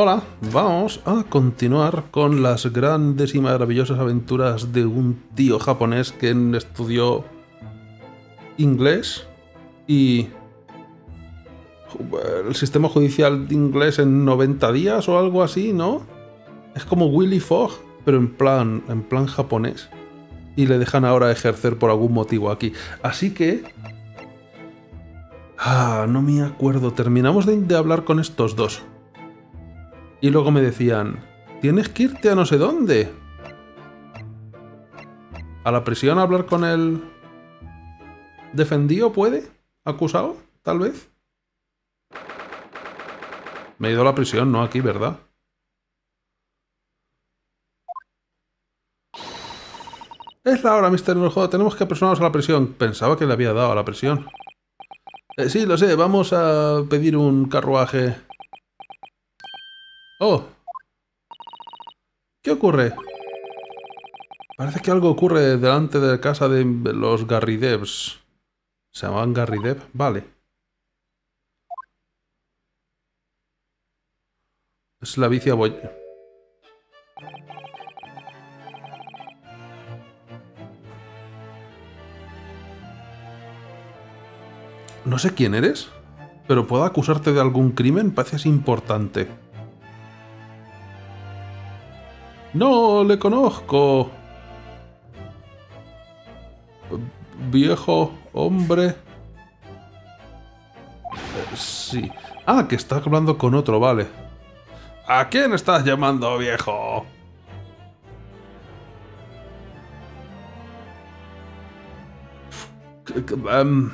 Hola, vamos a continuar con las grandes y maravillosas aventuras de un tío japonés que estudió inglés y el sistema judicial inglés en 90 días o algo así, ¿no? Es como Willy Fogg, pero en plan, en plan japonés. Y le dejan ahora ejercer por algún motivo aquí. Así que... Ah, no me acuerdo. Terminamos de, de hablar con estos dos. Y luego me decían, tienes que irte a no sé dónde. ¿A la prisión a hablar con el defendido puede? ¿Acusado? Tal vez. Me he ido a la prisión, no aquí, ¿verdad? Es la hora, Mr. Juego. Tenemos que apresurarnos a la prisión. Pensaba que le había dado a la prisión. Eh, sí, lo sé. Vamos a pedir un carruaje. Oh. ¿Qué ocurre? Parece que algo ocurre delante de la casa de los Garridevs. ¿Se llamaban Garridev? Vale. Es la vicia boy... No sé quién eres, pero puedo acusarte de algún crimen, pareces importante. No le conozco. Viejo hombre. Eh, sí. Ah, que está hablando con otro, vale. ¿A quién estás llamando, viejo? Em,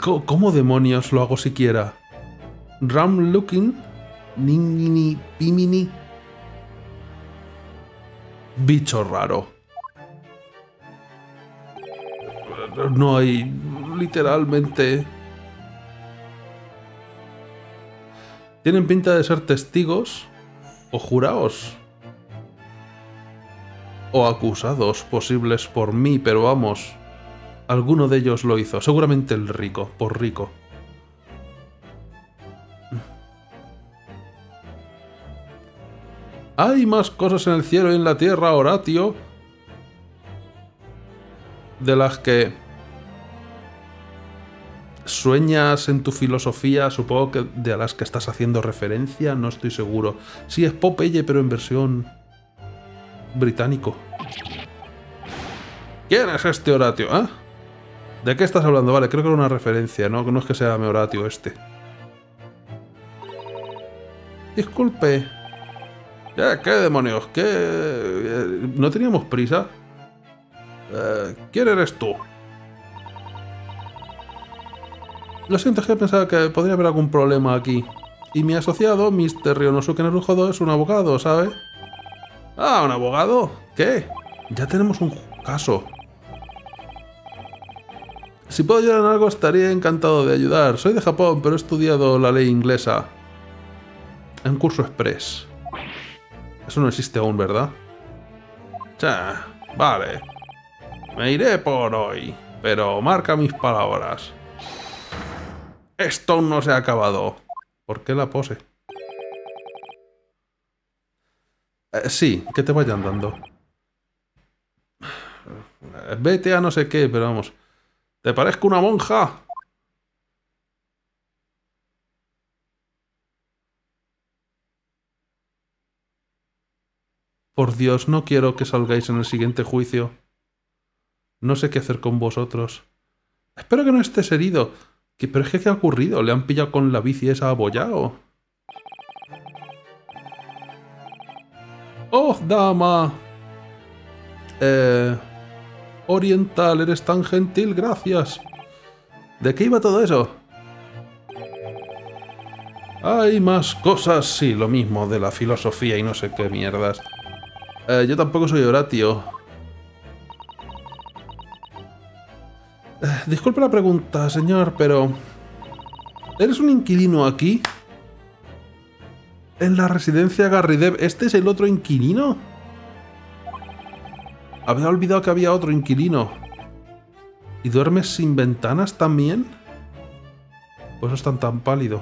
¿Cómo demonios lo hago siquiera? Ram looking Ningini Pimini. Bicho raro. No hay literalmente... Tienen pinta de ser testigos o jurados o acusados posibles por mí, pero vamos, alguno de ellos lo hizo, seguramente el rico, por rico. Hay más cosas en el cielo y en la tierra, Horatio, de las que sueñas en tu filosofía, supongo que de las que estás haciendo referencia, no estoy seguro. Sí, es Popeye, pero en versión británico. ¿Quién es este Horatio, eh? ¿De qué estás hablando? Vale, creo que era una referencia, ¿no? No es que sea mi Horatio este. Disculpe, ¿Qué demonios? ¿Qué...? Eh, ¿No teníamos prisa? Eh, ¿Quién eres tú? Lo siento, es que pensaba que podría haber algún problema aquí. Y mi asociado, Mr. Ryonosuke Narujodo, es un abogado, ¿sabe? Ah, ¿un abogado? ¿Qué? Ya tenemos un caso. Si puedo ayudar en algo, estaría encantado de ayudar. Soy de Japón, pero he estudiado la ley inglesa. En curso express. Eso no existe aún, ¿verdad? Ya, vale. Me iré por hoy, pero marca mis palabras. Esto no se ha acabado. ¿Por qué la pose? Eh, sí, que te vayan dando. Vete a no sé qué, pero vamos. ¿Te parezco una monja? Por Dios, no quiero que salgáis en el siguiente juicio. No sé qué hacer con vosotros. Espero que no estés herido. ¿Pero es que qué ha ocurrido? ¿Le han pillado con la bici esa abollado? ¡Oh, dama! Eh... Oriental, eres tan gentil, gracias. ¿De qué iba todo eso? Hay más cosas, sí, lo mismo, de la filosofía y no sé qué mierdas. Eh, yo tampoco soy Horatio. Eh, disculpe la pregunta, señor, pero... ¿Eres un inquilino aquí? En la residencia Garridev, ¿este es el otro inquilino? Había olvidado que había otro inquilino. ¿Y duermes sin ventanas también? Pues no es tan tan pálido.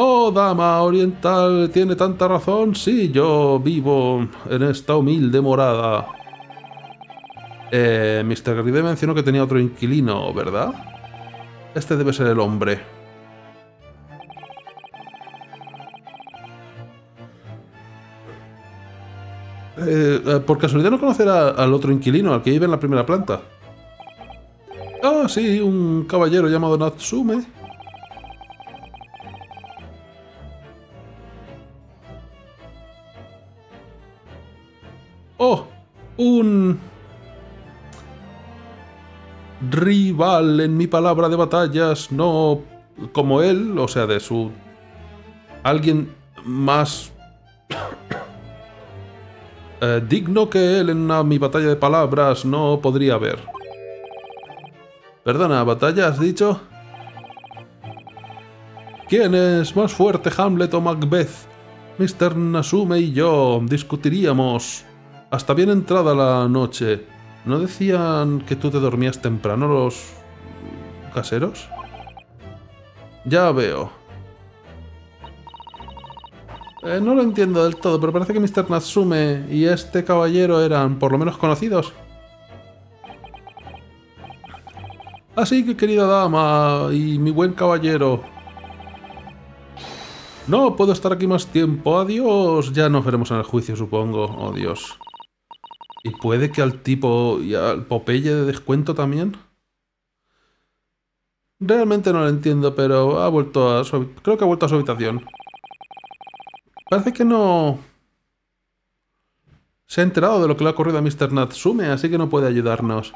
Oh, dama oriental, tiene tanta razón. Sí, yo vivo en esta humilde morada. Eh, Mr. Garride mencionó que tenía otro inquilino, ¿verdad? Este debe ser el hombre. Eh, eh, por casualidad no conocerá al otro inquilino, al que vive en la primera planta. Ah, sí, un caballero llamado Natsume. En mi palabra de batallas, no como él, o sea, de su... Alguien más eh, digno que él en mi batalla de palabras no podría haber. Perdona, ¿batalla has dicho? ¿Quién es más fuerte, Hamlet o Macbeth? Mr. Nasume y yo discutiríamos hasta bien entrada la noche. ¿No decían que tú te dormías temprano los caseros? Ya veo. Eh, no lo entiendo del todo, pero parece que Mr. Natsume y este caballero eran por lo menos conocidos. Así que, querida dama y mi buen caballero... No puedo estar aquí más tiempo. Adiós. Ya nos veremos en el juicio, supongo. Oh, Dios. ¿Y puede que al tipo y al Popeye de descuento también? Realmente no lo entiendo, pero ha vuelto a su... Creo que ha vuelto a su habitación. Parece que no... Se ha enterado de lo que le ha ocurrido a Mr. Natsume, así que no puede ayudarnos.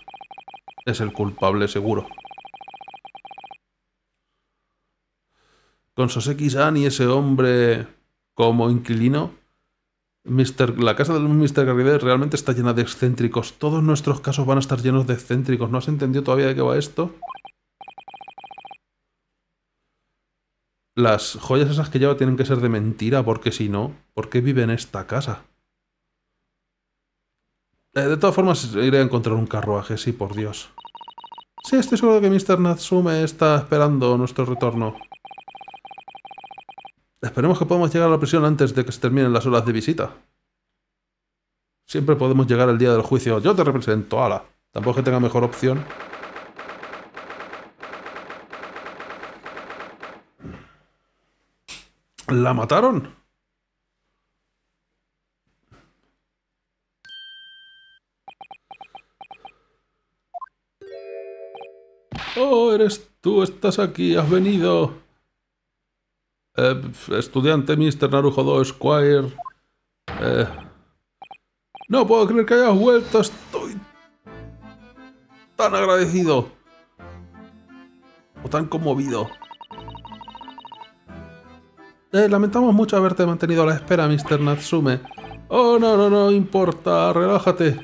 Es el culpable, seguro. Con Soseki-san y ese hombre como inquilino, la casa de Mr. Garride realmente está llena de excéntricos. Todos nuestros casos van a estar llenos de excéntricos. ¿No has entendido todavía de qué va esto? Las joyas esas que lleva tienen que ser de mentira, porque si no, ¿por qué vive en esta casa? Eh, de todas formas, iré a encontrar un carruaje, sí, por Dios. Sí, estoy seguro de que Mr. Natsume está esperando nuestro retorno. Esperemos que podamos llegar a la prisión antes de que se terminen las horas de visita. Siempre podemos llegar el día del juicio. Yo te represento, ala. Tampoco que tenga mejor opción. ¿La mataron? Oh, eres tú, estás aquí, has venido. Eh, estudiante Mr. Narujodo Squire. Eh, no puedo creer que hayas vuelto, estoy tan agradecido. O tan conmovido. Eh, lamentamos mucho haberte mantenido a la espera, Mr. Natsume. Oh, no, no, no importa, relájate.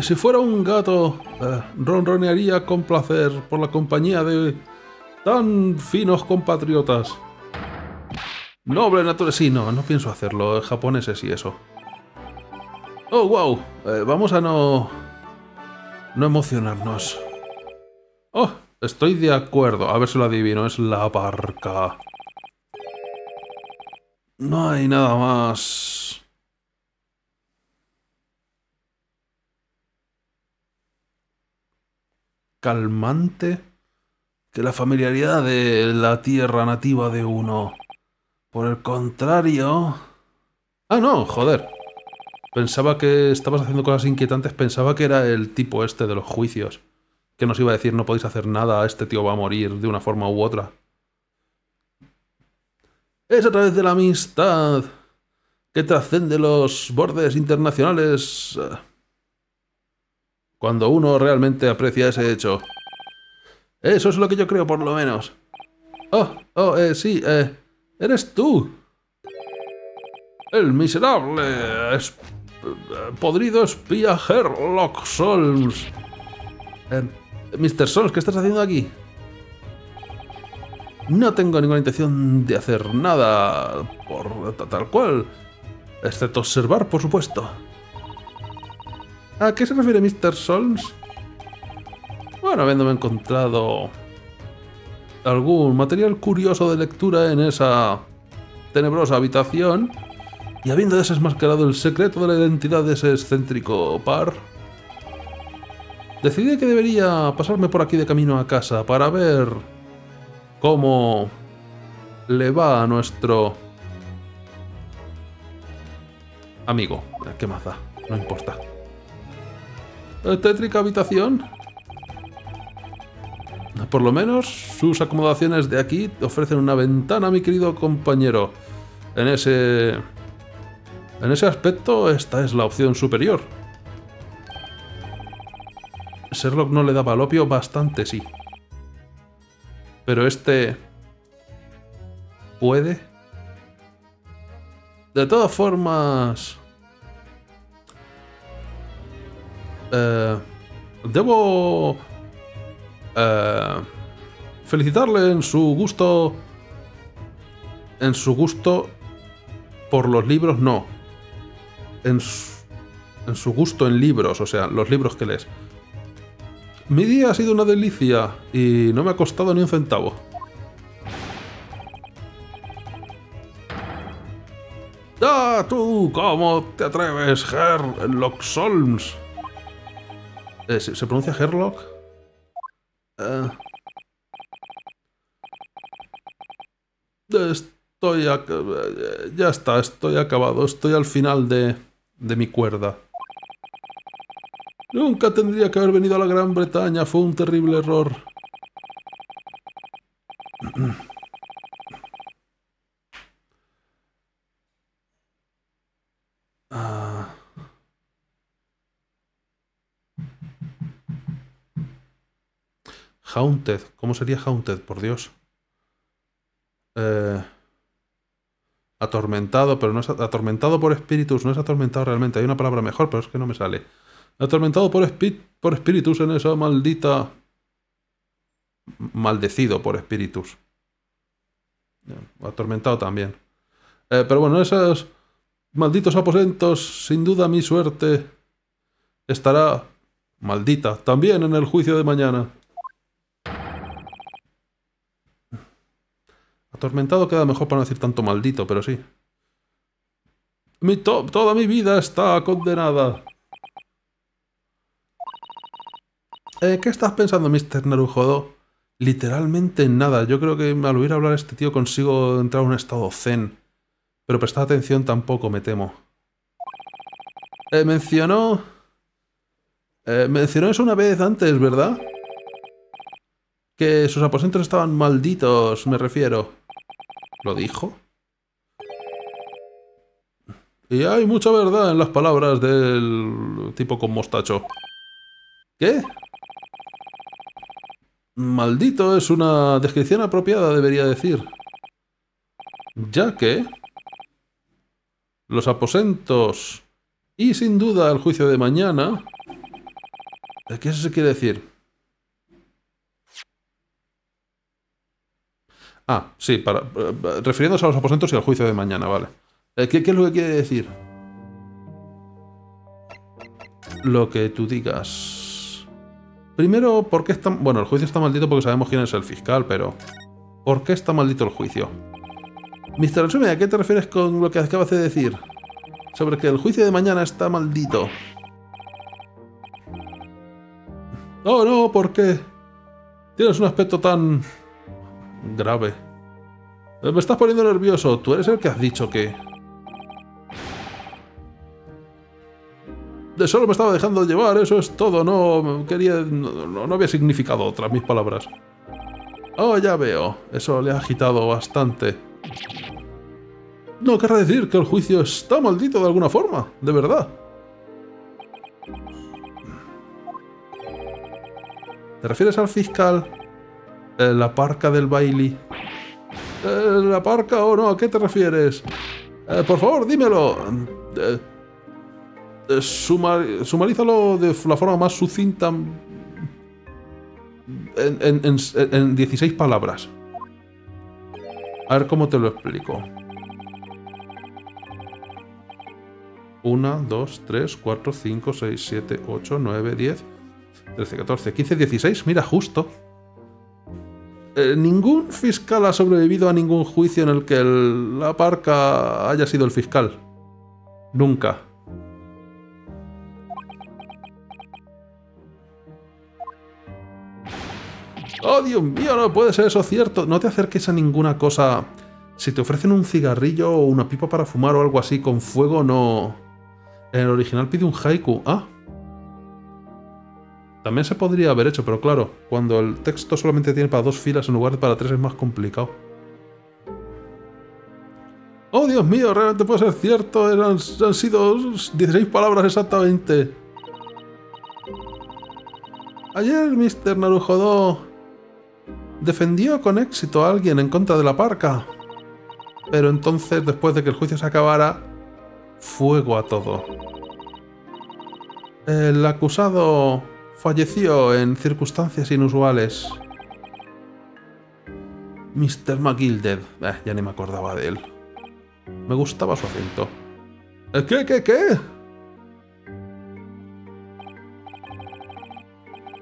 Si fuera un gato, eh, ronronearía con placer por la compañía de tan finos compatriotas. Noble naturaleza. Sí, no, no pienso hacerlo. Japoneses y eso. Oh, wow. Eh, vamos a no... No emocionarnos. Oh, estoy de acuerdo. A ver si lo adivino. Es la barca. No hay nada más. Calmante que la familiaridad de la tierra nativa de uno. Por el contrario... Ah, no, joder. Pensaba que estabas haciendo cosas inquietantes, pensaba que era el tipo este de los juicios. Que nos iba a decir no podéis hacer nada, este tío va a morir de una forma u otra. Es a través de la amistad que trascende los bordes internacionales cuando uno realmente aprecia ese hecho. Eso es lo que yo creo, por lo menos. Oh, oh, eh, sí, eh, eres tú. El miserable, es, podrido espía Sherlock Solms. Eh, Mr. Solms, ¿qué estás haciendo aquí? No tengo ninguna intención de hacer nada por tal cual, excepto observar, por supuesto. ¿A qué se refiere Mr. Solms? Bueno, habiéndome encontrado algún material curioso de lectura en esa tenebrosa habitación y habiendo desmascarado el secreto de la identidad de ese excéntrico par, decidí que debería pasarme por aquí de camino a casa para ver cómo le va a nuestro amigo. ¿Qué más da? No importa. Tétrica habitación. Por lo menos sus acomodaciones de aquí ofrecen una ventana, mi querido compañero. En ese... En ese aspecto, esta es la opción superior. Sherlock no le daba al opio bastante, sí. Pero este... ¿Puede? De todas formas... Eh, debo... Eh, felicitarle en su gusto... En su gusto por los libros, no. En en su gusto en libros, o sea, los libros que lees. Mi día ha sido una delicia y no me ha costado ni un centavo. ¡Ah, tú! ¿Cómo te atreves, Herlock Solms? Eh, ¿se, pronuncia Herlock? Eh. estoy... Ya está, estoy acabado. Estoy al final de, de mi cuerda. Nunca tendría que haber venido a la Gran Bretaña. Fue un terrible error. Haunted. ¿Cómo sería Haunted? Por Dios. Eh, atormentado, pero no es atormentado por espíritus. No es atormentado realmente. Hay una palabra mejor, pero es que no me sale. Atormentado por, por espíritus en esa maldita... Maldecido por espíritus. Atormentado también. Eh, pero bueno, esos malditos aposentos, sin duda mi suerte estará maldita también en el juicio de mañana. Atormentado queda mejor para no decir tanto maldito, pero sí. Mi toda mi vida está condenada. Eh, ¿Qué estás pensando, Mr. Narujodo? Literalmente nada. Yo creo que al oír hablar a este tío consigo entrar en un estado zen. Pero prestar atención tampoco, me temo. Eh, mencionó... Eh, mencionó eso una vez antes, ¿verdad? Que sus aposentos estaban malditos, me refiero. ¿Lo dijo? Y hay mucha verdad en las palabras del tipo con mostacho. ¿Qué? Maldito es una descripción apropiada, debería decir. Ya que... Los aposentos y sin duda el juicio de mañana... ¿Qué eso se quiere decir? Ah, sí, para, eh, refiriéndose a los aposentos y al juicio de mañana, vale. Eh, ¿Qué, es lo que quiere decir? Lo que tú digas. Primero, ¿por qué está... Bueno, el juicio está maldito porque sabemos quién es el fiscal, pero... ¿Por qué está maldito el juicio? Mr. Resume, ¿a qué te refieres con lo que acabas de decir? Sobre que el juicio de mañana está maldito. Oh, no, ¿por qué? Tienes un aspecto tan grave. Eh, me estás poniendo nervioso. Tú eres el que has dicho que... solo me estaba dejando llevar, eso es todo. No quería... No, no había significado otras mis palabras. Oh, ya veo. Eso le ha agitado bastante. No querrá decir que el juicio está maldito de alguna forma, de verdad. ¿Te refieres al fiscal? Eh, la parca del baile. Eh, ¿La parca o no? ¿A qué te refieres? Eh, por favor, dímelo. Sumarízalo de la forma más sucinta en, en 16 palabras. A ver cómo te lo explico. 1, 2, 3, 4, 5, 6, 7, 8, 9, 10, 13, 14, 15, 16. Mira, justo. Eh, ningún fiscal ha sobrevivido a ningún juicio en el que la parca haya sido el fiscal. Nunca. ¡Oh, Dios mío! No puede ser eso cierto. No te acerques a ninguna cosa. Si te ofrecen un cigarrillo o una pipa para fumar o algo así con fuego, no... En el original pide un haiku. Ah. También se podría haber hecho, pero claro, cuando el texto solamente tiene para dos filas en lugar de para tres es más complicado. ¡Oh, Dios mío! Realmente puede ser cierto. Eran, han sido 16 palabras exactamente. Ayer Mr. Narujodo defendió con éxito a alguien en contra de la parca. Pero entonces, después de que el juicio se acabara, fuego a todo. El acusado falleció en circunstancias inusuales. Mr. McGilded. Eh, ya ni me acordaba de él. Me gustaba su acento. ¿El qué, qué, qué?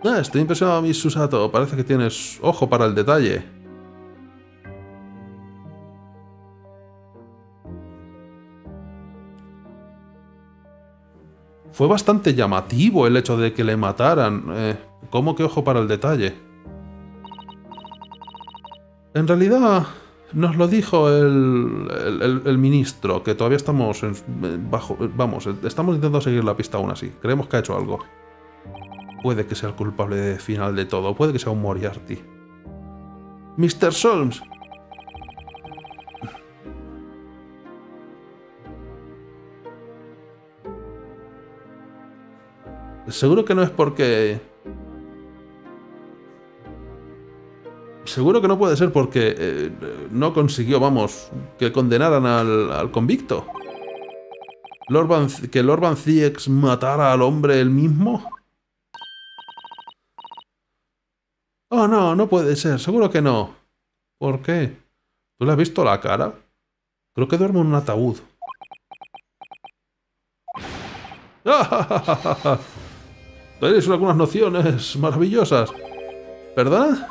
Ah, estoy impresionado, Miss Susato. Parece que tienes ojo para el detalle. Fue bastante llamativo el hecho de que le mataran. Eh, ¿Cómo que ojo para el detalle? En realidad, nos lo dijo el- el ministro, que todavía estamos en- bajo... Vamos, estamos intentando seguir la pista aún así. Creemos que ha hecho algo. Puede que sea el culpable de final de todo, puede que sea un Moriarty. Mr. Solms. Seguro que no es porque... Seguro que no puede ser porque eh, no consiguió, vamos, que condenaran al, al convicto. Lord Van- que Lord Van Ziex matara al hombre él mismo. Oh, no, no puede ser, seguro que no. ¿Por qué? ¿Tú le has visto la cara? Creo que duerme en un ataúd. Tenéis algunas nociones maravillosas. ¿Verdad?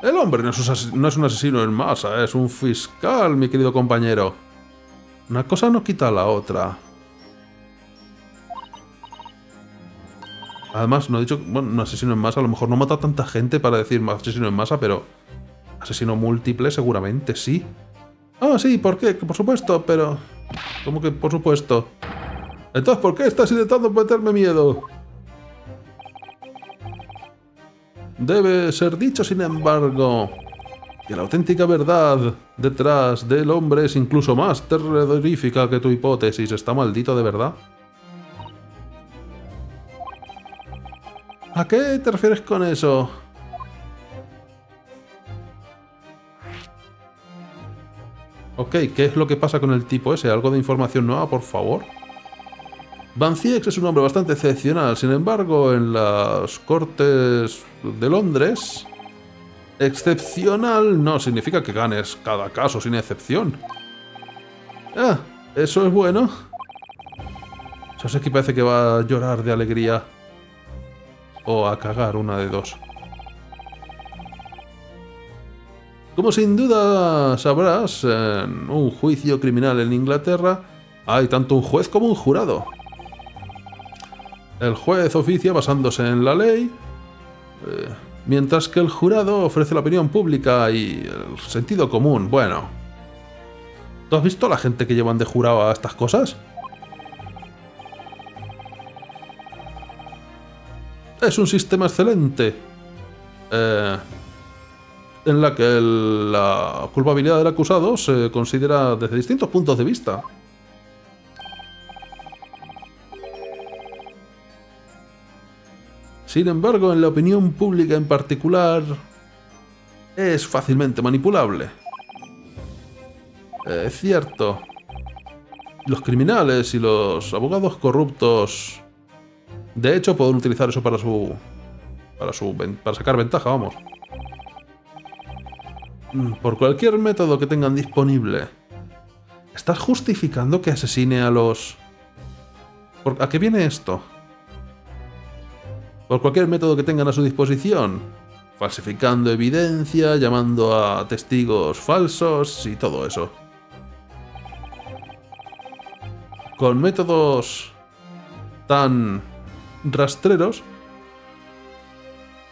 El hombre no es, no es un asesino en masa, es un fiscal, mi querido compañero. Una cosa no quita a la otra. Además, no he dicho, bueno, un asesino en masa, a lo mejor no mata a tanta gente para decir asesino en masa, pero asesino múltiple seguramente sí. Ah, sí, ¿por qué? Por supuesto, pero... ¿Cómo que por supuesto? Entonces, ¿por qué estás intentando meterme miedo? Debe ser dicho, sin embargo, que la auténtica verdad detrás del hombre es incluso más terrorífica que tu hipótesis. ¿Está maldito de verdad? ¿A qué te refieres con eso? Ok, ¿qué es lo que pasa con el tipo ese? ¿Algo de información nueva, por favor? Van Ziex es un hombre bastante excepcional, sin embargo, en las cortes de Londres, excepcional no significa que ganes cada caso sin excepción. Ah, eso es bueno. Que parece que va a llorar de alegría. O a cagar, una de dos. Como sin duda sabrás, en un juicio criminal en Inglaterra hay tanto un juez como un jurado. El juez oficia basándose en la ley, eh, mientras que el jurado ofrece la opinión pública y el sentido común. Bueno, ¿tú has visto la gente que llevan de jurado a estas cosas? Es un sistema excelente. Eh, en la que la culpabilidad del acusado se considera desde distintos puntos de vista. Sin embargo, en la opinión pública en particular, es fácilmente manipulable. Es cierto. Los criminales y los abogados corruptos, de hecho, pueden utilizar eso para su, para su, para sacar ventaja, vamos. Mm, Por cualquier método que tengan disponible. ¿Estás justificando que asesine a los... ¿Por- ¿A qué viene esto? Por cualquier método que tengan a su disposición. falsificando evidencia, llamando a testigos falsos y todo eso. Con métodos tan rastreros,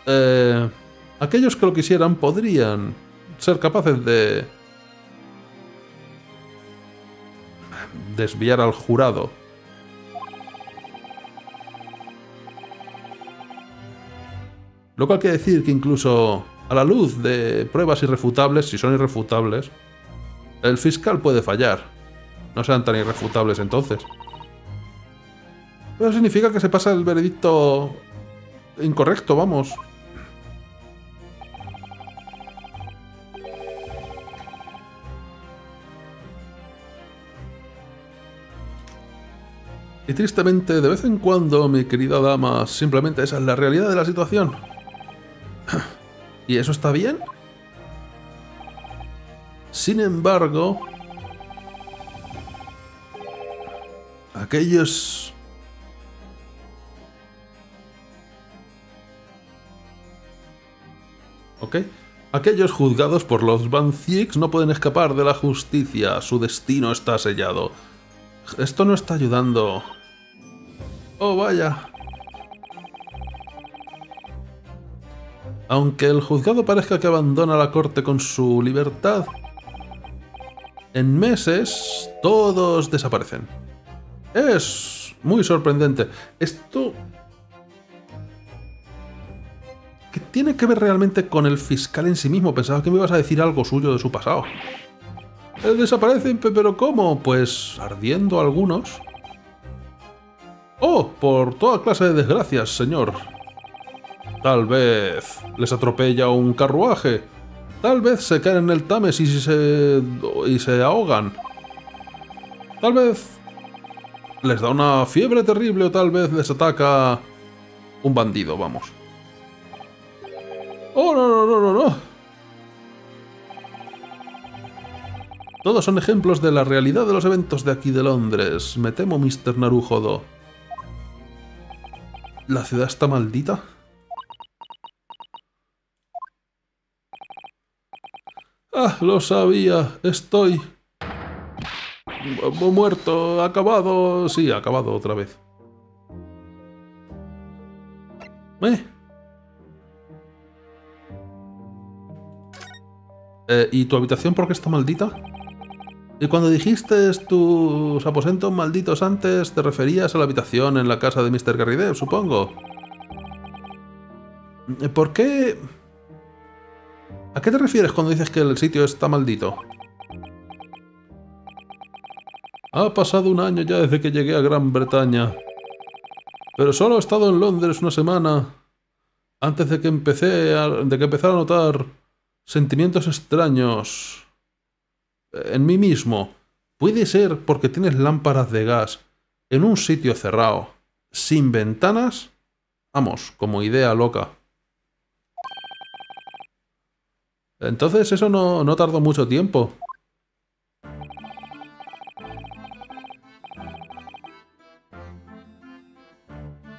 eh, aquellos que lo quisieran podrían ser capaces de desviar al jurado. Lo cual quiere decir que incluso a la luz de pruebas irrefutables, si son irrefutables, el fiscal puede fallar. No sean tan irrefutables entonces. Pero significa que se pasa el veredicto incorrecto, vamos. Y tristemente, de vez en cuando, mi querida dama, simplemente esa es la realidad de la situación. ¿Y eso está bien? Sin embargo, aquellos... Aquellos juzgados por los Van no pueden escapar de la justicia, su destino está sellado. Esto no está ayudando. Oh, vaya. Aunque el juzgado parezca que abandona la corte con su libertad, en meses todos desaparecen. Es muy sorprendente. Esto... tiene que ver realmente con el fiscal en sí mismo? Pensaba que me ibas a decir algo suyo de su pasado. Eh, desaparecen, pero ¿cómo? Pues ardiendo algunos. Oh, por toda clase de desgracias, señor. Tal vez les atropella un carruaje. Tal vez se caen en el Támesis y se, y se ahogan. Tal vez les da una fiebre terrible o tal vez les ataca un bandido, vamos. Oh, no, no, no, no, no. Todos son ejemplos de la realidad de los eventos de aquí de Londres. Me temo, Mr. Narujodo. ¿La ciudad está maldita? Ah, lo sabía. Estoy... Muerto, acabado... Sí, acabado otra vez. ¿Eh? ¿Eh? ¿Y tu habitación por qué está maldita? Y cuando dijiste tus aposentos malditos antes, te referías a la habitación en la casa de Mr. Garridev, supongo. ¿Por qué...? ¿A qué te refieres cuando dices que el sitio está maldito? Ha pasado un año ya desde que llegué a Gran Bretaña. Pero solo he estado en Londres una semana antes de que empecé a, de que a notar sentimientos extraños en mí mismo. Puede ser porque tienes lámparas de gas en un sitio cerrado, sin ventanas. Vamos, como idea loca. Entonces eso no, no tardó mucho tiempo.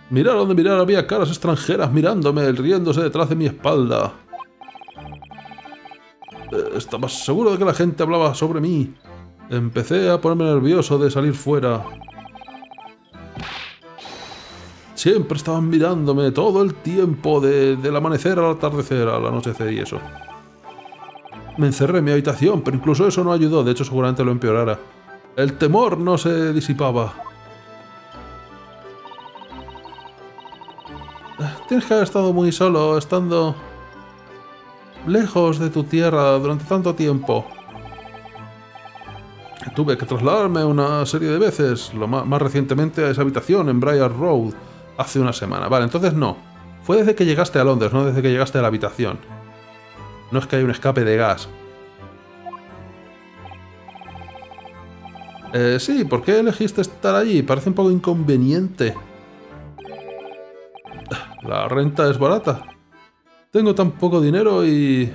Mirar donde mirar había caras extranjeras mirándome, riéndose detrás de mi espalda. Eh, estaba seguro de que la gente hablaba sobre mí. Empecé a ponerme nervioso de salir fuera. Siempre estaban mirándome todo el tiempo, de, del amanecer al atardecer, al anochecer y eso. Me encerré en mi habitación, pero incluso eso no ayudó, de hecho seguramente lo empeorara. El temor no se disipaba. Tienes que haber estado muy solo, estando lejos de tu tierra durante tanto tiempo. Tuve que trasladarme una serie de veces, lo más, recientemente a esa habitación en Briar Road, hace una semana. Vale, entonces no. Fue desde que llegaste a Londres, no desde que llegaste a la habitación. No es que haya un escape de gas. Eh, sí, ¿por qué elegiste estar allí? Parece un poco inconveniente. La renta es barata. Tengo tan poco dinero y...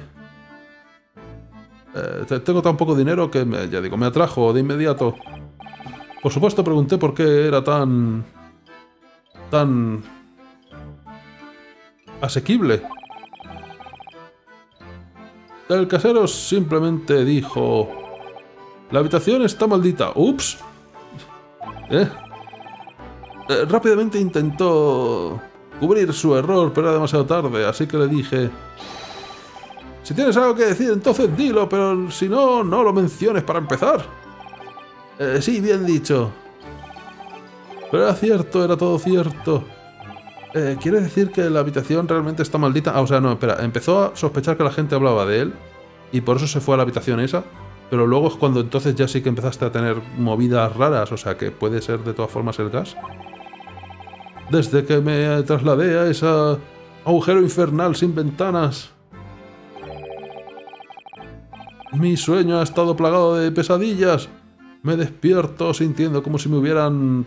Eh, tengo tan poco dinero que, me, ya digo, me atrajo de inmediato. Por supuesto pregunté por qué era tan... tan... asequible. El casero simplemente dijo... La habitación está maldita. ¡Ups! ¿Eh? Eh, rápidamente intentó cubrir su error, pero era demasiado tarde, así que le dije... Si tienes algo que decir, entonces dilo, pero si no, no lo menciones para empezar. Eh, sí, bien dicho. Pero era cierto, era todo cierto. Eh, ¿Quiere decir que la habitación realmente está maldita? Ah, o sea, no, espera. Empezó a sospechar que la gente hablaba de él y por eso se fue a la habitación esa. Pero luego es cuando entonces ya sí que empezaste a tener movidas raras, o sea que puede ser de todas formas el gas. Desde que me trasladé a ese agujero infernal sin ventanas, mi sueño ha estado plagado de pesadillas. Me despierto sintiendo como si me hubieran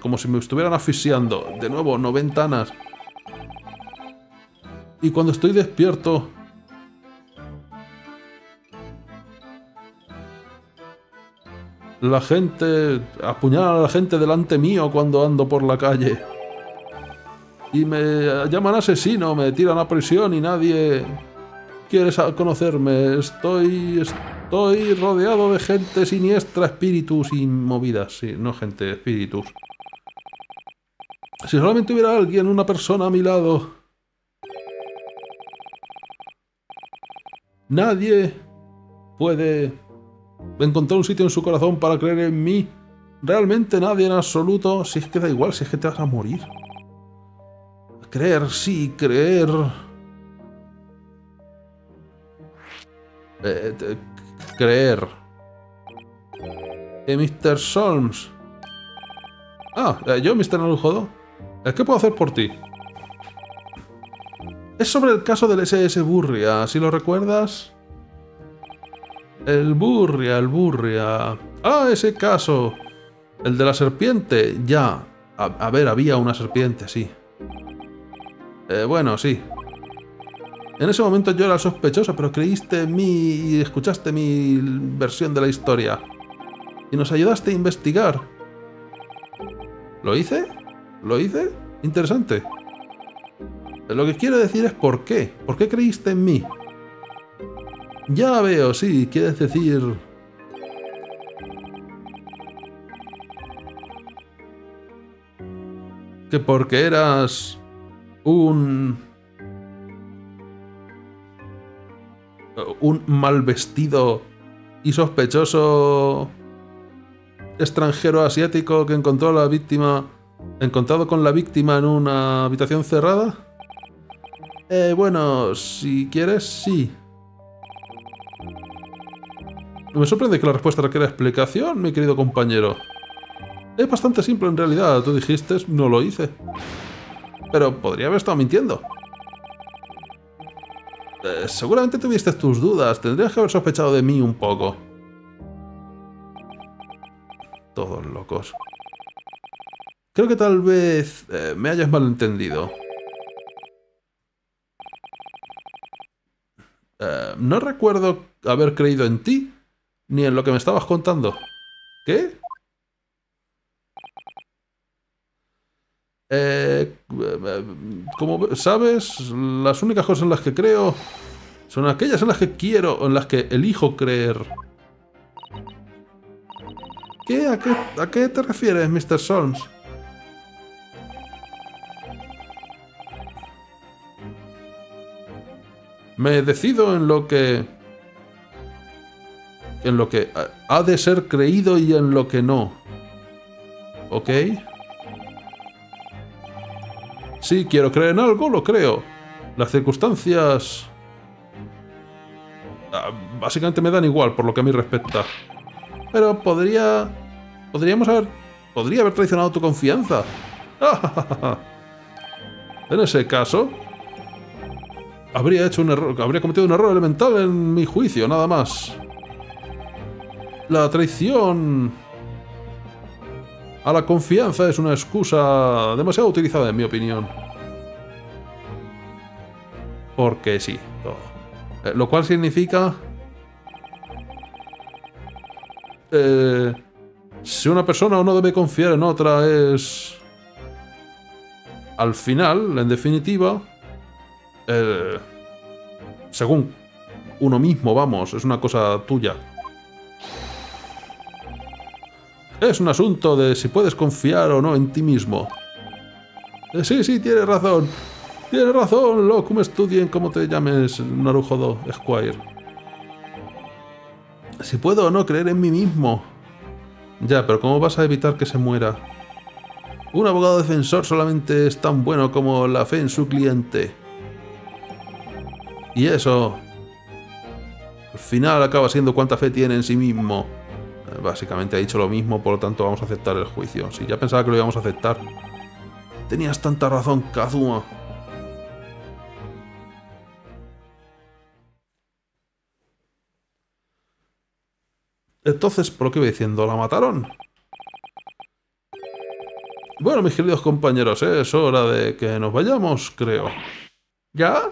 como si me estuvieran asfixiando. De nuevo, no ventanas. Y cuando estoy despierto, La gente apuñala a la gente delante mío cuando ando por la calle. Y me llaman asesino, me tiran a prisión y nadie quiere conocerme. Estoy, estoy rodeado de gente siniestra, espíritus y. Sí, no gente, espíritus. Si solamente hubiera alguien, una persona a mi lado. Nadie puede encontrar un sitio en su corazón para creer en mí. Realmente nadie en absoluto. Si es que da igual, si es que te vas a morir. Creer, sí, creer. Eh, creer. Eh, Mr. Solms. Ah, eh, yo, Mr. Narujodo. Eh, ¿Qué puedo hacer por ti? Es sobre el caso del SS Burria, si lo recuerdas. El burria, el burria. Ah, ese caso. El de la serpiente. Ya. A, ver, había una serpiente, sí. Eh, bueno, sí. En ese momento yo era sospechoso, pero creíste en mí y escuchaste mi versión de la historia. Y nos ayudaste a investigar. ¿Lo hice? ¿Lo hice? Interesante. Lo que quiero decir es por qué. ¿Por qué creíste en mí? Ya veo, sí, quieres decir... Que porque eras un... un mal vestido y sospechoso extranjero asiático que encontró a la víctima... encontrado con la víctima en una habitación cerrada? Eh, bueno, si quieres, sí. Me sorprende que la respuesta requiera explicación, mi querido compañero. Es bastante simple en realidad, tú dijiste, no lo hice. Pero podría haber estado mintiendo. Eh, seguramente tuviste tus dudas, tendrías que haber sospechado de mí un poco. Todos locos. Creo que tal vez eh, me hayas malentendido. Eh, no recuerdo haber creído en ti, ni en lo que me estabas contando. ¿Qué? Eh, como sabes, las únicas cosas en las que creo son aquellas en las que quiero en las que elijo creer. ¿Qué? ¿A qué, a qué te refieres, Mr. Solms? Me decido en lo que en lo que ha de ser creído y en lo que no. ¿Ok? Si quiero creer en algo, lo creo. Las circunstancias... Ah, básicamente me dan igual por lo que a mí respecta. Pero podría... Podríamos haber... Podría haber traicionado tu confianza. en ese caso... Habría hecho un error... Habría cometido un error elemental en mi juicio, nada más. La traición a la confianza es una excusa demasiado utilizada, en mi opinión. Porque sí, eh, lo cual significa... Eh, si una persona no debe confiar en otra es... Al final, en definitiva... Eh, Según uno mismo, vamos, es una cosa tuya. Es un asunto de si puedes confiar o no en ti mismo. Eh, sí, sí, tienes razón. Tienes razón, locum estudien como te llames, Narujodo Squire. Si puedo o no creer en mí mismo. Ya, pero ¿cómo vas a evitar que se muera? Un abogado defensor solamente es tan bueno como la fe en su cliente. Y eso, al final acaba siendo cuánta fe tiene en sí mismo. Básicamente ha dicho lo mismo, por lo tanto vamos a aceptar el juicio. Si ya pensaba que lo íbamos a aceptar. Tenías tanta razón, Kazuma. Entonces, ¿por lo que iba diciendo? ¿La mataron? Bueno, mis queridos compañeros, ¿eh? es hora de que nos vayamos, creo. ¿Ya?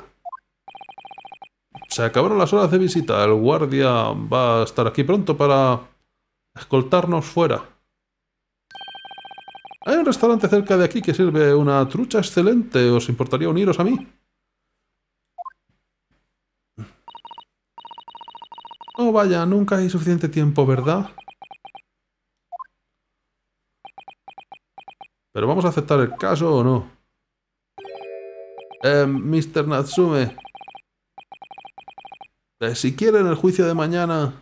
Se acabaron las horas de visita. El guardia va a estar aquí pronto para escoltarnos fuera. Hay un restaurante cerca de aquí que sirve una trucha excelente. ¿Os importaría uniros a mí? Oh, vaya, nunca hay suficiente tiempo, ¿verdad? Pero vamos a aceptar el caso o no. Eh, Mr. Natsume. Eh, si quieren el juicio de mañana...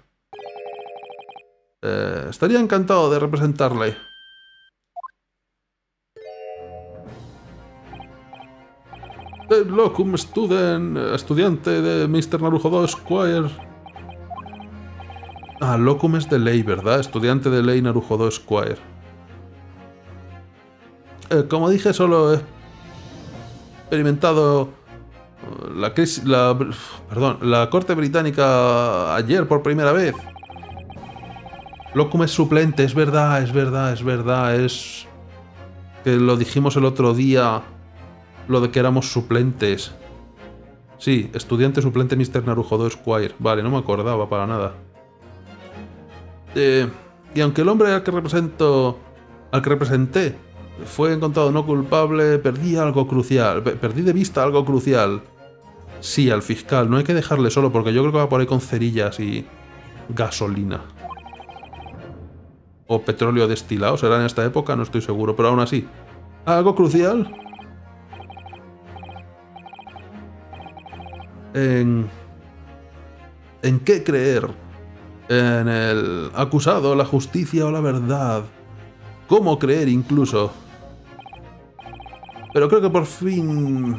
Eh, estaría encantado de representarle. Eh, locum student, estudiante de Mr. Narujodo Squire. Ah, Locum es de ley, ¿verdad? Estudiante de ley Narujodo Squire. Eh, como dije, solo he experimentado uh, la crisis... La corte británica ayer por primera vez. Locum es suplente, es verdad, es verdad, es verdad, es... Que lo dijimos el otro día, lo de que éramos suplentes. Sí, estudiante suplente Mr. Narujodo Squire. Vale, no me acordaba para nada. Eh, y aunque el hombre al que represento, al que representé, fue encontrado no culpable, perdí algo crucial, perdí de vista algo crucial. Sí, al fiscal, no hay que dejarle solo porque yo creo que va por ahí con cerillas y gasolina. O petróleo destilado, será en esta época, no estoy seguro, pero aún así. ¿Algo crucial? En... ¿En qué creer? en el acusado, la justicia o la verdad. ¿Cómo creer incluso? Pero creo que por fin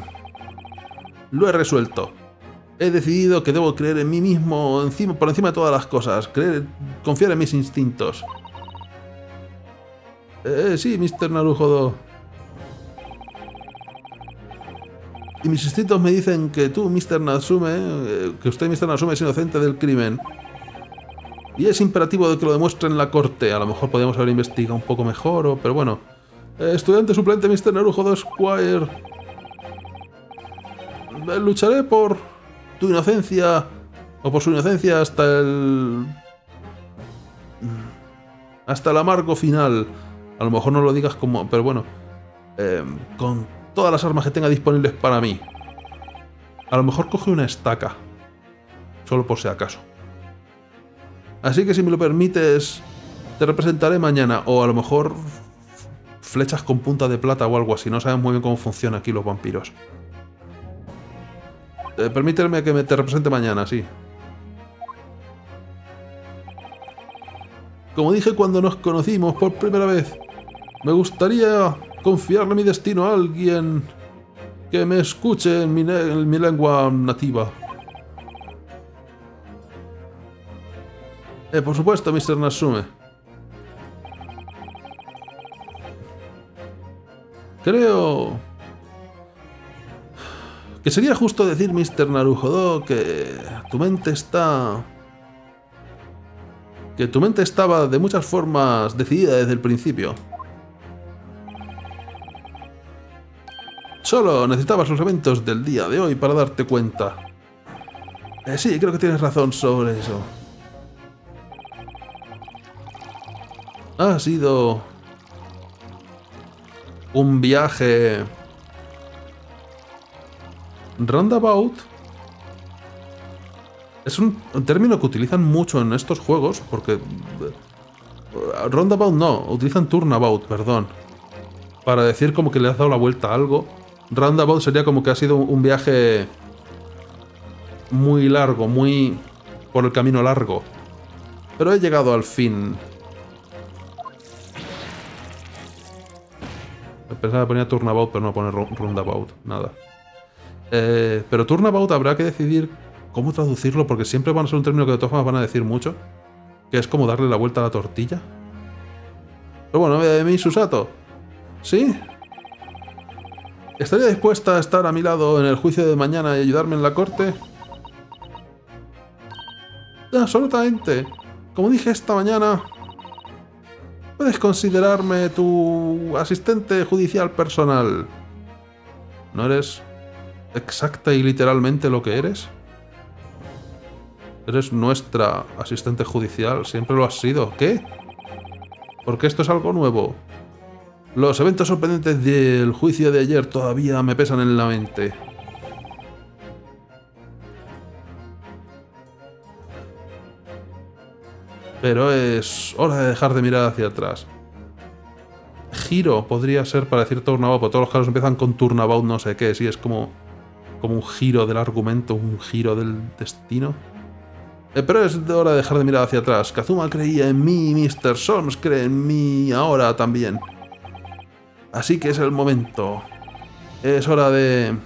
lo he resuelto. He decidido que debo creer en mí mismo por encima de todas las cosas. Creer, confiar en mis instintos. Eh, sí, Mr. Narujodo. Y mis instintos me dicen que tú, Mr. Natsume, eh, que usted, Mr. Natsume, es inocente del crimen. Y es imperativo de que lo demuestre en la corte. A lo mejor podríamos haber investigado un poco mejor, o, pero bueno. Eh, estudiante suplente Mr. Narujo Squire. Eh, lucharé por tu inocencia, o por su inocencia hasta el... Hasta el amargo final. A lo mejor no lo digas como... Pero bueno. Eh, con todas las armas que tenga disponibles para mí. A lo mejor coge una estaca. Solo por si acaso. Así que si me lo permites, te representaré mañana. O a lo mejor flechas con punta de plata o algo así. No sabemos muy bien cómo funcionan aquí los vampiros. Eh, permíteme que me te represente mañana, sí. Como dije cuando nos conocimos por primera vez, me gustaría confiarle mi destino a alguien que me escuche en mi lengua nativa. Eh, por supuesto, Mr. Nasume. Creo... Que sería justo decir, Mr. Narujodo, que tu mente está... Que tu mente estaba de muchas formas decidida desde el principio. Solo necesitabas los eventos del día de hoy para darte cuenta. Eh, sí, creo que tienes razón sobre eso. Ha sido un viaje roundabout. Es un término que utilizan mucho en estos juegos porque... Roundabout no, utilizan turnabout, perdón. Para decir como que le has dado la vuelta a algo. Roundabout sería como que ha sido un viaje muy largo, muy por el camino largo. Pero he llegado al fin. Pensaba que ponía turnabout, pero no poner roundabout, nada. Eh, pero turnabout habrá que decidir cómo traducirlo, porque siempre van a ser un término que de todas formas van a decir mucho. Que es como darle la vuelta a la tortilla. Pero bueno, de mí, Susato. ¿Sí? ¿Estaría dispuesta a estar a mi lado en el juicio de mañana y ayudarme en la corte? Absolutamente. Como dije esta mañana, puedes considerarme tu asistente judicial personal. ¿No eres exacta y literalmente lo que eres? Eres nuestra asistente judicial, siempre lo has sido. ¿Qué? Porque esto es algo nuevo. Los eventos sorprendentes del juicio de ayer todavía me pesan en la mente. Pero es hora de dejar de mirar hacia atrás. Giro podría ser para decir turnabout, porque todos los casos empiezan con turnabout no sé qué, si es como, como un giro del argumento, un giro del destino. Eh, pero es hora de dejar de mirar hacia atrás. Kazuma creía en mí, Mr. Solms cree en mí ahora también. Así que es el momento. Es hora de...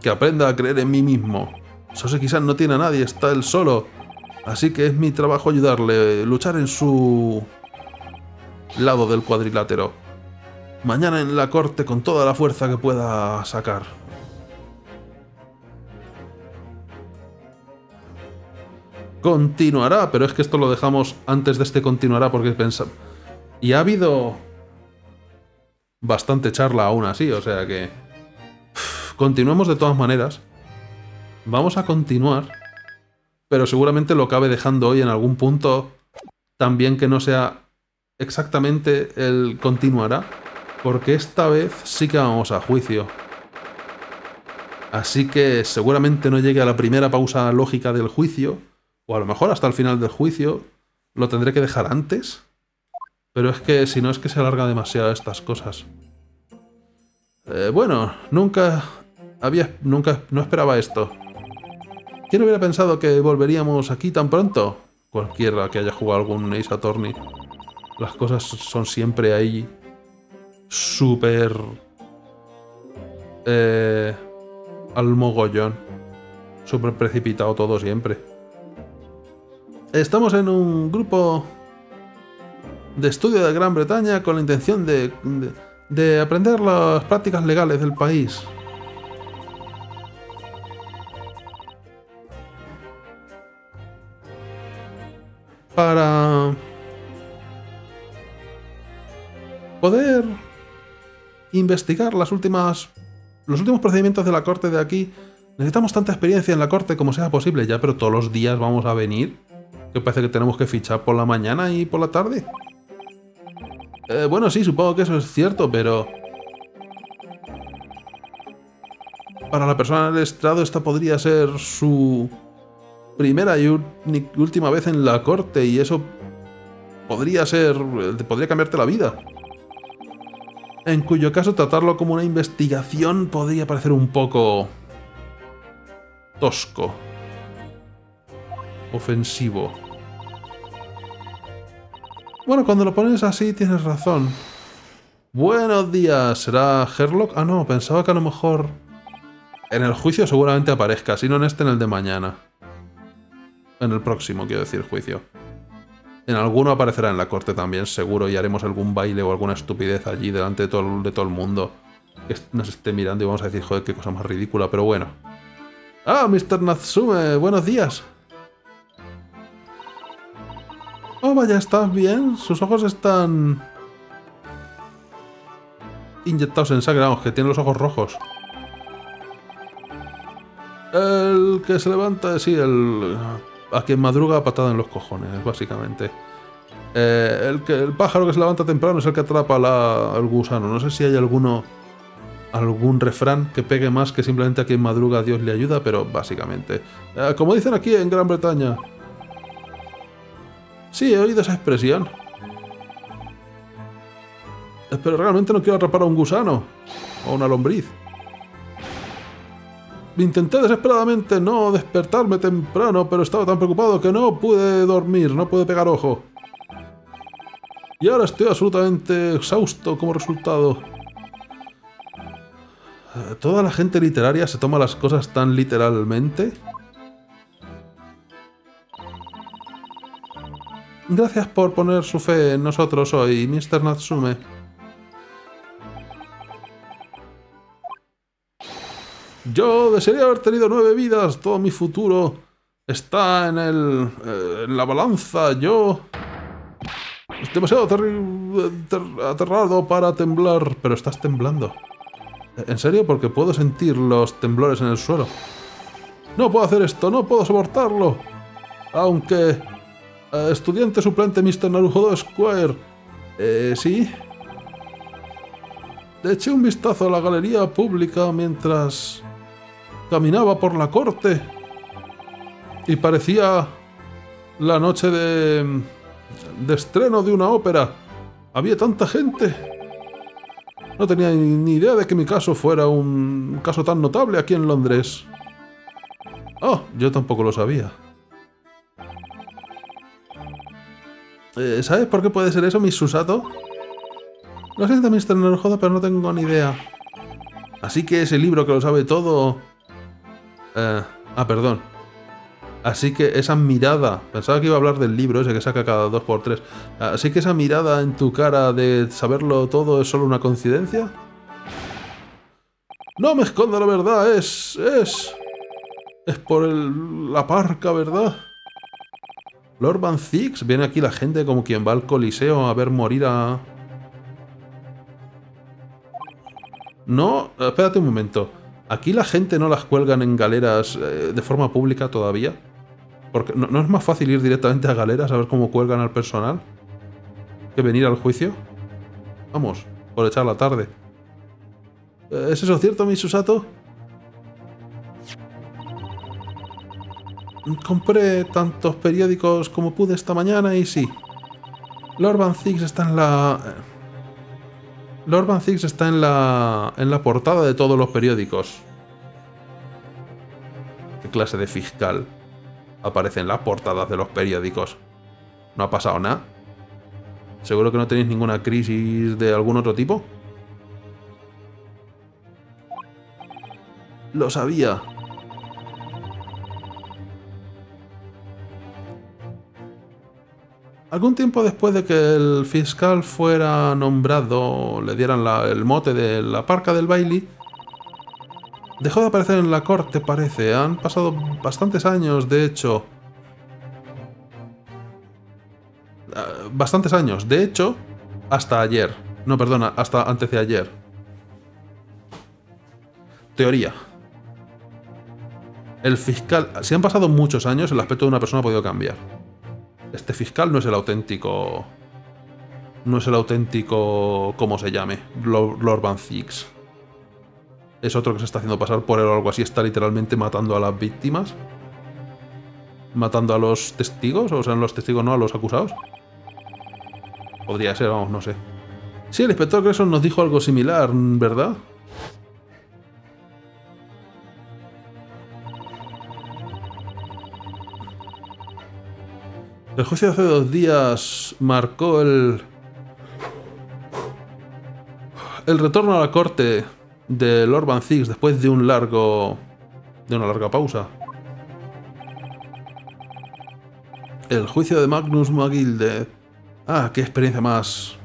Que aprenda a creer en mí mismo. Sose quizás no tiene a nadie, está él solo. Así que es mi trabajo ayudarle, luchar en su lado del cuadrilátero. Mañana en la corte con toda la fuerza que pueda sacar. Continuará, pero es que esto lo dejamos antes de este continuará porque pensamos... Y ha habido bastante charla aún así, o sea que... Continuemos de todas maneras. Vamos a continuar pero seguramente lo acabe dejando hoy en algún punto también que no sea exactamente el continuará, porque esta vez sí que vamos a juicio. Así que seguramente no llegue a la primera pausa lógica del juicio, o a lo mejor hasta el final del juicio, lo tendré que dejar antes. Pero es que si no es que se alarga demasiado estas cosas. Eh, bueno, nunca había, nunca, no esperaba esto. ¿Quién hubiera pensado que volveríamos aquí tan pronto? Cualquiera que haya jugado algún Ace Attorney. Las cosas son siempre ahí súper... Eh, al mogollón. Súper precipitado todo siempre. Estamos en un grupo de estudio de Gran Bretaña con la intención de, de aprender las prácticas legales del país. para poder investigar las últimas los últimos procedimientos de la corte de aquí. Necesitamos tanta experiencia en la corte como sea posible ya, pero todos los días vamos a venir. Que parece que tenemos que fichar por la mañana y por la tarde. Eh, bueno, sí, supongo que eso es cierto, pero... Para la persona del estrado esta podría ser su primera y última vez en la corte y eso podría ser... podría cambiarte la vida. En cuyo caso tratarlo como una investigación podría parecer un poco... tosco. Ofensivo. Bueno, cuando lo pones así tienes razón. Buenos días, ¿será Herlock? Ah, no, pensaba que a lo mejor... En el juicio seguramente aparezca, si no en este en el de mañana. En el próximo, quiero decir, juicio. En alguno aparecerá en la corte también, seguro, y haremos algún baile o alguna estupidez allí delante de todo, el mundo. Que nos esté mirando y vamos a decir, joder, qué cosa más ridícula, pero bueno. Ah, Mr. Natsume, buenos días. Oh, vaya, ¿estás bien? Sus ojos están... Inyectados en sangre, vamos, que tiene los ojos rojos. El que se levanta, sí, el a quien madruga patada en los cojones, básicamente. Eh, el, que, el pájaro que se levanta temprano es el que atrapa la, al gusano. No sé si hay alguno algún refrán que pegue más que simplemente a quien madruga Dios le ayuda, pero básicamente. Eh, como dicen aquí en Gran Bretaña. Sí, he oído esa expresión. Pero realmente no quiero atrapar a un gusano o una lombriz. Intenté desesperadamente no despertarme temprano, pero estaba tan preocupado que no pude dormir, no pude pegar ojo. Y ahora estoy absolutamente exhausto como resultado. ¿Toda la gente literaria se toma las cosas tan literalmente? Gracias por poner su fe en nosotros hoy, Mr. Natsume. Yo desearía haber tenido nueve vidas, todo mi futuro está en el... eh, en la balanza, yo... Es demasiado aterrado para temblar, pero estás temblando. ¿En serio? Porque puedo sentir los temblores en el suelo. No puedo hacer esto, no puedo soportarlo. Aunque... eh, estudiante suplente Mr. Naruhodo Square. Eh, ¿sí? Eché un vistazo a la galería pública mientras caminaba por la corte. Y parecía la noche de... de estreno de una ópera. Había tanta gente. No tenía ni idea de que mi caso fuera un caso tan notable aquí en Londres. Oh, yo tampoco lo sabía. Eh, ¿Sabes por qué puede ser eso, Miss Susato? Lo siento, Mr. Naruhodo, pero no tengo ni idea. Así que ese libro que lo sabe todo... Eh, ah, perdón. Así que esa mirada... Pensaba que iba a hablar del libro ese que saca cada dos por tres. Así que esa mirada en tu cara de saberlo todo es solo una coincidencia. No me esconda la verdad, es... es... Es por el, la parca, ¿verdad? Lord Van Zix, viene aquí la gente como quien va al coliseo a ver morir a... No, espérate un momento. ¿Aquí la gente no las cuelgan en galeras eh, de forma pública todavía? Porque ¿no, ¿no es más fácil ir directamente a galeras a ver cómo cuelgan al personal? ¿Que venir al juicio? Vamos, por echar la tarde. Eh, ¿Es eso cierto, mi Susato? Compré tantos periódicos como pude esta mañana y sí. Lord Van Zix está en la... eh, Lord Van está en la... en la portada de todos los periódicos. ¿Qué clase de fiscal aparece en las portadas de los periódicos? ¿No ha pasado nada? ¿Seguro que no tenéis ninguna crisis de algún otro tipo? Lo sabía. Algún tiempo después de que el fiscal fuera nombrado, le dieran el mote de la parca del baile, dejó de aparecer en la corte, parece. Han pasado bastantes años, de hecho. Ah, Bastantes años, de hecho, hasta ayer. No, perdona, hasta antes de ayer. Teoría. El fiscal... Si han pasado muchos años, el aspecto de una persona ha podido cambiar. Este fiscal no es el auténtico... No es el auténtico... ¿Cómo se llame? Lord, Van. Es otro que se está haciendo pasar por él o algo así. Está literalmente matando a las víctimas. Matando a los testigos. O sea, los testigos no, a los acusados. Podría ser, vamos, no sé. Sí, el inspector Grayson nos dijo algo similar, ¿verdad? El juicio de hace dos días marcó el... El retorno a la corte de Lord Van Zix después de un largo... de una larga pausa. El juicio de Magnus Magilde. Ah, qué experiencia más...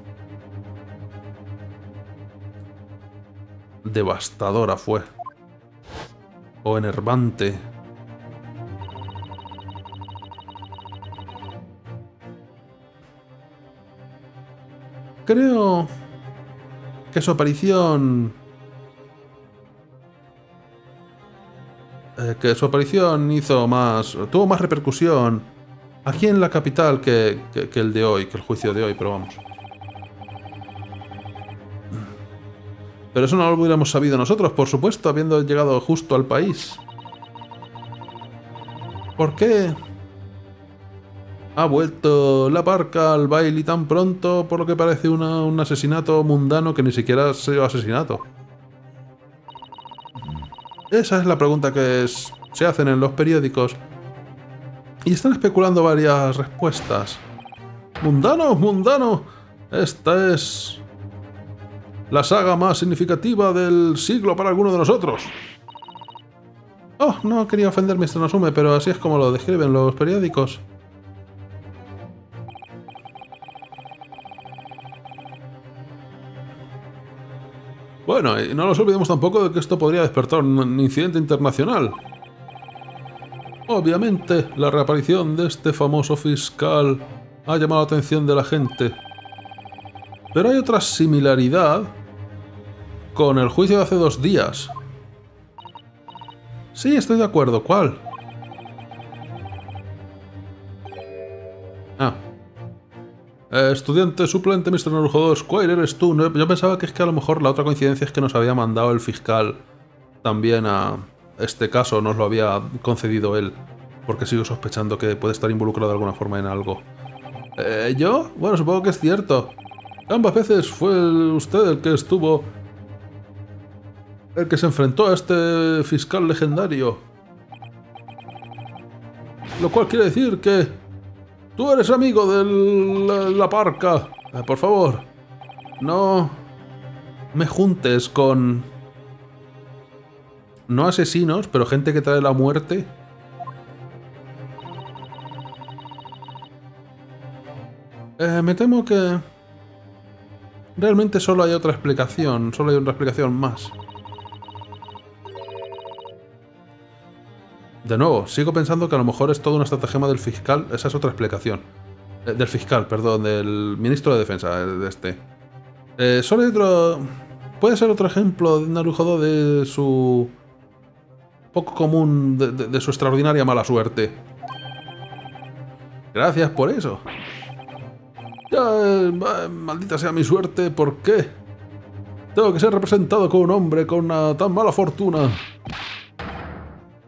devastadora fue. O enervante. Creo que su aparición... eh, que su aparición hizo más... tuvo más repercusión aquí en la capital que, que- que el de hoy, que el juicio de hoy, pero vamos. Pero eso no lo hubiéramos sabido nosotros, por supuesto, habiendo llegado justo al país. ¿Por qué ha vuelto la parca al baile tan pronto por lo que parece un asesinato mundano que ni siquiera ha sido asesinato? Esa es la pregunta que se hacen en los periódicos. Y están especulando varias respuestas. Mundano, mundano. Esta es la saga más significativa del siglo para alguno de nosotros. Oh, no quería ofender Mr. Nasume, pero así es como lo describen los periódicos. Bueno, y no nos olvidemos tampoco de que esto podría despertar un incidente internacional. Obviamente, la reaparición de este famoso fiscal ha llamado la atención de la gente. Pero hay otra similaridad con el juicio de hace dos días. Sí, estoy de acuerdo. ¿Cuál? Ah. Eh, estudiante suplente, Mr. Narujodo Squire, eres tú. Yo pensaba que es que a lo mejor la otra coincidencia es que nos había mandado el fiscal también a este caso, nos lo había concedido él. Porque sigo sospechando que puede estar involucrado de alguna forma en algo. Eh, ¿Yo? Bueno, supongo que es cierto. Ambas veces fue usted el que estuvo el que se enfrentó a este fiscal legendario. Lo cual quiere decir que tú eres amigo de la, parca. Eh, por favor, no me juntes con... No asesinos, pero gente que trae la muerte. Eh, me temo que... Realmente solo hay otra explicación, solo hay otra explicación más. De nuevo, sigo pensando que a lo mejor es toda una estratagema del fiscal. Esa es otra explicación. Eh, del fiscal, perdón, del ministro de defensa, de este. Eh, solo otro... Puede ser otro ejemplo de Narujodo de su... Poco común, de, su extraordinaria mala suerte. Gracias por eso. Ya, eh, maldita sea mi suerte, ¿por qué? Tengo que ser representado con un hombre con una tan mala fortuna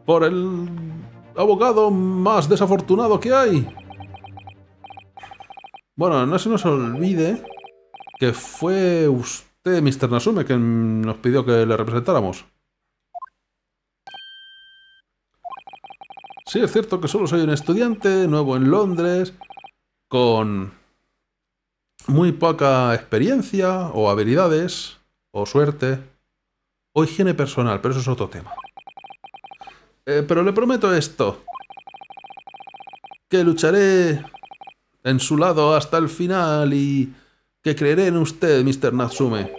por el abogado más desafortunado que hay. Bueno, no se nos olvide que fue usted, Mr. Nasume, quien nos pidió que le representáramos. Sí, es cierto que solo soy un estudiante, nuevo en Londres, con muy poca experiencia o habilidades, o suerte, o higiene personal, pero eso es otro tema. Eh, pero le prometo esto. Que lucharé en su lado hasta el final y que creeré en usted, Mr. Natsume.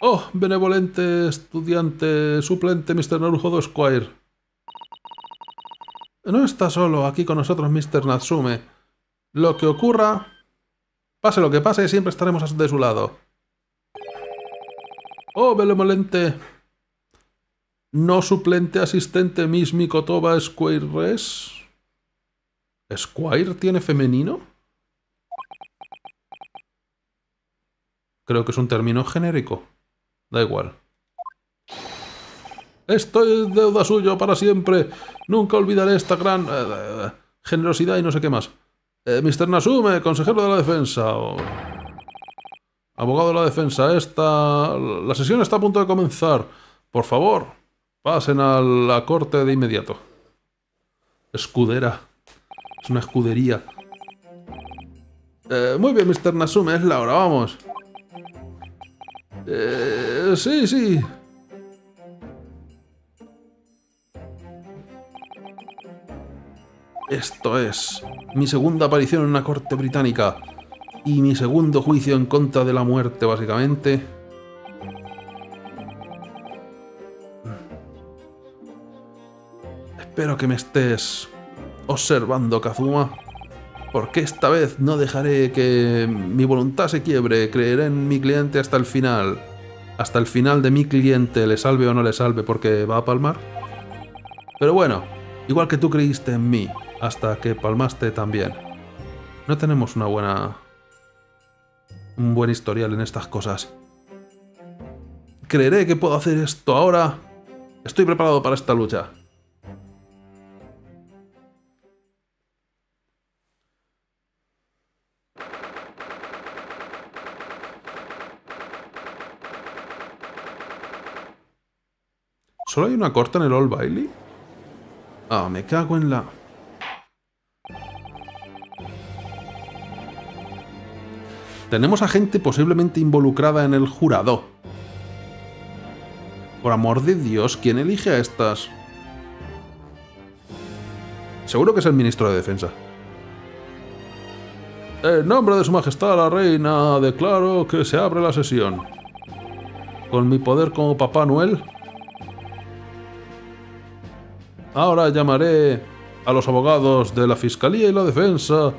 Oh, benevolente estudiante suplente, Mr. Naruhodo Squire. No está solo aquí con nosotros, Mr. Natsume. Lo que ocurra, pase lo que pase, siempre estaremos de su lado. Oh, benevolente no suplente asistente Miss Mikotoba Squire Res. ¿Squire tiene femenino? Creo que es un término genérico. Da igual. Estoy deuda suyo para siempre. Nunca olvidaré esta gran eh, eh, generosidad y no sé qué más. Eh, Mr. Nasume, consejero de la defensa. abogado de la defensa. Esta... La sesión está a punto de comenzar. Por favor, Pasen a la corte de inmediato. Escudera. Es una escudería. Eh, muy bien, Mr. Nasume, es la hora, vamos. Eh, sí, sí. Esto es mi segunda aparición en una corte británica y mi segundo juicio en contra de la muerte, básicamente. Espero que me estés observando, Kazuma. Porque esta vez no dejaré que mi voluntad se quiebre. Creeré en mi cliente hasta el final. Hasta el final de mi cliente, le salve o no le salve porque va a palmar. Pero bueno, igual que tú creíste en mí, hasta que palmaste también. No tenemos una buena... un buen historial en estas cosas. creeré que puedo hacer esto ahora. Estoy preparado para esta lucha. ¿Solo hay una corta en el All Bailey? Ah, me cago en la... Tenemos a gente posiblemente involucrada en el jurado. Por amor de Dios, ¿quién elige a estas? Seguro que es el ministro de Defensa. En nombre de su majestad la reina, declaro que se abre la sesión. Con mi poder como Papá Noel. Ahora llamaré a los abogados de la Fiscalía y la Defensa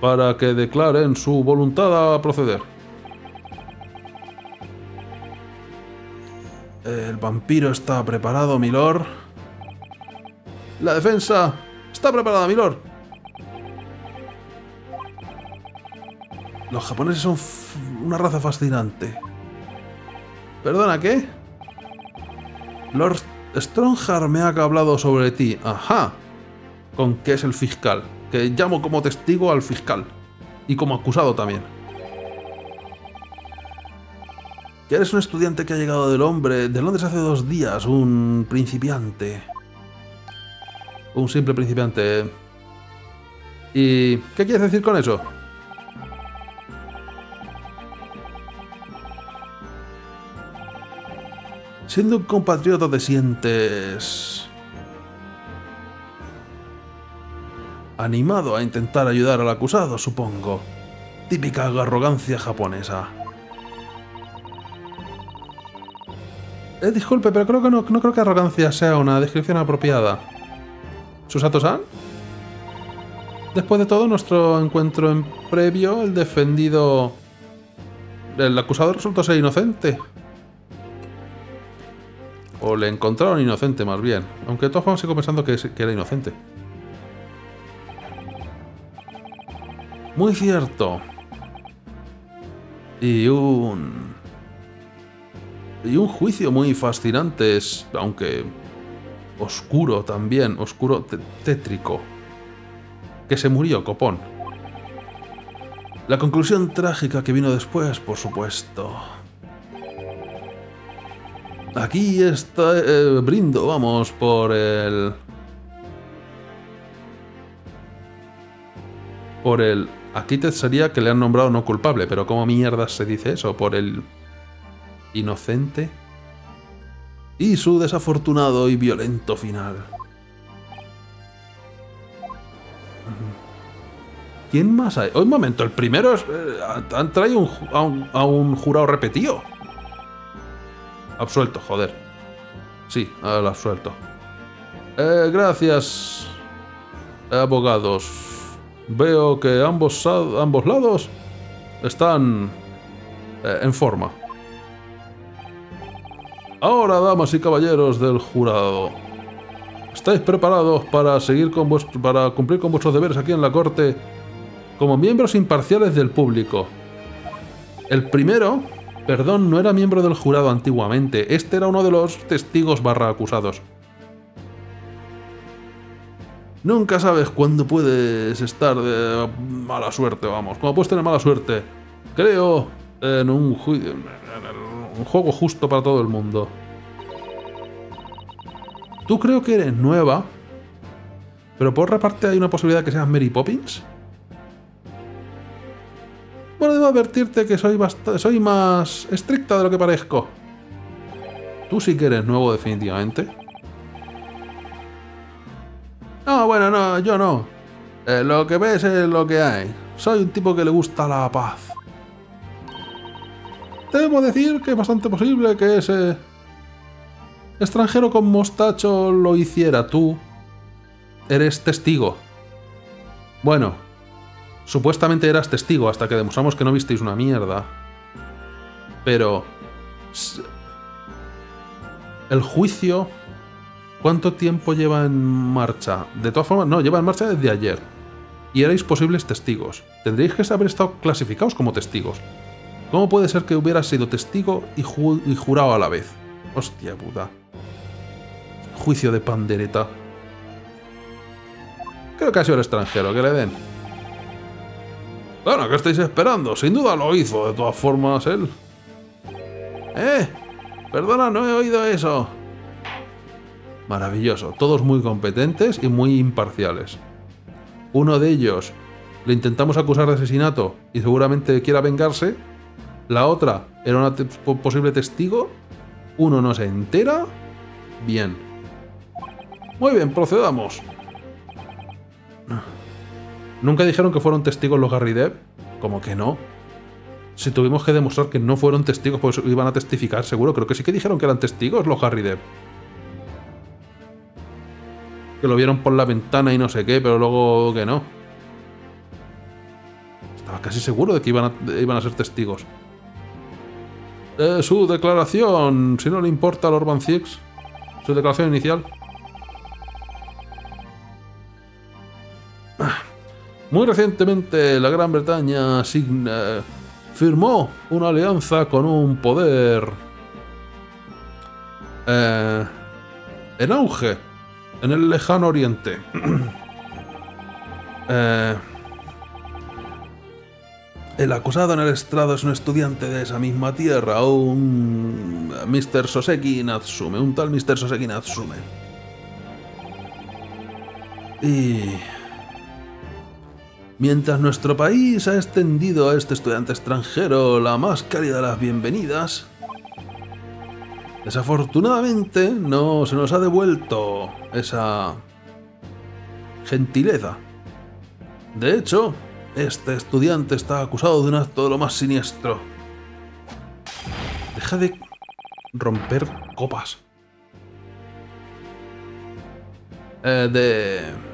para que declaren su voluntad a proceder. El vampiro está preparado, milord. La defensa está preparada, milord. Los japoneses son una raza fascinante. ¿Perdona, qué? Lord Stronghar me ha hablado sobre ti. Ajá. ¿Con qué es el fiscal? que llamo como testigo al fiscal y como acusado también. Que eres un estudiante que ha llegado del hombre, de Londres hace dos días, un principiante. Un simple principiante. ¿Y qué quieres decir con eso? Siendo un compatriota te sientes animado a intentar ayudar al acusado, supongo. Típica arrogancia japonesa. Eh, disculpe, pero creo que no, no creo que arrogancia sea una descripción apropiada. ¿Susato-san? Después de todo, nuestro encuentro en previo, el defendido... El acusado resultó ser inocente. O le encontraron inocente, más bien. Aunque todas formas sigo pensando que era inocente. Muy cierto. Y un... Y un juicio muy fascinante, es, aunque oscuro también, oscuro tétrico. Que se murió, copón. La conclusión trágica que vino después, por supuesto. Aquí está eh, brindo, vamos, por el... Por el Aquí te sería que le han nombrado no culpable, pero ¿cómo mierda se dice eso? ¿Por el inocente? Y su desafortunado y violento final. ¿Quién más hay? Oh, un momento, el primero es... Eh, han traído a, un, jurado repetido. Absuelto, joder. Sí, al absuelto. Eh, gracias, abogados. Veo que ambos, ambos lados están eh, en forma. Ahora, damas y caballeros del jurado, ¿estáis preparados para, seguir con para cumplir con vuestros deberes aquí en la corte como miembros imparciales del público? El primero, perdón, no era miembro del jurado antiguamente, este era uno de los testigos barra acusados. Nunca sabes cuándo puedes estar de mala suerte, vamos. Cuando puedes tener mala suerte. Creo en un, un juego justo para todo el mundo. Tú creo que eres nueva. Pero por otra parte hay una posibilidad que seas Mary Poppins. Bueno, debo advertirte que soy, soy más estricta de lo que parezco. Tú sí que eres nuevo definitivamente. No, bueno, no, yo no. Eh, lo que ves es lo que hay. Soy un tipo que le gusta la paz. Debo decir que es bastante posible que ese extranjero con mostacho lo hiciera tú. Eres testigo. Bueno, supuestamente eras testigo hasta que demostramos que no visteis una mierda. Pero... El juicio ¿Cuánto tiempo lleva en marcha? De todas formas, no, lleva en marcha desde ayer. Y erais posibles testigos. Tendríais que haber estado clasificados como testigos. ¿Cómo puede ser que hubiera sido testigo y, y jurado a la vez? Hostia puta. Juicio de pandereta. Creo que ha sido el extranjero, que le den. Bueno, ¿qué estáis esperando? Sin duda lo hizo, de todas formas, él. ¡Eh! Perdona, no he oído eso. Maravilloso. Todos muy competentes y muy imparciales. Uno de ellos le intentamos acusar de asesinato y seguramente quiera vengarse. La otra era una posible testigo. Uno no se entera. Bien. Muy bien, procedamos. ¿Nunca dijeron que fueron testigos los Depp? Como que no. Si tuvimos que demostrar que no fueron testigos, pues iban a testificar, seguro. Creo que sí que dijeron que eran testigos los Harry. Que lo vieron por la ventana y no sé qué, pero luego que no. Estaba casi seguro de que iban a, ser testigos. Eh, su declaración, si no le importa a Lord Six. Su declaración inicial. Muy recientemente la Gran Bretaña firmó una alianza con un poder eh, en auge en el lejano oriente. Eh, el acusado en el estrado es un estudiante de esa misma tierra, un Mr. Soseki Natsume, un tal Mr. Soseki Natsume. Y Mientras nuestro país ha extendido a este estudiante extranjero la más cálida de las bienvenidas, desafortunadamente no se nos ha devuelto esa gentileza. De hecho, este estudiante está acusado de un acto de lo más siniestro. Deja de romper copas. Eh, de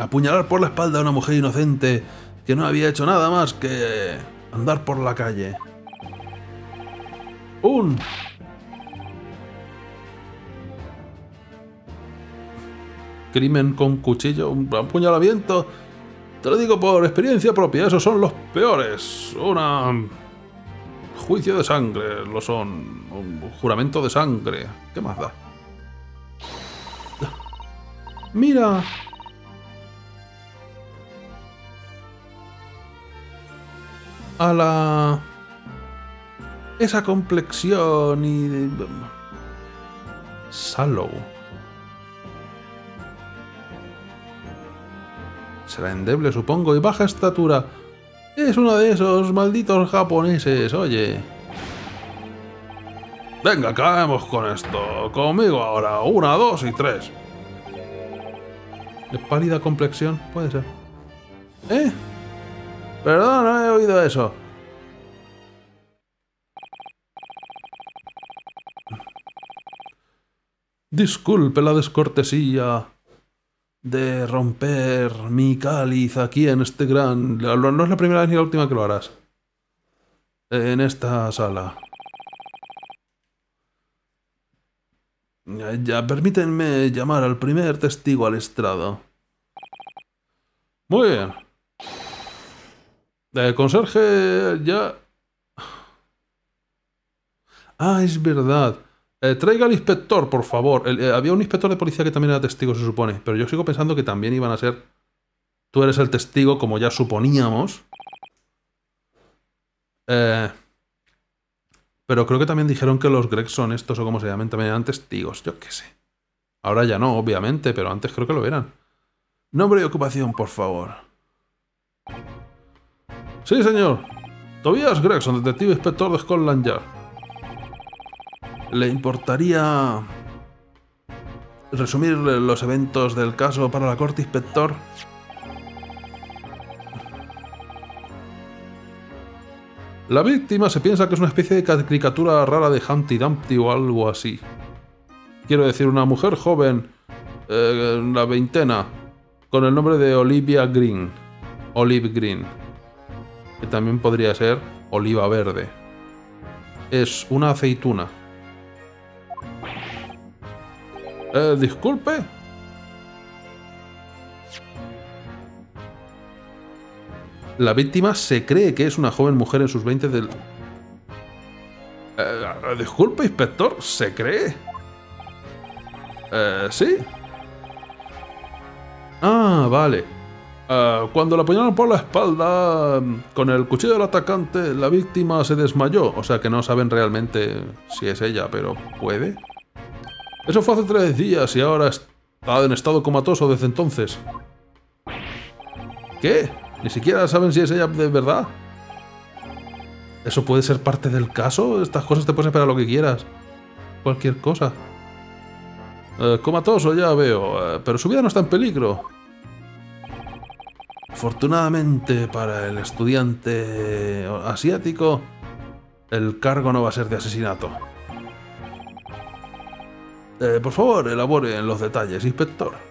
apuñalar por la espalda a una mujer inocente que no había hecho nada más que andar por la calle. Un... Crimen con cuchillo, un apuñalamiento. Te lo digo por experiencia propia, esos son los peores. Una... Juicio de sangre, lo son. Un juramento de sangre. ¿Qué más da? Mira, a la... esa complexión y... Sallow. Será endeble, supongo, y baja estatura. Es uno de esos malditos japoneses, oye. Venga, caemos con esto. Conmigo ahora. Una, dos y tres. De pálida complexión, puede ser. ¿Eh? Perdón, no he oído eso. Disculpe la descortesía de romper mi cáliz aquí en este gran... No es la primera vez ni la última que lo harás. En esta sala. Ya, permítanme llamar al primer testigo al estrado. Muy bien. El conserje ya... Ah, es verdad. Eh, traiga al inspector, por favor. Eh, había un inspector de policía que también era testigo, se supone. Pero yo sigo pensando que también iban a ser... Tú eres el testigo, como ya suponíamos. Eh, pero creo que también dijeron que los Gregson, estos o como se llaman, también eran testigos. Yo qué sé. Ahora ya no, obviamente, pero antes creo que lo eran. Nombre y ocupación, por favor. Sí, señor. Tobias Gregson, detective inspector de Scotland Yard. ¿Le importaría resumir los eventos del caso para la corte, inspector? La víctima se piensa que es una especie de caricatura rara de Humpty Dumpty o algo así. Quiero decir, una mujer joven, eh, la veintena, con el nombre de Olivia Green. Olive Green que también podría ser oliva verde. Es una aceituna. Eh, disculpe. La víctima se cree que es una joven mujer en sus 20 del... Eh, disculpe, inspector, ¿se cree? Eh, sí. Ah, vale. Eh, cuando la apuñalaron por la espalda con el cuchillo del atacante, la víctima se desmayó. O sea que no saben realmente si es ella, pero ¿puede? Eso fue hace tres días y ahora está en estado comatoso desde entonces. ¿Qué? ¿Ni siquiera saben si es ella de verdad? ¿Eso puede ser parte del caso? Estas cosas te puedes esperar lo que quieras. Cualquier cosa. Eh, comatoso, ya veo. Eh, pero su vida no está en peligro. Afortunadamente para el estudiante asiático, el cargo no va a ser de asesinato. Eh, por favor, elabore en los detalles, inspector.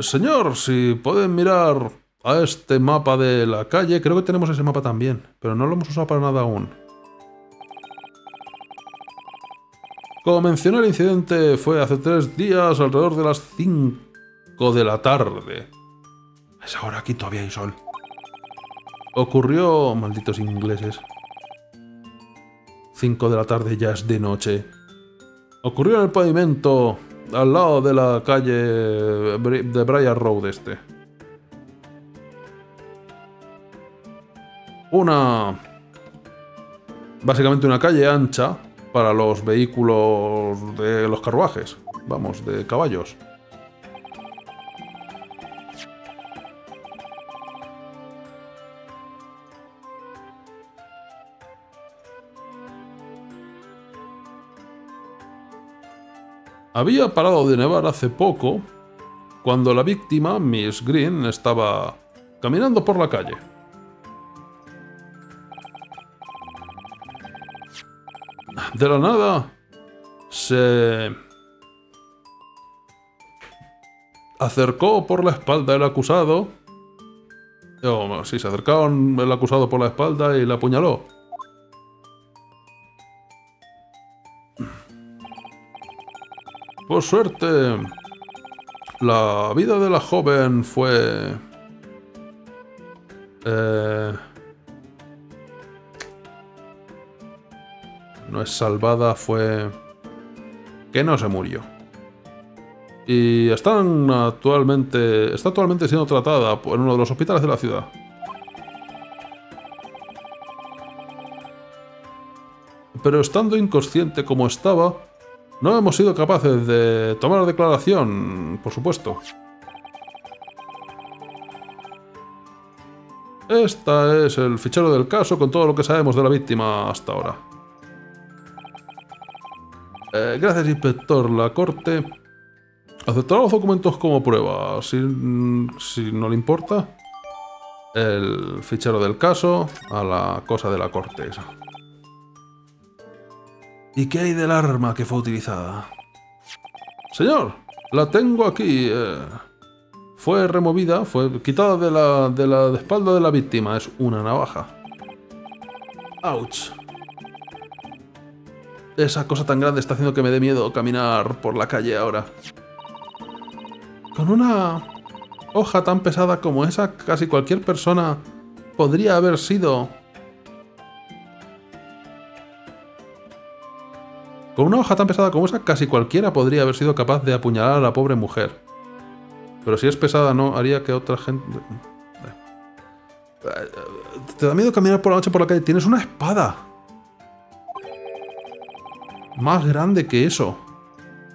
señor, si pueden mirar a este mapa de la calle, creo que tenemos ese mapa también, pero no lo hemos usado para nada aún. Como mencioné, el incidente fue hace tres días, alrededor de las 5 de la tarde. Es ahora aquí todavía hay sol. Ocurrió... malditos ingleses. 5 de la tarde ya es de noche. Ocurrió en el pavimento al lado de la calle de Briar Road este. Una... Básicamente una calle ancha para los vehículos de los carruajes, vamos, de caballos. Había parado de nevar hace poco cuando la víctima, Miss Green, estaba caminando por la calle. de la nada se acercó por la espalda el acusado. Oh, sí, se acercaron el acusado por la espalda y la apuñaló. Por suerte, la vida de la joven fue... Eh, no es salvada, fue que no se murió. Y están actualmente, está actualmente siendo tratada en uno de los hospitales de la ciudad. Pero estando inconsciente como estaba, no hemos sido capaces de tomar declaración, por supuesto. Esta es el fichero del caso con todo lo que sabemos de la víctima hasta ahora. Eh, gracias, inspector. La corte aceptará los documentos como prueba. Si, si no le importa, el fichero del caso a la cosa de la corte esa. ¿Y qué hay del arma que fue utilizada? Señor, la tengo aquí. Eh, fue removida, fue quitada de la, de la espalda de la víctima. Es una navaja. Ouch. Esa cosa tan grande está haciendo que me dé miedo caminar por la calle ahora. Con una hoja tan pesada como esa, casi cualquier persona podría haber sido... Con una hoja tan pesada como esa, casi cualquiera podría haber sido capaz de apuñalar a la pobre mujer. Pero si es pesada, no, haría que otra gente... ¿Te da miedo caminar por la noche por la calle? Tienes una espada más grande que eso.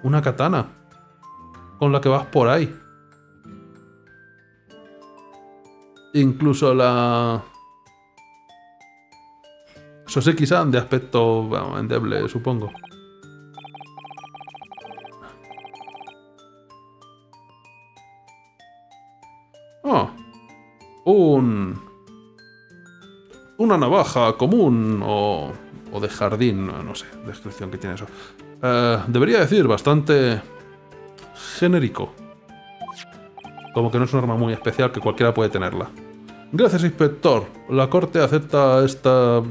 Una katana. Con la que vas por ahí. Incluso la... Soseki-san de aspecto endeble, supongo. Un... Una navaja común o o de jardín, no, sé, descripción que tiene eso. Eh, debería decir bastante genérico. Como que no es un arma muy especial que cualquiera puede tenerla. Gracias, inspector. La corte acepta esta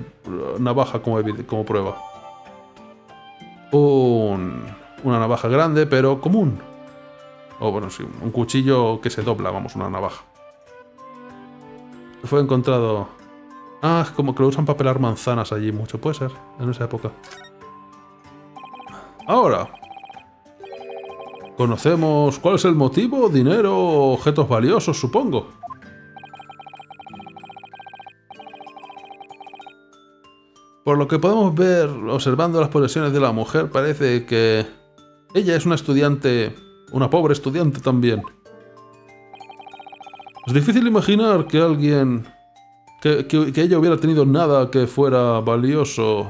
navaja como, como prueba. Un, una navaja grande, pero común. O bueno, sí, un cuchillo que se dobla, vamos, una navaja. Fue encontrado... Ah, como que lo usan para pelar manzanas allí mucho, puede ser, en esa época. Ahora, conocemos cuál es el motivo, dinero, objetos valiosos, supongo. Por lo que podemos ver observando las posesiones de la mujer, parece que ella es una estudiante, una pobre estudiante también. Es difícil imaginar que alguien, que, ella hubiera tenido nada que fuera valioso,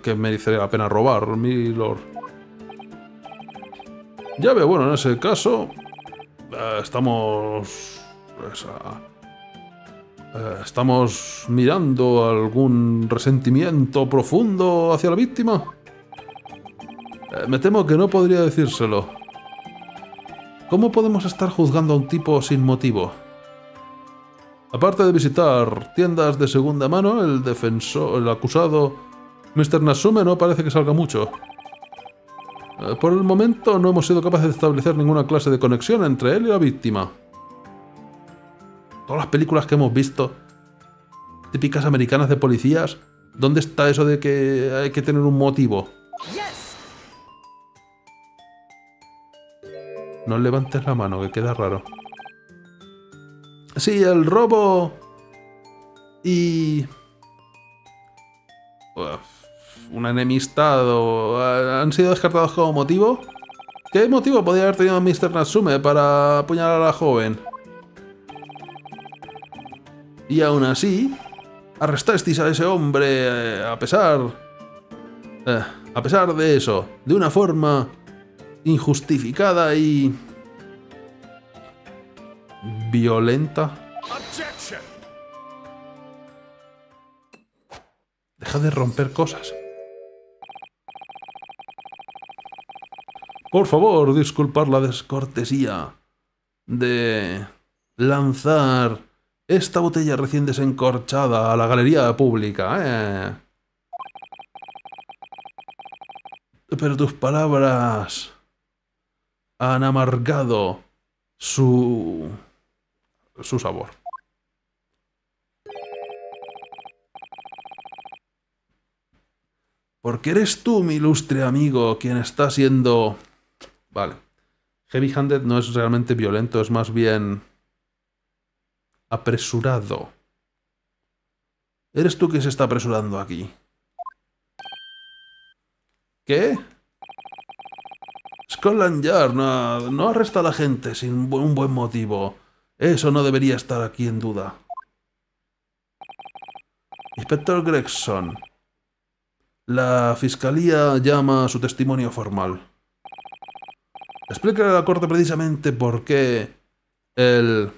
que merecería la pena robar, mi lord. Ya veo, bueno, en ese caso, eh, estamos... Pues, eh, ¿Estamos mirando algún resentimiento profundo hacia la víctima? Eh, me temo que no podría decírselo. ¿Cómo podemos estar juzgando a un tipo sin motivo? Aparte de visitar tiendas de segunda mano, el defensor, el acusado, Mr. Nasume, no parece que salga mucho. Eh, por el momento no hemos sido capaces de establecer ninguna clase de conexión entre él y la víctima todas las películas que hemos visto, típicas americanas de policías, ¿dónde está eso de que hay que tener un motivo? No levantes la mano, que queda raro. Sí, el robo y... una enemistad o... han sido descartados como motivo. ¿Qué motivo podría haber tenido Mr. Natsume para apuñalar a la joven? Y aún así, arrestasteis a ese hombre eh, a pesar... Eh, a pesar de eso, de una forma injustificada y... violenta. Deja de romper cosas. Por favor, disculpar la descortesía de lanzar esta botella recién desencorchada a la galería pública, ¿eh? Pero tus palabras han amargado su... su sabor. Porque eres tú, mi ilustre amigo, quien está siendo... Vale. Heavy Handed no es realmente violento, es más bien apresurado. ¿Eres tú quien se está apresurando aquí? ¿Qué? Scotland Yard no, no arresta a la gente sin un buen motivo. Eso no debería estar aquí en duda. Inspector Gregson. La fiscalía llama a su testimonio formal. Explícale a la corte precisamente por qué el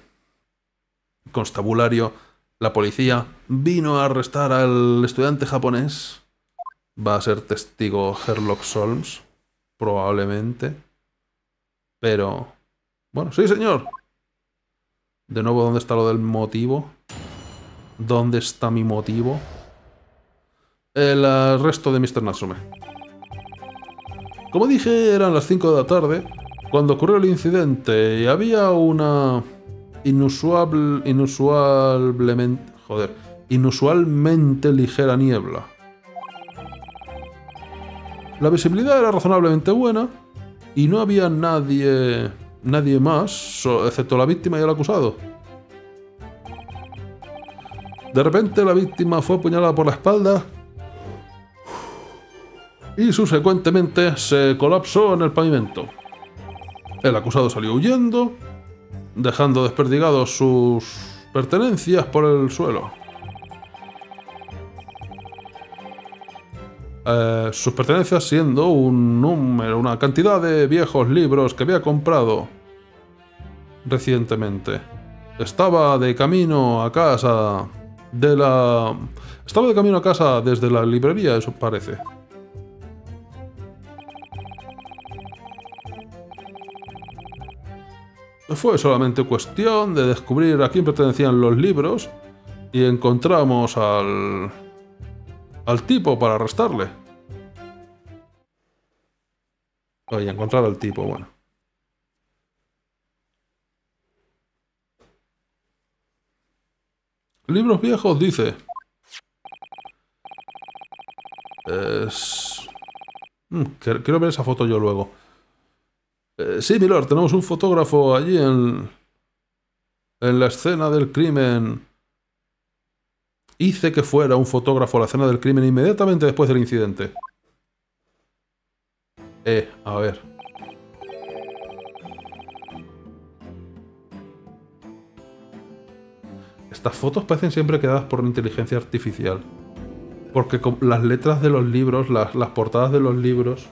constabulario, la policía, vino a arrestar al estudiante japonés. Va a ser testigo Sherlock Holmes, probablemente. Pero... Bueno, sí, señor. De nuevo, ¿dónde está lo del motivo? ¿Dónde está mi motivo? El arresto de Mr. Natsume. Como dije, eran las 5 de la tarde cuando ocurrió el incidente y había una inusual, inusualmente, joder, inusualmente ligera niebla. La visibilidad era razonablemente buena y no había nadie, nadie más, excepto la víctima y el acusado. De repente la víctima fue apuñalada por la espalda y subsecuentemente se colapsó en el pavimento. El acusado salió huyendo dejando desperdigados sus pertenencias por el suelo. Eh, sus pertenencias siendo un número, una cantidad de viejos libros que había comprado recientemente. Estaba de camino a casa de la... Estaba de camino a casa desde la librería, eso parece. Fue solamente cuestión de descubrir a quién pertenecían los libros y encontramos al al tipo para arrestarle. Oye, encontrar al tipo, bueno. Libros viejos, dice. Es... Mm, Quiero ver esa foto yo luego. Eh, sí, Milord, tenemos un fotógrafo allí en... En la escena del crimen Hice que fuera un fotógrafo a la escena del crimen inmediatamente después del incidente. Eh, a ver. Estas fotos parecen siempre quedadas por inteligencia artificial. Porque las letras de los libros, las, las portadas de los libros,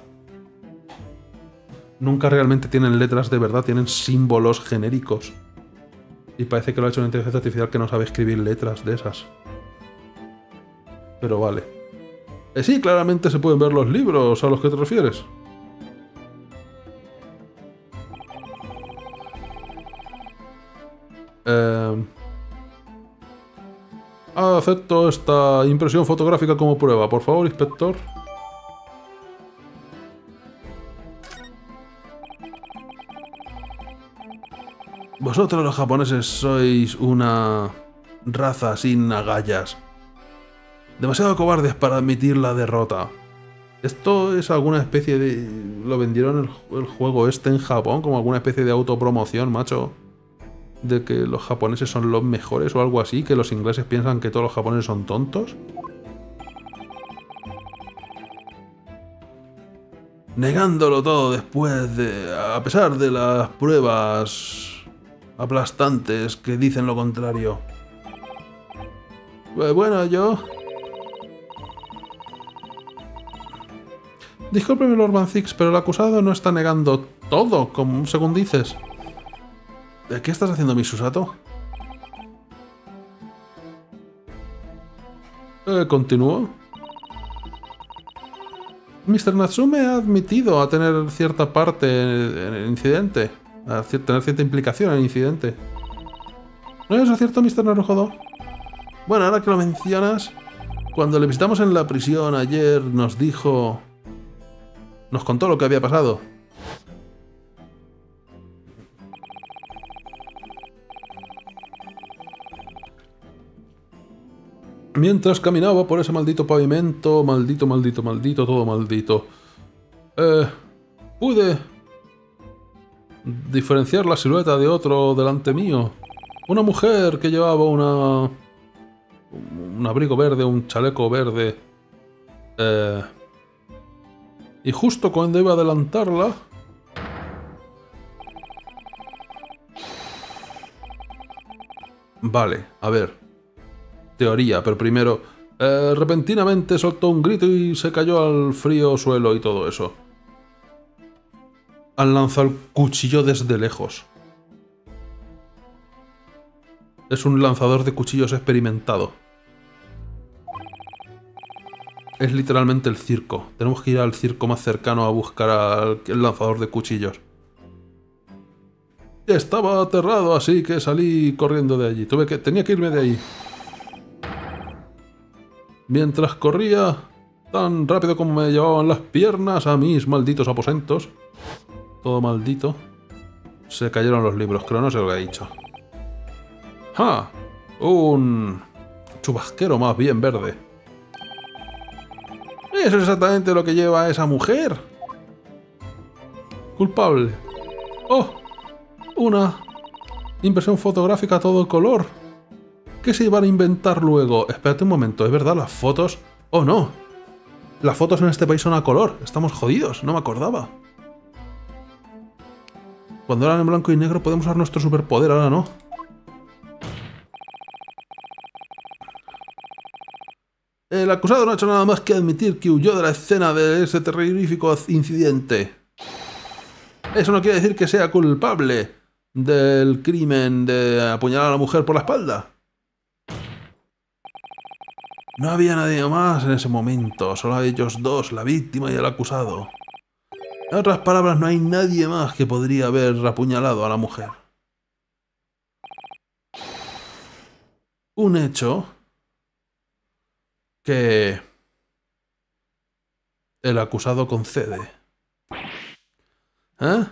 nunca realmente tienen letras de verdad, tienen símbolos genéricos. Y parece que lo ha hecho una inteligencia artificial que no sabe escribir letras de esas. Pero vale. Eh, sí, claramente se pueden ver los libros a los que te refieres. Eh, acepto esta impresión fotográfica como prueba. Por favor, inspector. Vosotros los japoneses sois una raza sin agallas. Demasiado cobardes para admitir la derrota. ¿Esto es alguna especie de... ¿Lo vendieron el, juego este en Japón como alguna especie de autopromoción, macho? De que los japoneses son los mejores o algo así, que los ingleses piensan que todos los japoneses son tontos. Negándolo todo después de... a pesar de las pruebas aplastantes que dicen lo contrario. Pues bueno, yo... Discúlpeme, Lord Van Zix, pero el acusado no está negando todo, como según dices. ¿Qué estás haciendo, Misusato? Eh, ¿Continúo? Mr. Natsume ha admitido a tener cierta parte en el incidente a tener cierta implicación en el incidente. ¿No es cierto, Mr. Narujodo? Bueno, ahora que lo mencionas, cuando le visitamos en la prisión ayer nos dijo... Nos contó lo que había pasado. Mientras caminaba por ese maldito pavimento, maldito, maldito, maldito, todo maldito. Eh, pude diferenciar la silueta de otro delante mío. Una mujer que llevaba una... un abrigo verde, un chaleco verde. Eh, y justo cuando iba a adelantarla... Vale, a ver. Teoría, pero primero... Eh, repentinamente soltó un grito y se cayó al frío suelo y todo eso han lanzado el cuchillo desde lejos. Es un lanzador de cuchillos experimentado. Es literalmente el circo. Tenemos que ir al circo más cercano a buscar al lanzador de cuchillos. Estaba aterrado, así que salí corriendo de allí. Tuve que, tenía que irme de ahí. Mientras corría tan rápido como me llevaban las piernas a mis malditos aposentos, todo maldito. Se cayeron los libros, creo, no sé lo que ha dicho. ¡Ja! Un chubasquero más bien verde. Eso es exactamente lo que lleva esa mujer. Culpable. ¡Oh! Una impresión fotográfica a todo color. ¿Qué se iban a inventar luego? Espérate un momento, ¿es verdad? Las fotos... ¡Oh, no! Las fotos en este país son a color. Estamos jodidos, no me acordaba. Cuando eran en blanco y negro podemos usar nuestro superpoder, ahora no. El acusado no ha hecho nada más que admitir que huyó de la escena de ese terrorífico incidente. Eso no quiere decir que sea culpable del crimen de apuñalar a la mujer por la espalda. No había nadie más en ese momento, solo ellos dos, la víctima y el acusado. En otras palabras, no hay nadie más que podría haber apuñalado a la mujer. Un hecho que el acusado concede. ¿Eh?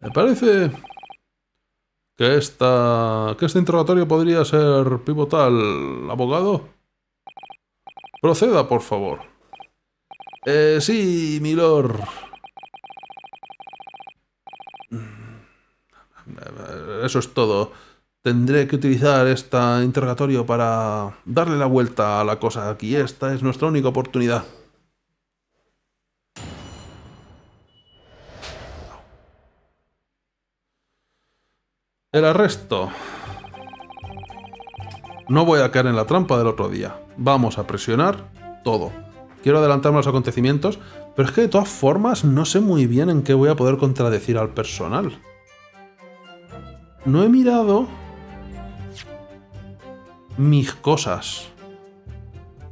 Me parece que, esta, que este interrogatorio podría ser pivotal, abogado. Proceda, por favor. Eh, sí, milord. Eso es todo. Tendré que utilizar este interrogatorio para darle la vuelta a la cosa aquí. Esta es nuestra única oportunidad. El arresto. No voy a caer en la trampa del otro día. Vamos a presionar todo. Quiero adelantarme a los acontecimientos, pero es que de todas formas no sé muy bien en qué voy a poder contradecir al personal. No he mirado mis cosas.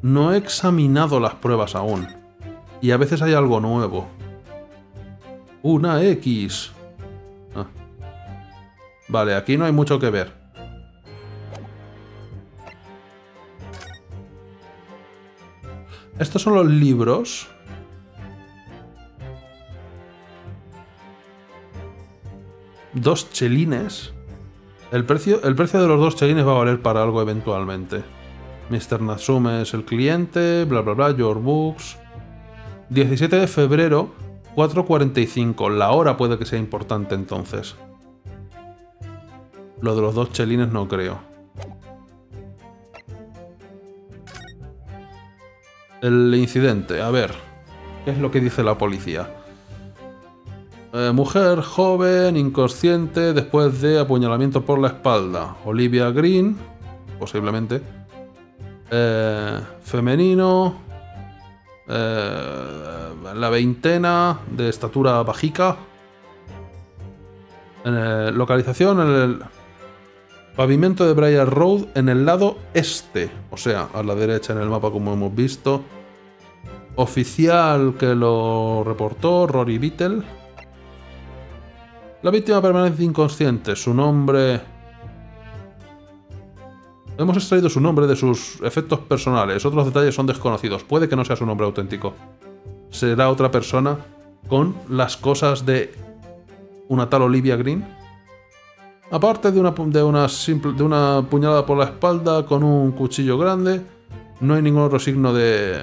No he examinado las pruebas aún. Y a veces hay algo nuevo. Una X. Ah. Vale, aquí no hay mucho que ver. Estos son los libros. Dos chelines. El precio, el precio de los dos chelines va a valer para algo eventualmente. Mr. Natsume es el cliente, bla bla bla, Your Books. 17 de febrero, 4.45. La hora puede que sea importante entonces. Lo de los dos chelines no creo. El incidente, a ver. ¿Qué es lo que dice la policía? Eh, mujer joven, inconsciente, después de apuñalamiento por la espalda. Olivia Green, posiblemente. Eh, femenino. Eh, la veintena, de estatura bajica. localización en el pavimento de Briar Road en el lado este. O sea, a la derecha en el mapa como hemos visto. Oficial que lo reportó, Rory Beetle. La víctima permanece inconsciente. Su nombre... Hemos extraído su nombre de sus efectos personales. Otros detalles son desconocidos. Puede que no sea su nombre auténtico. Será otra persona con las cosas de una tal Olivia Green. Aparte de una, de una, simple, de una puñalada por la espalda con un cuchillo grande, no hay ningún otro signo de,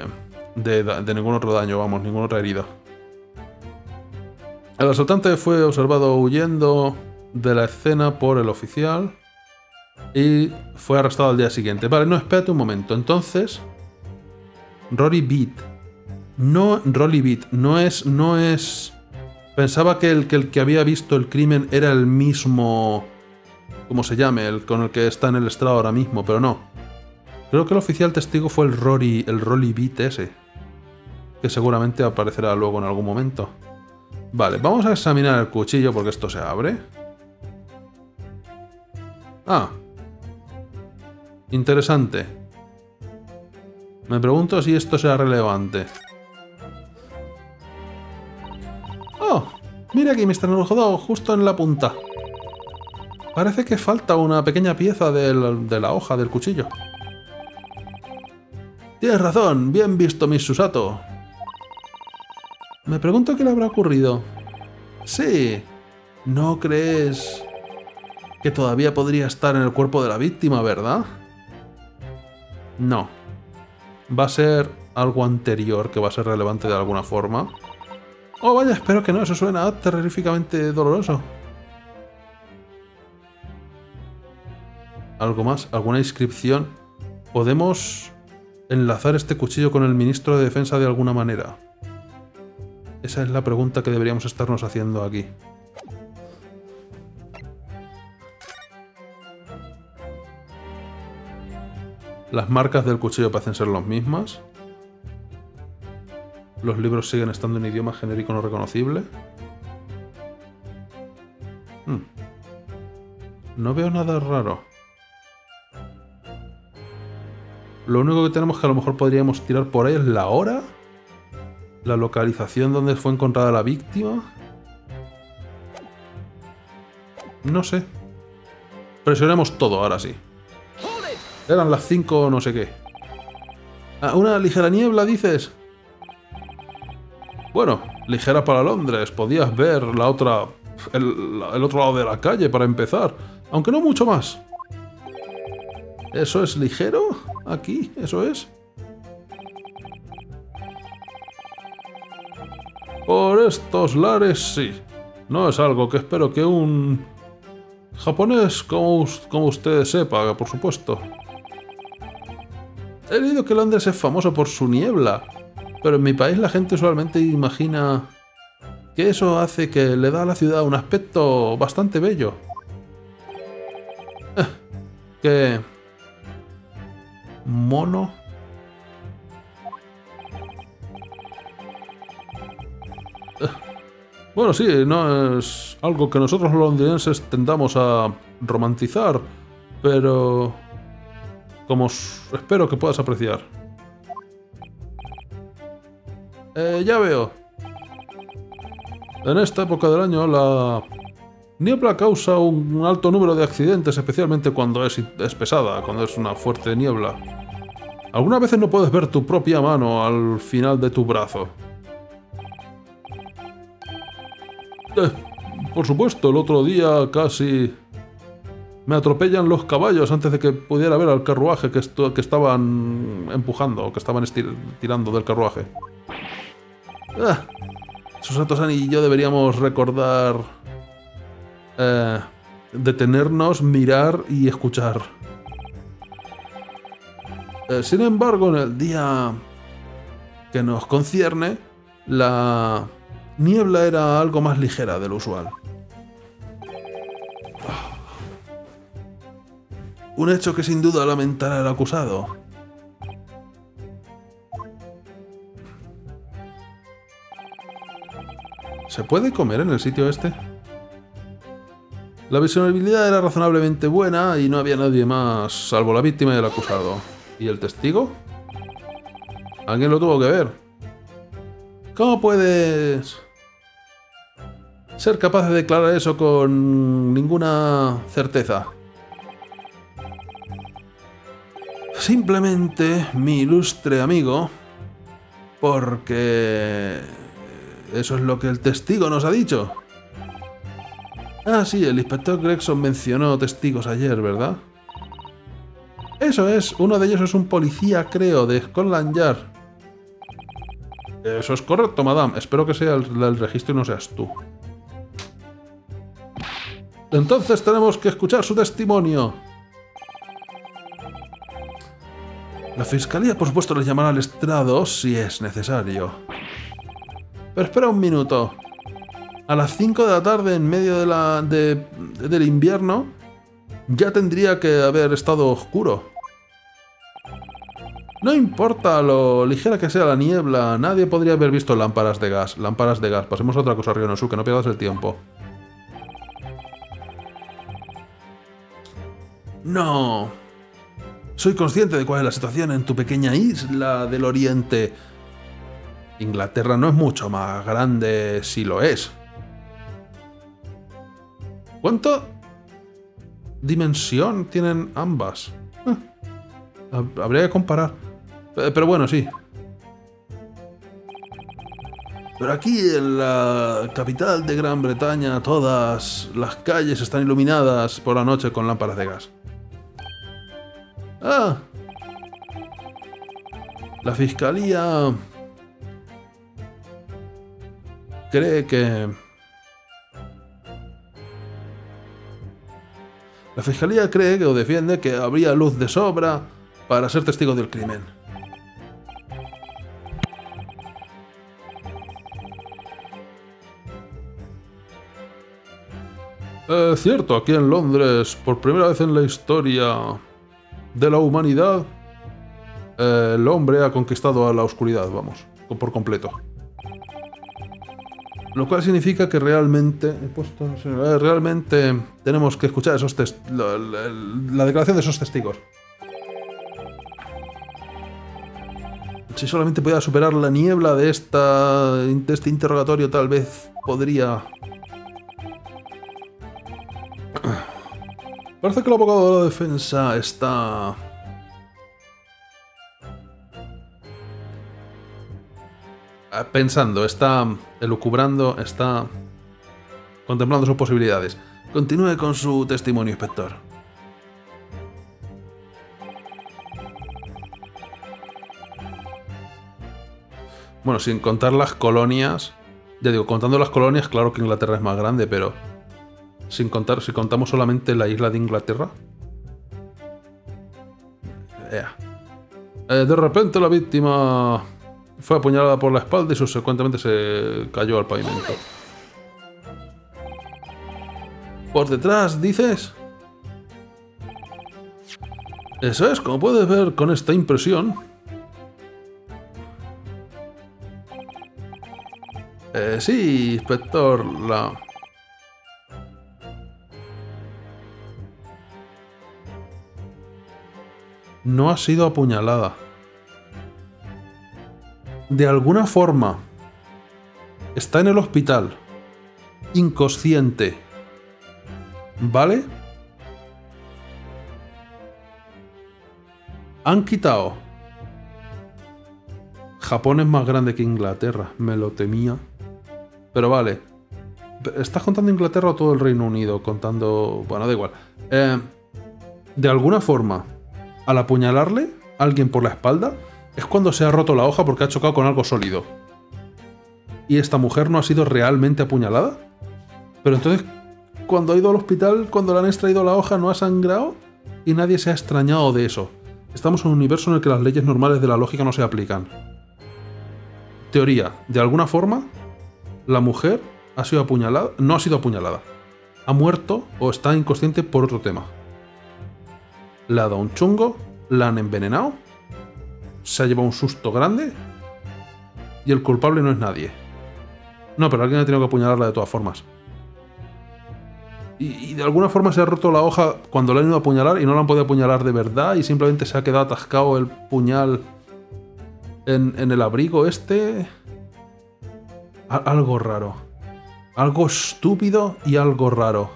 de, de ningún otro daño, vamos, ninguna otra herida. El asaltante fue observado huyendo de la escena por el oficial y fue arrestado al día siguiente. Vale, no, espérate un momento. Entonces, Rory Beat. No, Rory Beat, no es, no es... Pensaba que el, que el que había visto el crimen era el mismo... ¿Cómo se llame? El con el que está en el estrado ahora mismo, pero no. Creo que el oficial testigo fue el Rory, el Rory Beat ese. Que seguramente aparecerá luego en algún momento. Vale, vamos a examinar el cuchillo porque esto se abre. Ah. Interesante. Me pregunto si esto será relevante. ¡Oh! Mira aquí, Mr. Narujodo, justo en la punta. Parece que falta una pequeña pieza de la hoja del cuchillo. Tienes razón, bien visto, Miss Susato. Me pregunto qué le habrá ocurrido. Sí. ¿No crees que todavía podría estar en el cuerpo de la víctima, verdad? No. Va a ser algo anterior que va a ser relevante de alguna forma. Oh, vaya, espero que no, eso suena terroríficamente doloroso. ¿Algo más? ¿Alguna inscripción? ¿Podemos enlazar este cuchillo con el ministro de Defensa de alguna manera? Esa es la pregunta que deberíamos estarnos haciendo aquí. Las marcas del cuchillo parecen ser las mismas. Los libros siguen estando en idioma genérico no reconocible. Hmm. No veo nada raro. Lo único que tenemos que a lo mejor podríamos tirar por ahí es la hora la localización donde fue encontrada la víctima. No sé. Presionemos todo, ahora sí. Eran las 5 no sé qué. Ah, una ligera niebla, dices. Bueno, ligera para Londres. Podías ver la otra... El, el otro lado de la calle para empezar. Aunque no mucho más. ¿Eso es ligero? Aquí, ¿eso es? Por estos lares, sí. No es algo que espero que un japonés como, como usted sepa, por supuesto. He leído que Londres es famoso por su niebla, pero en mi país la gente usualmente imagina que eso hace que le da a la ciudad un aspecto bastante bello. Eh, que... Mono. Bueno, sí, no es algo que nosotros los londinenses tendamos a romantizar, pero como espero que puedas apreciar. Eh, ya veo. En esta época del año la niebla causa un alto número de accidentes, especialmente cuando es, es pesada, cuando es una fuerte niebla. Algunas veces no puedes ver tu propia mano al final de tu brazo. Eh, por supuesto, el otro día casi me atropellan los caballos antes de que pudiera ver al carruaje que, estaban empujando, que estaban tirando del carruaje. Ah, Susatosani y yo deberíamos recordar... Eh, detenernos, mirar y escuchar. Eh, sin embargo, en el día que nos concierne, la niebla era algo más ligera del usual. Un hecho que sin duda lamentará el acusado. ¿Se puede comer en el sitio este? La visibilidad era razonablemente buena y no había nadie más salvo la víctima y el acusado. ¿Y el testigo? Alguien lo tuvo que ver. ¿Cómo puedes ser capaz de declarar eso con ninguna certeza? Simplemente, mi ilustre amigo, porque eso es lo que el testigo nos ha dicho. Ah, sí, el inspector Gregson mencionó testigos ayer, ¿verdad? Eso es, uno de ellos es un policía, creo, de Scotland. Eso es correcto, madame. Espero que sea el registro y no seas tú. Entonces tenemos que escuchar su testimonio. La fiscalía, por supuesto, le llamará al estrado si es necesario. Pero espera un minuto. A las 5 de la tarde, en medio de la, del invierno, ya tendría que haber estado oscuro. No importa lo ligera que sea la niebla, nadie podría haber visto lámparas de gas. Lámparas de gas. Pasemos a otra cosa, Ryonosuke, no pierdas el tiempo. No. Soy consciente de cuál es la situación en tu pequeña isla del oriente. Inglaterra no es mucho más grande si lo es. ¿Cuánto dimensión tienen ambas? Ah, habría que comparar. Pero bueno, sí. Pero aquí en la capital de Gran Bretaña todas las calles están iluminadas por la noche con lámparas de gas. Ah. La fiscalía cree que... La fiscalía cree que o defiende que habría luz de sobra para ser testigo del crimen. Cierto, aquí en Londres, por primera vez en la historia, de la humanidad, eh, el hombre ha conquistado a la oscuridad, vamos, por completo. Lo cual significa que realmente, eh, realmente tenemos que escuchar esos la, la, declaración de esos testigos. Si solamente pudiera superar la niebla de, esta, de este interrogatorio, tal vez podría Parece que el abogado de la defensa está... Ah, pensando, está elucubrando, está contemplando sus posibilidades. Continúe con su testimonio, inspector. Bueno, sin contar las colonias. Ya digo, contando las colonias, claro que Inglaterra es más grande, pero. Sin contar, si contamos solamente la isla de Inglaterra. Eh, de repente la víctima fue apuñalada por la espalda y subsecuentemente se cayó al pavimento. ¿Por detrás, dices? Eso es, como puedes ver con esta impresión. Eh, sí, inspector, la... No ha sido apuñalada. De alguna forma, está en el hospital, inconsciente. ¿Vale? Han quitado. Japón es más grande que Inglaterra, me lo temía. Pero vale. ¿Estás contando Inglaterra o todo el Reino Unido? Contando... Bueno, da igual. Eh, de alguna forma, al apuñalarle a alguien por la espalda, es cuando se ha roto la hoja porque ha chocado con algo sólido. ¿Y esta mujer no ha sido realmente apuñalada? Pero entonces, cuando ha ido al hospital, cuando le han extraído la hoja, no ha sangrado y nadie se ha extrañado de eso. Estamos en un universo en el que las leyes normales de la lógica no se aplican. Teoría, de alguna forma, la mujer ha sido apuñalada, no ha sido apuñalada. Ha muerto o está inconsciente por otro tema. Le ha dado un chungo, la han envenenado, se ha llevado un susto grande y el culpable no es nadie. No, pero alguien ha tenido que apuñalarla de todas formas. Y, de alguna forma se ha roto la hoja cuando la han ido a apuñalar y no la han podido apuñalar de verdad y simplemente se ha quedado atascado el puñal en, en el abrigo este. algo raro. Algo estúpido y algo raro.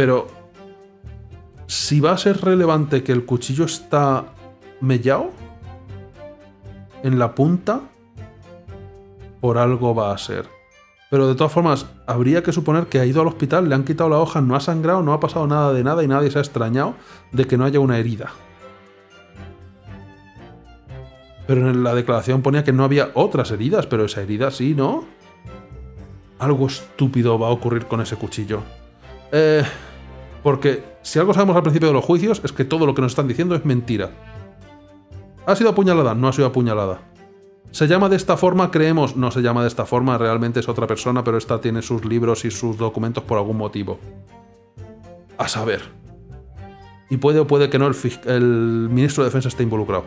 Pero... Si va a ser relevante que el cuchillo está mellado en la punta, por algo va a ser. Pero de todas formas, habría que suponer que ha ido al hospital, le han quitado la hoja, no ha sangrado, no ha pasado nada de nada y nadie se ha extrañado de que no haya una herida. Pero en la declaración ponía que no había otras heridas, pero esa herida sí, ¿no? Algo estúpido va a ocurrir con ese cuchillo. Eh, porque si algo sabemos al principio de los juicios es que todo lo que nos están diciendo es mentira. ¿Ha sido apuñalada? No ha sido apuñalada. ¿Se llama de esta forma? Creemos. No se llama de esta forma, realmente es otra persona, pero esta tiene sus libros y sus documentos por algún motivo. A saber. Y puede o puede que no el, ministro de Defensa esté involucrado.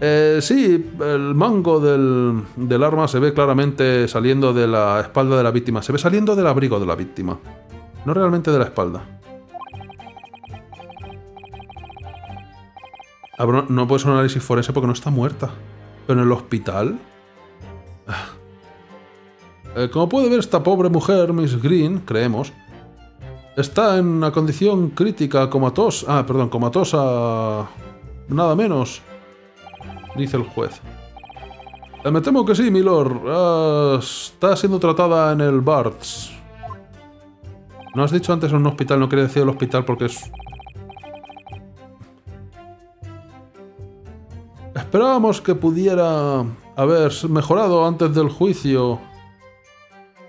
Eh, sí, el mango del, del arma se ve claramente saliendo de la espalda de la víctima. Se ve saliendo del abrigo de la víctima. No realmente de la espalda. No, puede ser un análisis forense porque no está muerta. Pero en el hospital... Ah. Eh, como puede ver esta pobre mujer, Miss Green, creemos, está en una condición crítica, comatosa... Ah, perdón, comatosa... Nada menos, dice el juez. Eh, me temo que sí, milord. Ah, está siendo tratada en el Barts. ¿No has dicho antes en un hospital? No quería decir el hospital porque es Esperábamos que pudiera haber mejorado antes del juicio.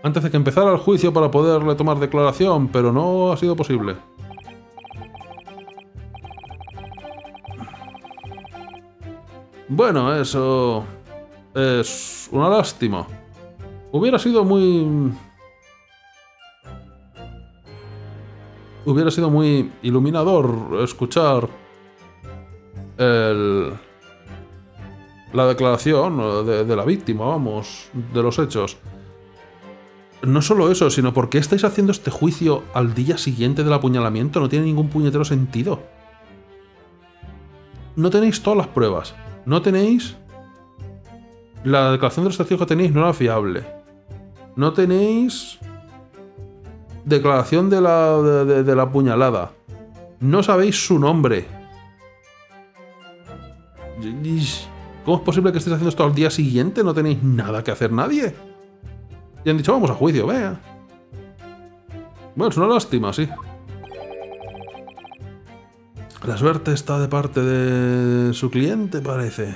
Antes de que empezara el juicio para poderle tomar declaración, pero no ha sido posible. Bueno, eso... Es una lástima. Hubiera sido muy... Hubiera sido muy iluminador escuchar el la declaración de, la víctima, vamos, de los hechos. No solo eso, sino porque estáis haciendo este juicio al día siguiente del apuñalamiento, no tiene ningún puñetero sentido. No tenéis todas las pruebas, no tenéis... La declaración de los testigos que tenéis no era fiable. No tenéis... Declaración de la, de la apuñalada. No sabéis su nombre. ¿Cómo es posible que estéis haciendo esto al día siguiente? ¿No tenéis nada que hacer nadie? Y han dicho, vamos a juicio, vea. Bueno, es una lástima, sí. La suerte está de parte de su cliente, parece.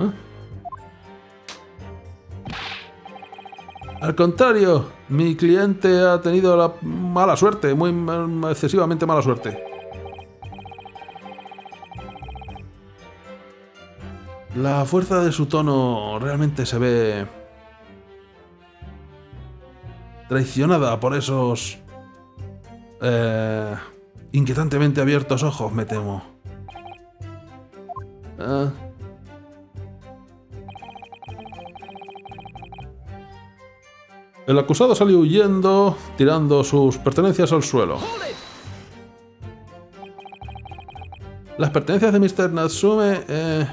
¿Eh? Al contrario, mi cliente ha tenido la mala suerte, muy excesivamente mala suerte. La fuerza de su tono realmente se ve traicionada por esos eh, inquietantemente abiertos ojos, me temo. Ah. El acusado salió huyendo, tirando sus pertenencias al suelo. Las pertenencias de Mr. Natsume... Eh,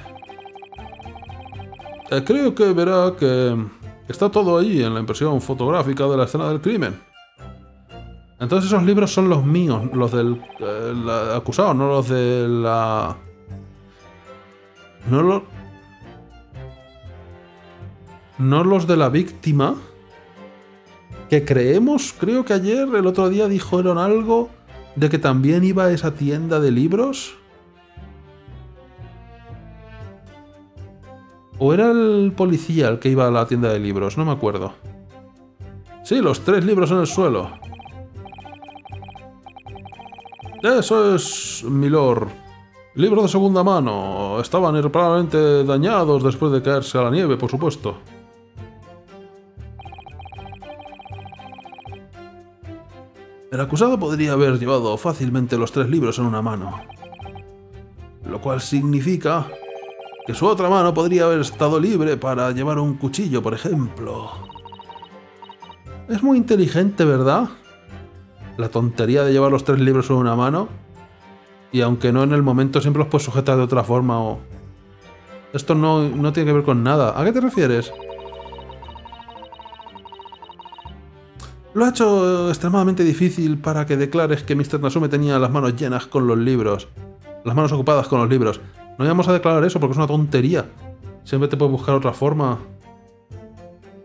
eh, creo que verá que está todo ahí en la impresión fotográfica de la escena del crimen. Entonces esos libros son los míos, los del acusado, no los de la... No los... No los de la víctima. Que creemos, creo que ayer, el otro día dijeron algo de que también iba a esa tienda de libros. ¿O era el policía el que iba a la tienda de libros? No me acuerdo. Sí, los tres libros en el suelo. Eso es, milord. Libros de segunda mano. Estaban irreparablemente dañados después de caerse a la nieve, por supuesto. El acusado podría haber llevado fácilmente los tres libros en una mano. Lo cual significa que su otra mano podría haber estado libre para llevar un cuchillo, por ejemplo. Es muy inteligente, ¿verdad? la tontería de llevar los tres libros en una mano y aunque no en el momento siempre los puedes sujetar de otra forma o... Esto no, no tiene que ver con nada. ¿A qué te refieres? Lo ha hecho extremadamente difícil para que declares que Mr. Nasume tenía las manos llenas con los libros. Las manos ocupadas con los libros. No íbamos a declarar eso porque es una tontería. Siempre te puedes buscar otra forma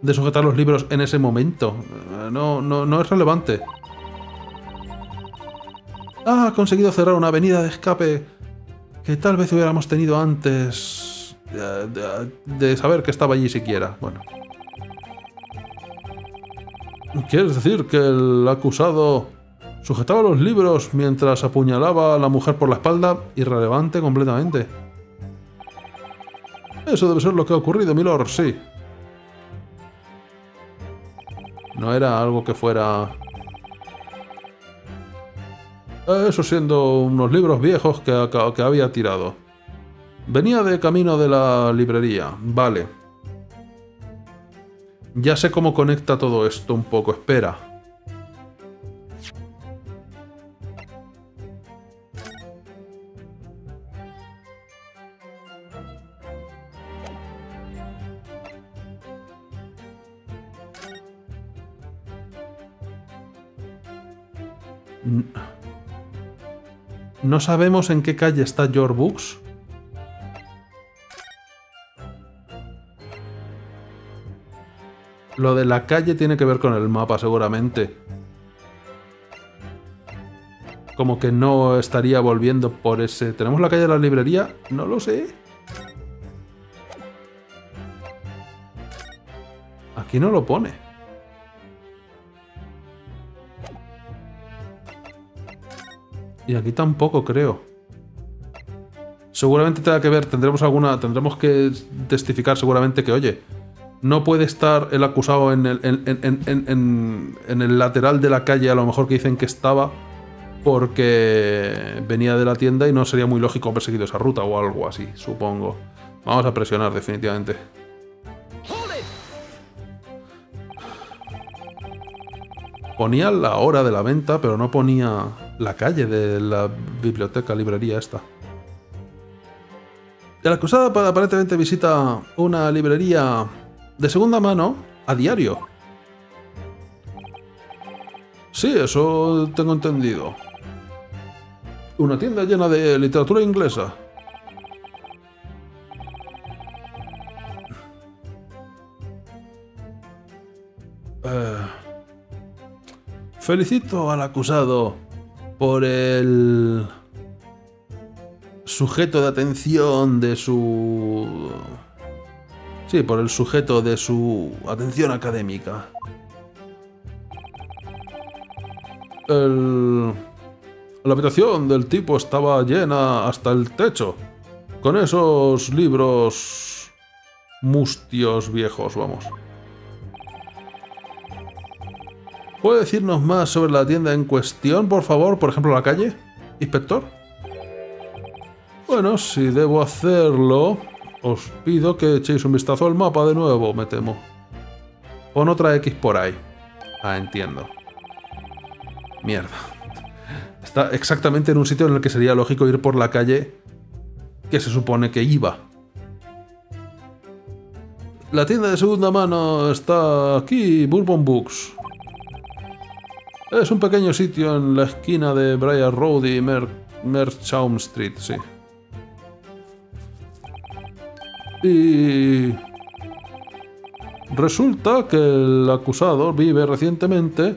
de sujetar los libros en ese momento. No, no, no es relevante. Ha conseguido cerrar una avenida de escape que tal vez hubiéramos tenido antes de, saber que estaba allí siquiera. Bueno. ¿Quieres decir que el acusado sujetaba los libros mientras apuñalaba a la mujer por la espalda? Irrelevante completamente. Eso debe ser lo que ha ocurrido, milord, sí. No era algo que fuera eso siendo unos libros viejos que, que había tirado. Venía de camino de la librería, vale. Ya sé cómo conecta todo esto un poco, espera. No sabemos en qué calle está Your Books. Lo de la calle tiene que ver con el mapa, seguramente. Como que no estaría volviendo por ese... ¿Tenemos la calle de la librería? No lo sé. Aquí no lo pone. Y aquí tampoco creo. Seguramente tenga que ver, tendremos alguna. Tendremos que testificar seguramente que, oye, no puede estar el acusado en el, en, el lateral de la calle, a lo mejor que dicen que estaba, porque venía de la tienda y no sería muy lógico haber seguido esa ruta o algo así, supongo. Vamos a presionar, definitivamente. Ponía la hora de la venta, pero no ponía la calle de la biblioteca, librería esta. El acusado aparentemente visita una librería de segunda mano a diario. Sí, eso tengo entendido. Una tienda llena de literatura inglesa. Eh... Felicito al acusado por el sujeto de atención de su... Sí, por el sujeto de su atención académica. El... La habitación del tipo estaba llena hasta el techo, con esos libros mustios viejos, vamos. ¿Puede decirnos más sobre la tienda en cuestión, por favor? Por ejemplo, la calle, inspector. Bueno, si debo hacerlo, os pido que echéis un vistazo al mapa de nuevo, me temo. Pon otra X por ahí. Ah, entiendo. Mierda. Está exactamente en un sitio en el que sería lógico ir por la calle que se supone que iba. La tienda de segunda mano está aquí, Bourbon Books. Es un pequeño sitio en la esquina de Briar Road y Mer Merchaum Street, sí. Y... Resulta que el acusado vive recientemente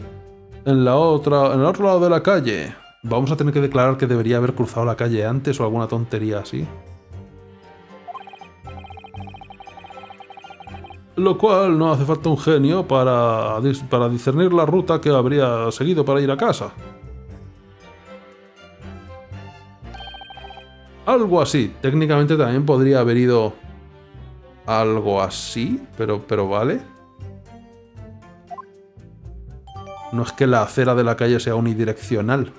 en la otra, en el otro lado de la calle. Vamos a tener que declarar que debería haber cruzado la calle antes o alguna tontería así. Lo cual no hace falta un genio para, para discernir la ruta que habría seguido para ir a casa. Algo así. Técnicamente también podría haber ido algo así, pero, pero vale. No es que la acera de la calle sea unidireccional.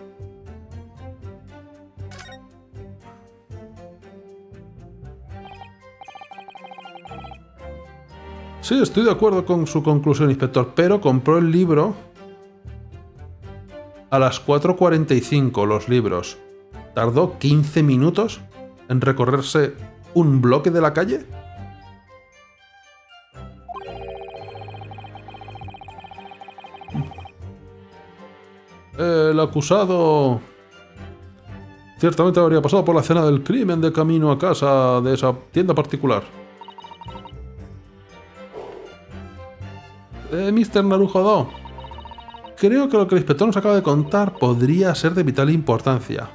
Sí, estoy de acuerdo con su conclusión, inspector, pero compró el libro a las 4.45, los libros. ¿Tardó 15 minutos en recorrerse un bloque de la calle? El acusado ciertamente habría pasado por la escena del crimen de camino a casa de esa tienda particular. Eh, Mr. Narujodo, creo que lo que el inspector nos acaba de contar podría ser de vital importancia.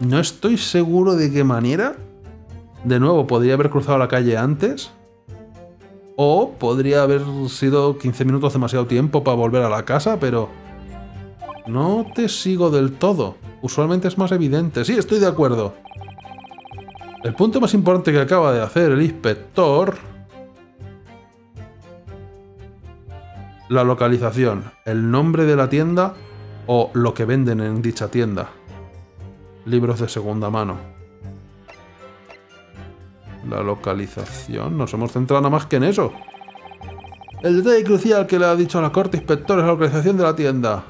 No estoy seguro de qué manera. De nuevo, podría haber cruzado la calle antes. O podría haber sido 15 minutos demasiado tiempo para volver a la casa, pero... No te sigo del todo. Usualmente es más evidente. Sí, estoy de acuerdo. El punto más importante que acaba de hacer el inspector... La localización, el nombre de la tienda o lo que venden en dicha tienda. Libros de segunda mano. La localización. Nos hemos centrado nada más que en eso. El detalle crucial que le ha dicho a la corte inspector es la localización de la tienda.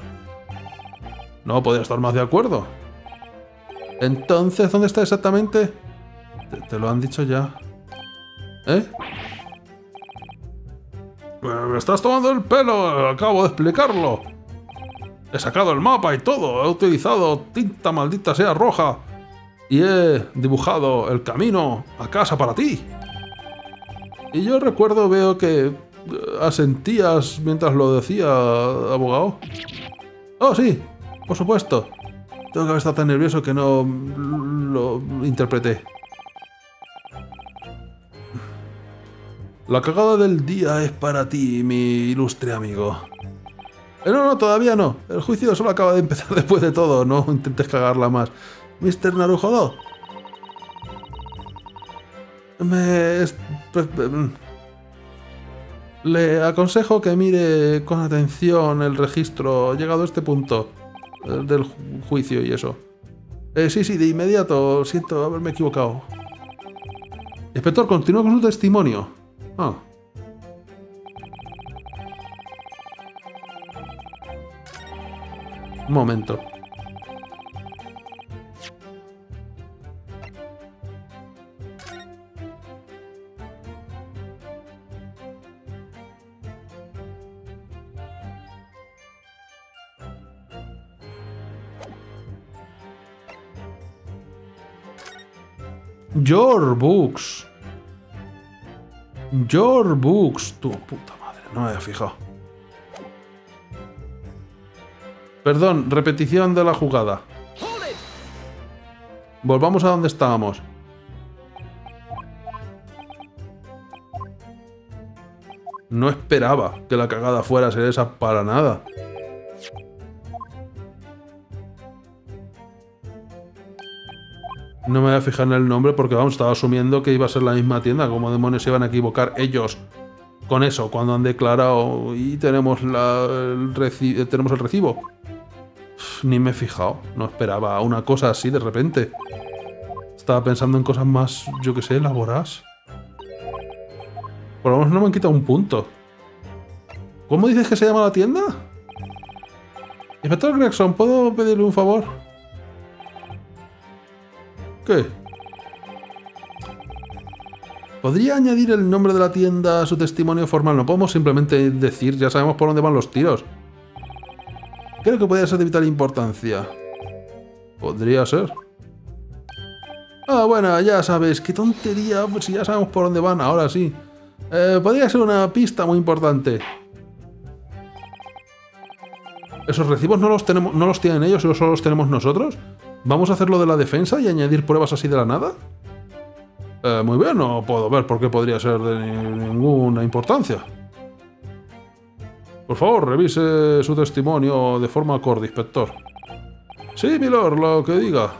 No podría estar más de acuerdo. Entonces, ¿dónde está exactamente? Te, lo han dicho ya. ¿Eh? Me estás tomando el pelo, acabo de explicarlo. He sacado el mapa y todo, he utilizado tinta maldita sea roja y he dibujado el camino a casa para ti. Y yo recuerdo, veo que eh, asentías mientras lo decía, abogado. Oh, sí, por supuesto. Tengo que haber estado tan nervioso que no lo interpreté. La cagada del día es para ti, mi ilustre amigo. Eh, no, no, todavía no. El juicio solo acaba de empezar después de todo. No intentes cagarla más. Mr. Narujodo. Me... Pues, mm, le aconsejo que mire con atención el registro llegado a este punto eh, del juicio y eso. Eh, sí, sí, de inmediato. Siento haberme equivocado. Inspector, continúa con su testimonio. Ah. Un momento. Your Books. Your Books. Tu puta madre. no me había fijado. Perdón, repetición de la jugada. Volvamos a donde estábamos. No esperaba que la cagada fuera a ser esa para nada. No me voy a fijar en el nombre porque, vamos, estaba asumiendo que iba a ser la misma tienda. Como demonios se iban a equivocar ellos con eso cuando han declarado y tenemos, tenemos el recibo? Ni me he fijado. No esperaba una cosa así de repente. Estaba pensando en cosas más, yo que sé, elaboradas. Por lo menos no me han quitado un punto. ¿Cómo dices que se llama la tienda? Inspector Gregson, ¿puedo pedirle un favor? ¿Qué? ¿Podría añadir el nombre de la tienda a su testimonio formal? No podemos simplemente decir, ya sabemos por dónde van los tiros. Creo que podría ser de vital importancia. Podría ser. Ah, bueno, ya sabes, qué tontería, pues si ya sabemos por dónde van, ahora sí. Eh, podría ser una pista muy importante. ¿Esos recibos no los, tenemos, no los tienen ellos y solo los tenemos nosotros? ¿Vamos a hacer lo de la defensa y añadir pruebas así de la nada? Eh, muy bien, no puedo ver por qué podría ser de ninguna importancia. Por favor, revise su testimonio de forma acorde, inspector. Sí, milord, lo que diga.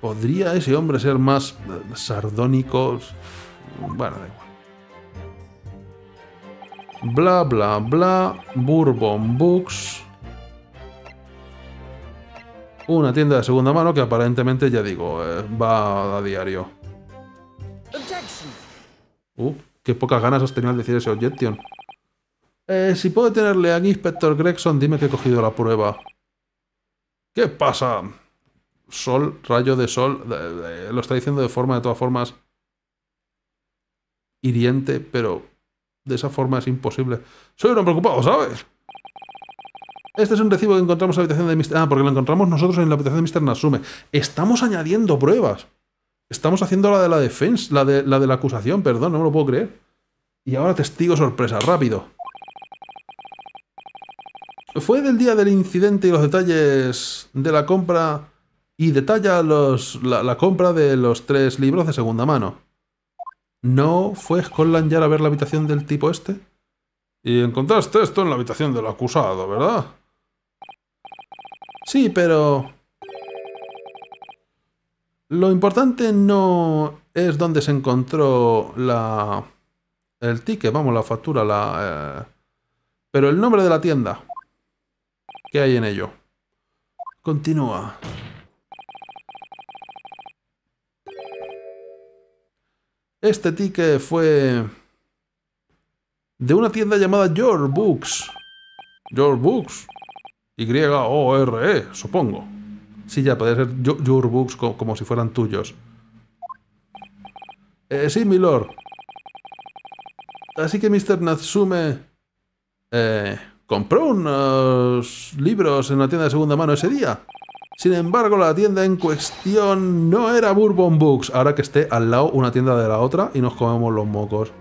¿Podría ese hombre ser más eh, sardónico? Bueno, da igual. Bla, bla, bla. Bourbon Books. Una tienda de segunda mano que aparentemente, ya digo, eh, va a diario. Uh, qué pocas ganas has tenido al decir ese objection. Eh, si puedo tenerle aquí, Inspector Gregson, dime que he cogido la prueba. ¿Qué pasa? sol, rayo de sol, lo está diciendo de forma, de todas formas, hiriente, pero de esa forma es imposible. Soy un preocupado, ¿sabes? Este es un recibo que encontramos en la habitación de Mr. Ah, porque lo encontramos nosotros en la habitación de Mr. Nasume. Estamos añadiendo pruebas. Estamos haciendo la de la defensa, la de la, de la acusación, perdón, no me lo puedo creer. Y ahora testigo sorpresa, rápido. Fue del día del incidente y los detalles de la compra y detalla la, compra de los tres libros de segunda mano. ¿No fue Scotland Yard a ver la habitación del tipo este? Y encontraste esto en la habitación del acusado, ¿verdad? Sí, pero... Lo importante no es dónde se encontró la... El ticket, vamos, la factura, la... Eh, pero el nombre de la tienda. ¿Qué hay en ello? Continúa. Este ticket fue de una tienda llamada Your Books. Your Books. Y-O-R-E, supongo. Sí, ya, puede ser Your Books como, si fueran tuyos. Eh, sí, milord. Así que Mr. Natsume eh, compró unos libros en una tienda de segunda mano ese día. Sin embargo, la tienda en cuestión no era Bourbon Books, ahora que esté al lado una tienda de la otra y nos comemos los mocos.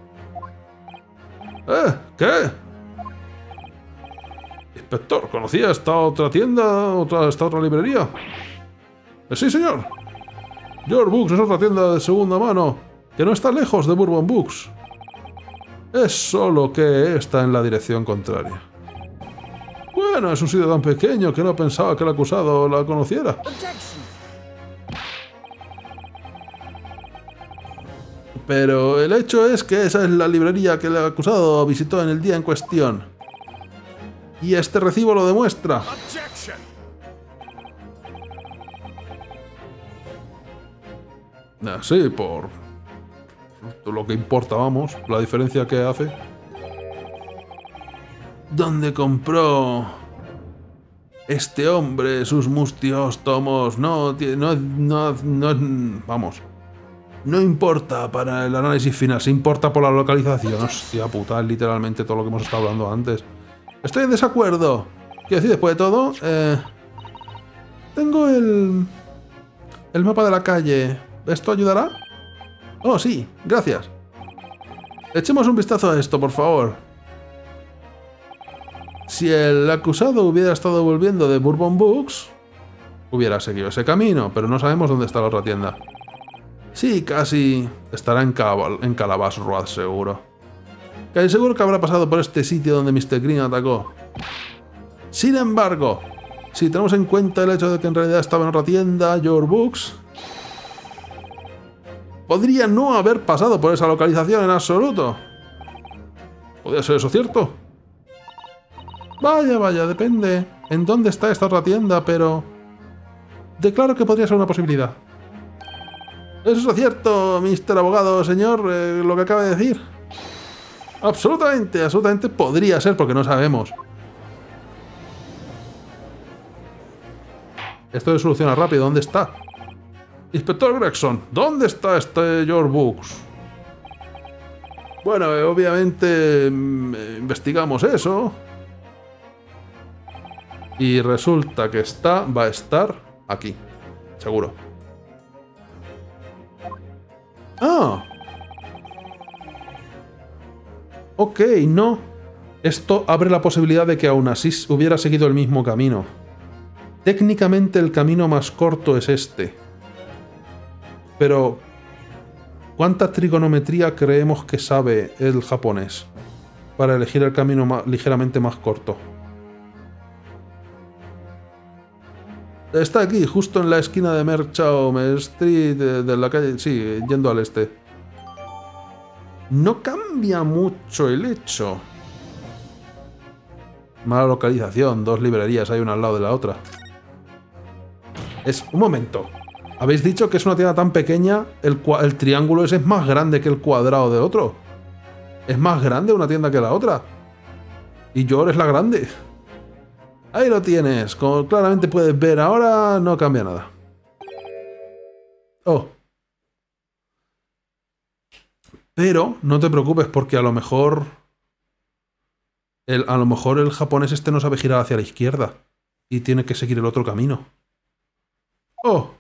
¿Eh? ¿Qué? Inspector, ¿conocía esta otra tienda, otra, esta otra librería? Eh, sí, señor. Your Books es otra tienda de segunda mano, que no está lejos de Bourbon Books. Es solo que está en la dirección contraria. Bueno, es un sitio tan pequeño que no pensaba que el acusado la conociera. Pero el hecho es que esa es la librería que el acusado visitó en el día en cuestión. Y este recibo lo demuestra. Ah, sí, por lo que importa, vamos, la diferencia que hace. ¿Dónde compró este hombre sus mustios tomos? No, no, no, no, vamos. No importa para el análisis final, se importa por la localización. Hostia puta, es literalmente todo lo que hemos estado hablando antes. Estoy en desacuerdo. Quiero decir, después de todo, eh, tengo el, el mapa de la calle. ¿Esto ayudará? Oh, sí, gracias. Echemos un vistazo a esto, por favor. Si el acusado hubiera estado volviendo de Bourbon Books, hubiera seguido ese camino, pero no sabemos dónde está la otra tienda. Sí, casi estará en, en Calabas Road, seguro. Casi seguro que habrá pasado por este sitio donde Mr. Green atacó. Sin embargo, si tenemos en cuenta el hecho de que en realidad estaba en otra tienda, Your Books, podría no haber pasado por esa localización en absoluto. ¿Podría ser eso cierto? Vaya, vaya, depende en dónde está esta otra tienda, pero... Declaro que podría ser una posibilidad. ¿Es eso cierto, mister abogado, señor, eh, lo que acaba de decir? Absolutamente, absolutamente podría ser porque no sabemos. Esto se soluciona rápido. ¿Dónde está? Inspector Gregson, ¿dónde está este Your Books? Bueno, eh, obviamente mm, investigamos eso. Y resulta que está, va a estar aquí. Seguro. Ah. Ok, no. Esto abre la posibilidad de que aún así hubiera seguido el mismo camino. Técnicamente el camino más corto es este. Pero, ¿cuánta trigonometría creemos que sabe el japonés para elegir el camino ligeramente más corto? Está aquí, justo en la esquina de Merchau Street, de, la calle, sí, yendo al este. No cambia mucho el hecho. Mala localización, dos librerías hay una al lado de la otra. Es... Un momento. Habéis dicho que es una tienda tan pequeña, el, triángulo ese es más grande que el cuadrado de otro. Es más grande una tienda que la otra. Y yo es la grande. Ahí lo tienes. Como claramente puedes ver ahora, no cambia nada. Oh. Pero no te preocupes porque a lo mejor... El, a lo mejor el japonés este no sabe girar hacia la izquierda. Y tiene que seguir el otro camino. Oh.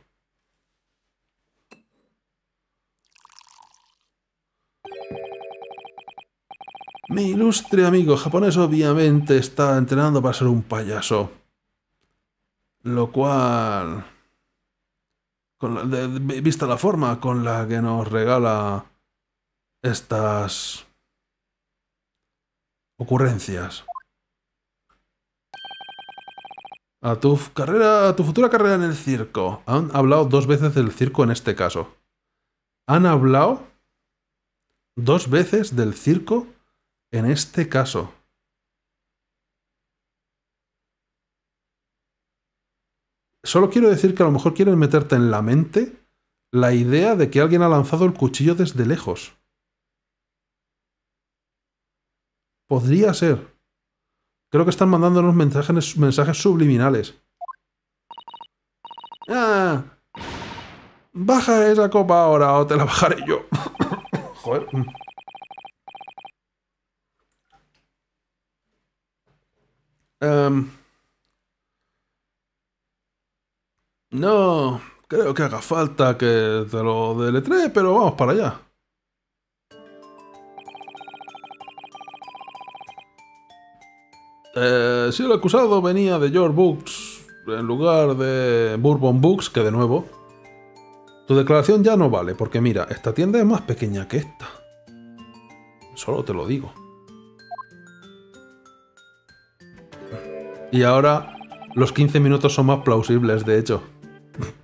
Mi ilustre amigo japonés obviamente está entrenando para ser un payaso. Lo cual... Con vista la forma con la que nos regala estas ocurrencias. A tu carrera, a tu futura carrera en el circo. Han hablado dos veces del circo en este caso. Han hablado dos veces del circo en este caso. Solo quiero decir que a lo mejor quieren meterte en la mente la idea de que alguien ha lanzado el cuchillo desde lejos. Podría ser. Creo que están mandándonos mensajes, mensajes subliminales. Ah, baja esa copa ahora o te la bajaré yo. Joder. Em, no, creo que haga falta que te lo deletree, pero vamos para allá. Eh, si el acusado venía de Your Books en lugar de Bourbon Books, que de nuevo, tu declaración ya no vale, porque mira, esta tienda es más pequeña que esta. Solo te lo digo. Y ahora los 15 minutos son más plausibles, de hecho.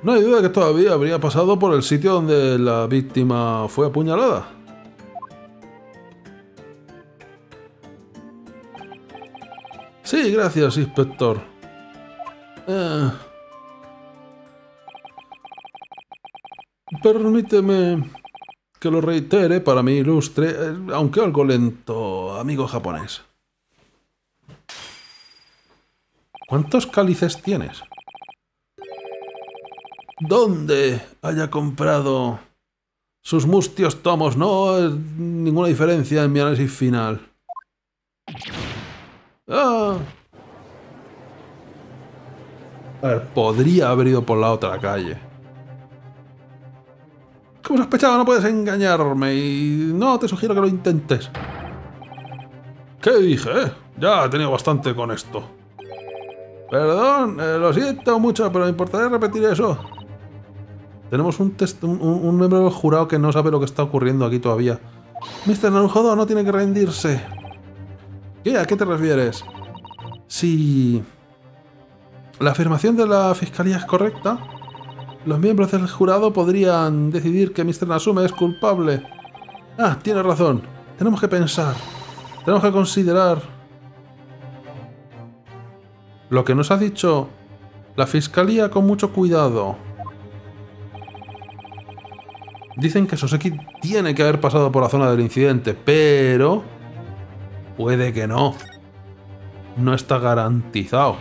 No hay duda que todavía habría pasado por el sitio donde la víctima fue apuñalada. Sí, gracias, inspector. Eh, permíteme que lo reitere para mi ilustre, eh, aunque algo lento, amigo japonés. ¿Cuántos cálices tienes? ¿Dónde haya comprado sus mustios tomos? No hay ninguna diferencia en mi análisis final. Ah. A ver, podría haber ido por la otra calle. Como sospechaba, no puedes engañarme y no te sugiero que lo intentes. ¿Qué dije? Ya he tenido bastante con esto. Perdón, eh, lo siento mucho, pero me importaría repetir eso. Tenemos un, un, miembro del jurado que no sabe lo que está ocurriendo aquí todavía. Mr. Narujodo no tiene que rendirse. ¿Qué? ¿A qué te refieres? Si la afirmación de la fiscalía es correcta, los miembros del jurado podrían decidir que Mr. Nasume es culpable. Ah, tiene razón. Tenemos que pensar. Tenemos que considerar lo que nos ha dicho la fiscalía con mucho cuidado. Dicen que Soseki tiene que haber pasado por la zona del incidente, pero puede que no. No está garantizado.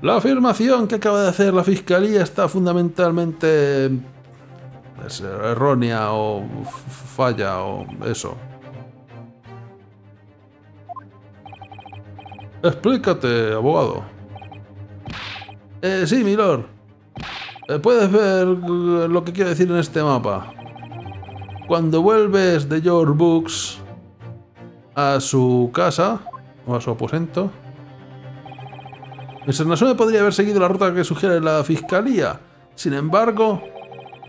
La afirmación que acaba de hacer la fiscalía está fundamentalmente errónea o falla o eso. Explícate, abogado. Eh, sí, milord. Eh, ¿Puedes ver lo que quiero decir en este mapa? Cuando vuelves de Your Books a su casa o a su aposento, Mr. Nasume podría haber seguido la ruta que sugiere la fiscalía. Sin embargo,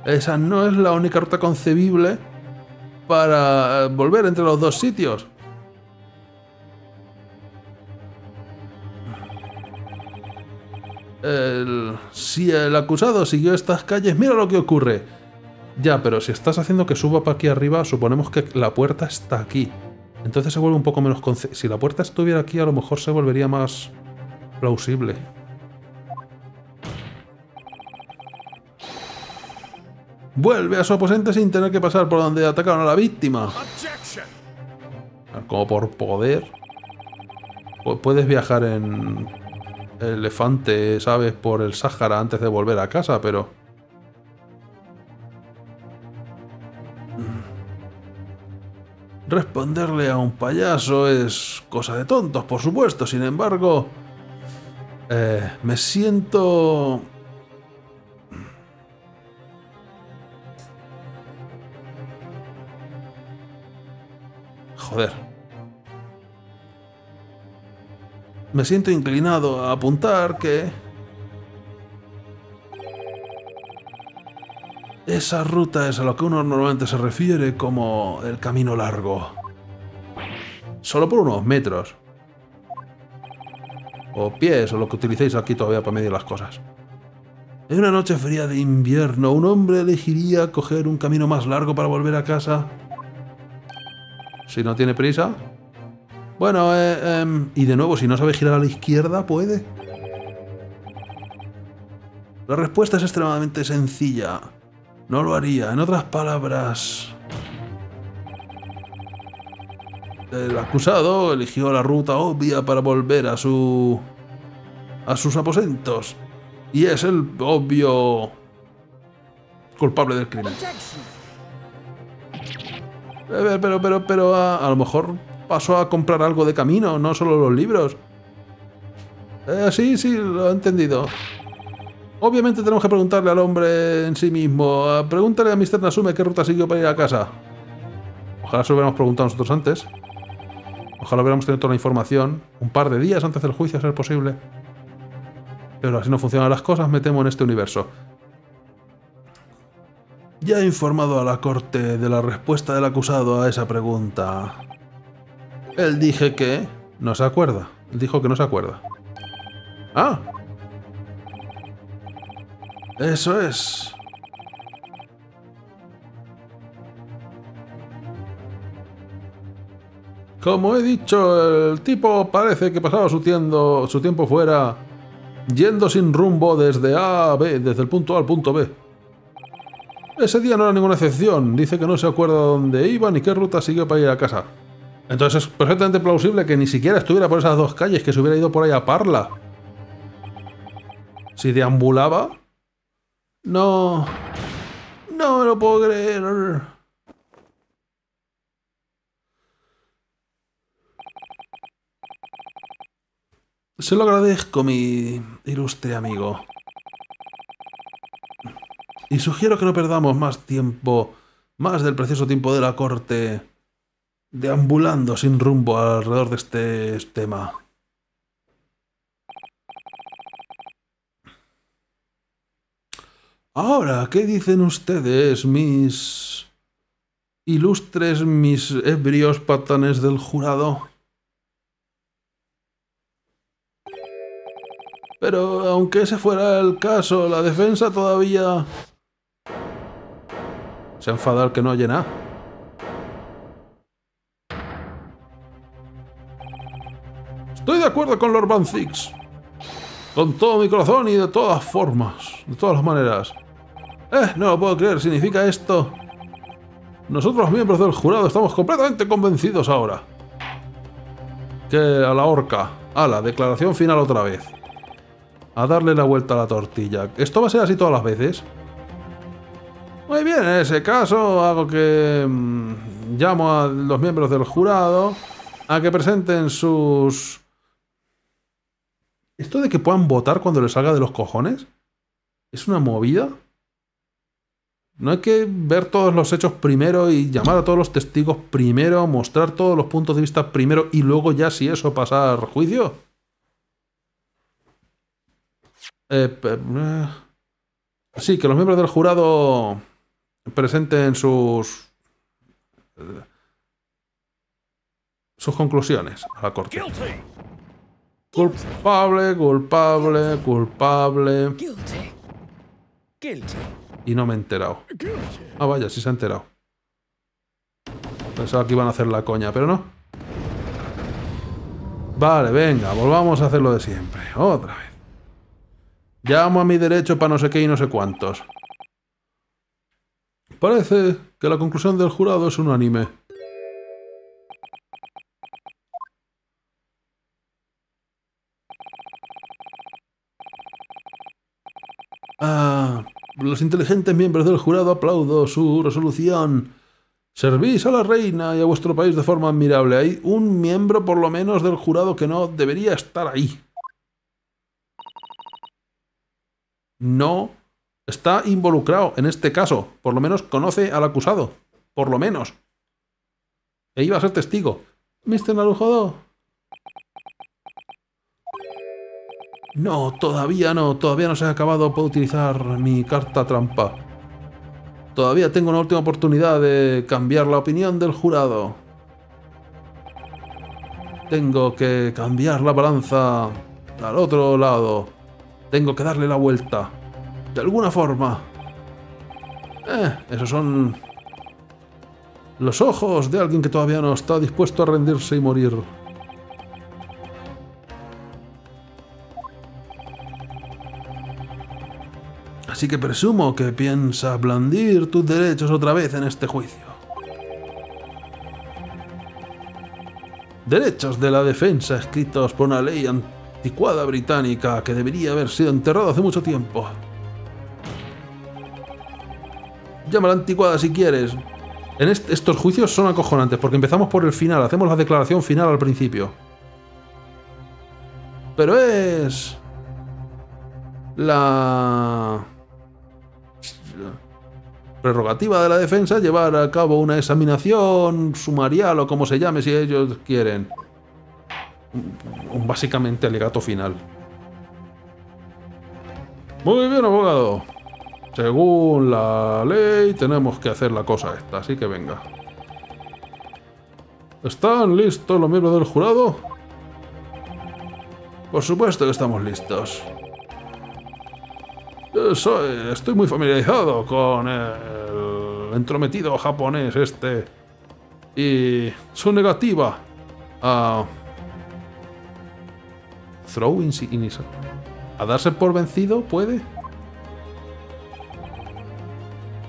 esa no es la única ruta concebible para volver entre los dos sitios. si el acusado siguió estas calles, mira lo que ocurre. Ya, pero si estás haciendo que suba para aquí arriba, suponemos que la puerta está aquí. Entonces se vuelve un poco menos... Si la puerta estuviera aquí, a lo mejor se volvería más plausible. Vuelve a su aposento sin tener que pasar por donde atacaron a la víctima. Como por poder. Puedes viajar en elefante, ¿sabes? Por el Sáhara antes de volver a casa, pero... Responderle a un payaso es cosa de tontos, por supuesto. Sin embargo, eh, me siento... Joder. Me siento inclinado a apuntar que... Esa ruta es a lo que uno normalmente se refiere como el camino largo. Solo por unos metros o pies, o lo que utilicéis aquí todavía para medir las cosas. En una noche fría de invierno, ¿un hombre elegiría coger un camino más largo para volver a casa? Si no tiene prisa. Bueno, eh, em, y de nuevo, si no sabe girar a la izquierda, puede. La respuesta es extremadamente sencilla. No lo haría. En otras palabras... El acusado eligió la ruta obvia para volver a su... a sus aposentos. Y es el obvio culpable del crimen. Pero, pero, pero, pero a, lo mejor pasó a comprar algo de camino, no solo los libros. Eh, sí, sí, lo he entendido. Obviamente tenemos que preguntarle al hombre en sí mismo. Pregúntale a Mr. Nasume qué ruta siguió para ir a casa. Ojalá se lo hubiéramos preguntado nosotros antes. Ojalá hubiéramos tenido toda la información un par de días antes del juicio, a ser posible. Pero así no funcionan las cosas, me temo en este universo. Ya he informado a la corte de la respuesta del acusado a esa pregunta. Él dije que... No se acuerda. Él dijo que no se acuerda. ¡Ah! Eso es. Como he dicho, el tipo parece que pasaba su, su tiempo fuera yendo sin rumbo desde A a B, desde el punto A al punto B. Ese día no era ninguna excepción, dice que no se acuerda dónde iba ni qué ruta siguió para ir a casa. Entonces es perfectamente plausible que ni siquiera estuviera por esas dos calles, que se hubiera ido por ahí a Parla. Si deambulaba... No... No me lo puedo creer. Se lo agradezco, mi ilustre amigo. Y sugiero que no perdamos más tiempo, más del precioso tiempo de la corte, deambulando sin rumbo alrededor de este tema. Ahora, ¿qué dicen ustedes, mis ilustres, mis ebrios patanes del jurado? Pero aunque ese fuera el caso, la defensa todavía... Se enfada el que no oye nada. Estoy de acuerdo con Lord Van. Con todo mi corazón y de todas formas, de todas las maneras. Eh, no lo puedo creer, significa esto. Nosotros, miembros del jurado, estamos completamente convencidos ahora. Que a la horca. A la declaración final otra vez. A darle la vuelta a la tortilla. ¿Esto va a ser así todas las veces? Muy bien, en ese caso hago que... Mm, llamo a los miembros del jurado a que presenten sus... ¿Esto de que puedan votar cuando les salga de los cojones? ¿Es una movida? No hay que ver todos los hechos primero y llamar a todos los testigos primero, mostrar todos los puntos de vista primero y luego ya si eso pasar juicio. Eh, eh, sí, que los miembros del jurado presenten sus sus conclusiones a la corte. Culpable, culpable, culpable. Y no me he enterado. Ah, vaya, sí se ha enterado. Pensaba que iban a hacer la coña, pero no. Vale, venga, volvamos a hacer lo de siempre. Otra vez. Llamo a mi derecho para no sé qué y no sé cuántos. Parece que la conclusión del jurado es unánime. Ah, los inteligentes miembros del jurado aplaudo su resolución. Servís a la reina y a vuestro país de forma admirable. Hay un miembro por lo menos del jurado que no debería estar ahí. No está involucrado en este caso. Por lo menos conoce al acusado. Por lo menos. E iba a ser testigo. Mr. Narujodo. No, todavía no, todavía no se ha acabado. Puedo utilizar mi carta trampa. Todavía tengo una última oportunidad de cambiar la opinión del jurado. Tengo que cambiar la balanza al otro lado. Tengo que darle la vuelta. De alguna forma. Eh, esos son los ojos de alguien que todavía no está dispuesto a rendirse y morir. Así que presumo que piensa blandir tus derechos otra vez en este juicio. Derechos de la defensa escritos por una ley anticuada británica que debería haber sido enterrado hace mucho tiempo. Llámala anticuada si quieres. En estos juicios son acojonantes porque empezamos por el final, hacemos la declaración final al principio. Pero es... La prerrogativa de la defensa llevar a cabo una examinación sumarial o como se llame si ellos quieren. Básicamente alegato final. Muy bien, abogado. Según la ley tenemos que hacer la cosa esta, así que venga. ¿Están listos los miembros del jurado? Por supuesto que estamos listos estoy muy familiarizado con el entrometido japonés este y su negativa a throw in, a darse por vencido puede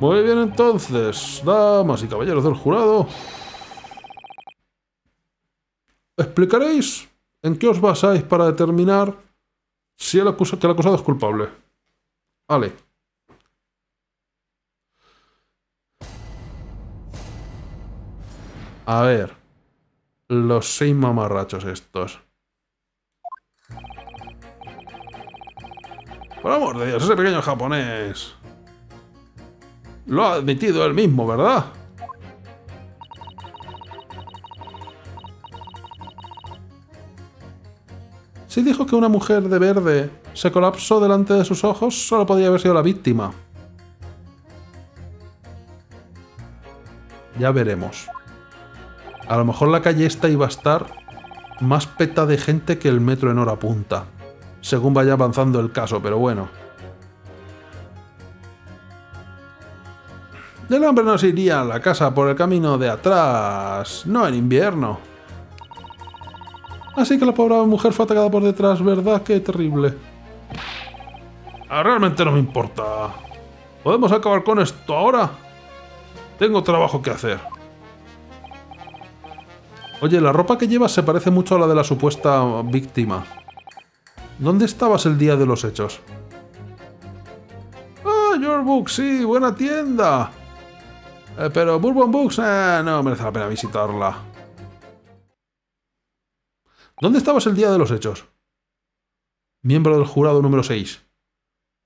muy bien entonces damas y caballeros del jurado explicaréis en qué os basáis para determinar si el acusado es culpable Vale. A ver. Los seis mamarrachos estos. Por amor de Dios, ese pequeño japonés. Lo ha admitido él mismo, ¿verdad? Si dijo que una mujer de verde se colapsó delante de sus ojos, solo podía haber sido la víctima. Ya veremos. A lo mejor la calle esta iba a estar más peta de gente que el metro en hora punta, según vaya avanzando el caso, pero bueno. El hombre no se iría a la casa por el camino de atrás, no en invierno. Así que la pobre mujer fue atacada por detrás, ¿verdad? Qué terrible. Ah, realmente no me importa. ¿Podemos acabar con esto ahora? Tengo trabajo que hacer. Oye, la ropa que llevas se parece mucho a la de la supuesta víctima. ¿Dónde estabas el día de los hechos? Ah, Your Book, sí, buena tienda. Eh, pero Bourbon Books, eh, no merece la pena visitarla. ¿Dónde estabas el día de los hechos? Miembro del jurado número 6.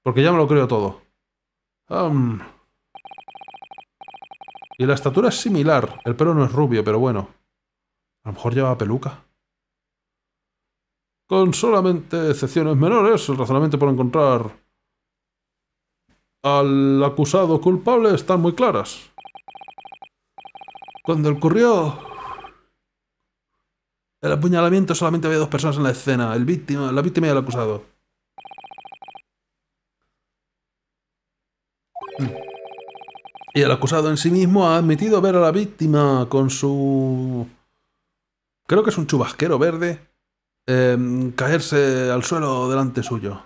Porque ya me lo creo todo. Y la estatura es similar. El pelo no es rubio, pero bueno. A lo mejor lleva peluca. Con solamente excepciones menores, el razonamiento por encontrar al acusado culpable están muy claras. Cuando ocurrió el apuñalamiento solamente había dos personas en la escena, el víctima, la víctima y el acusado. Y el acusado en sí mismo ha admitido ver a la víctima con su... Creo que es un chubasquero verde. Em, caerse al suelo delante suyo.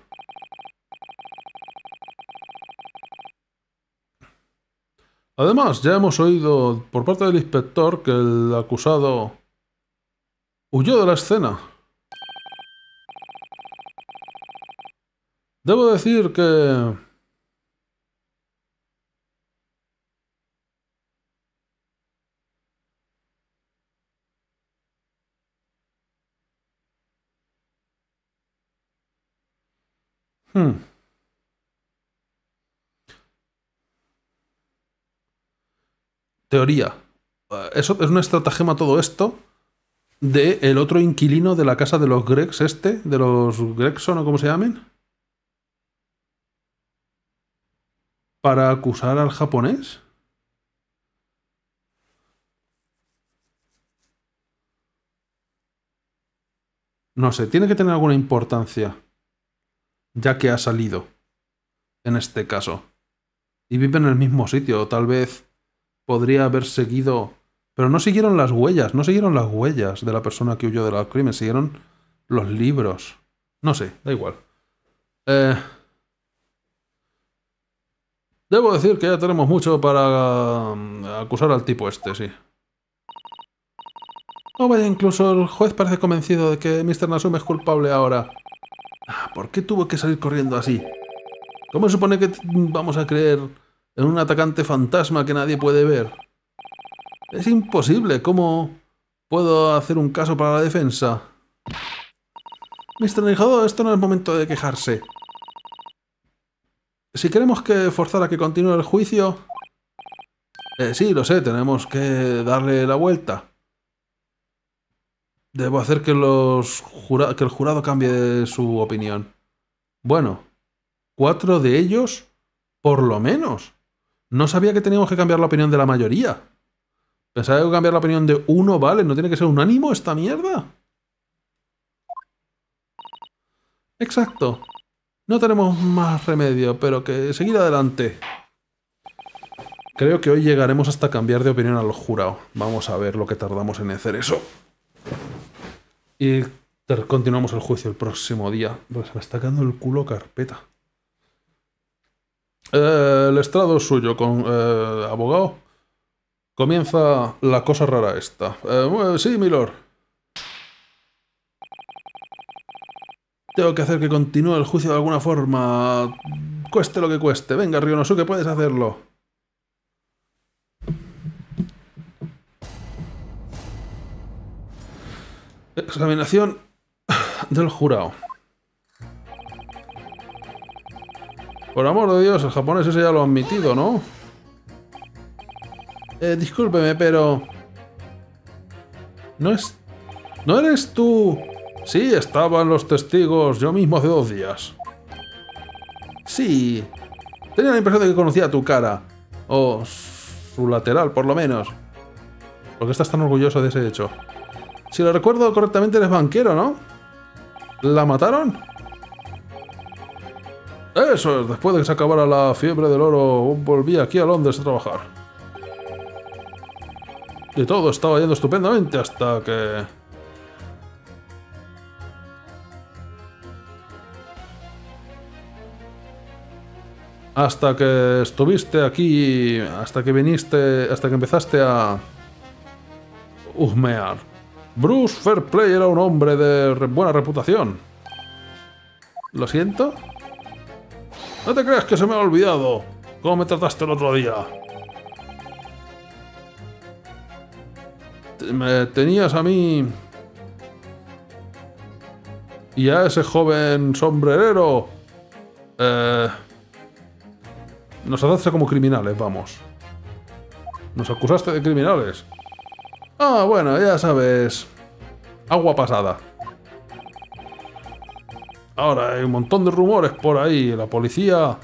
Además, ya hemos oído por parte del inspector que el acusado huyó de la escena. Debo decir que... Hmm. Teoría. Eh, eso es una estratagema todo esto de el otro inquilino de la casa de los Gregs este, de los Gregson o como se llamen. Para acusar al japonés. No sé, tiene que tener alguna importancia. Ya que ha salido. En este caso. Y vive en el mismo sitio. Tal vez podría haber seguido... Pero no siguieron las huellas, no siguieron las huellas de la persona que huyó del crimen, siguieron los libros. No sé, da igual. Eh... Debo decir que ya tenemos mucho para mm, acusar al tipo este, sí. Oh, vaya, incluso el juez parece convencido de que Mr. Nasum es culpable ahora. Ah, ¿Por qué tuvo que salir corriendo así? ¿Cómo se supone que vamos a creer en un atacante fantasma que nadie puede ver. Es imposible. ¿Cómo puedo hacer un caso para la defensa? Mr. Nijado, esto no es momento de quejarse. Si queremos que forzar a que continúe el juicio... Eh, sí, lo sé, tenemos que darle la vuelta. Debo hacer que, los que el jurado cambie su opinión. Bueno, cuatro de ellos, por lo menos. No sabía que teníamos que cambiar la opinión de la mayoría. Pensaba que cambiar la opinión de uno, vale, ¿no tiene que ser unánimo esta mierda? Exacto. No tenemos más remedio, pero que seguir adelante. Creo que hoy llegaremos hasta cambiar de opinión a los jurados. Vamos a ver lo que tardamos en hacer eso. Y continuamos el juicio el próximo día. Pues me está quedando el culo carpeta. Eh, el estrado suyo, con eh, abogado. Comienza la cosa rara esta. Eh, sí, milord. Tengo que hacer que continúe el juicio de alguna forma. Cueste lo que cueste. Venga, Ryonosuke, puedes hacerlo. Examinación del jurado. Por amor de Dios, el japonés ese ya lo ha admitido, ¿no? Eh, discúlpeme, pero... ¿No es... ¿No eres tú? Sí, estaban los testigos yo mismo hace dos días. Sí. Tenía la impresión de que conocía tu cara. O su lateral, por lo menos. ¿Por qué estás tan orgulloso de ese hecho? Si lo recuerdo correctamente, eres banquero, ¿no? ¿La mataron? Eso es, después de que se acabara la fiebre del oro, volví aquí a Londres a trabajar. Y todo estaba yendo estupendamente hasta que... Hasta que estuviste aquí, hasta que viniste, hasta que empezaste a... Husmear. Bruce Fairplay era un hombre de buena reputación. ¿Lo siento? No te creas que se me ha olvidado cómo me trataste el otro día. Me tenías a mí... Y a ese joven sombrerero... Eh, nos trataste como criminales, vamos. Nos acusaste de criminales. Ah, bueno, ya sabes. Agua pasada. Ahora hay un montón de rumores por ahí. La policía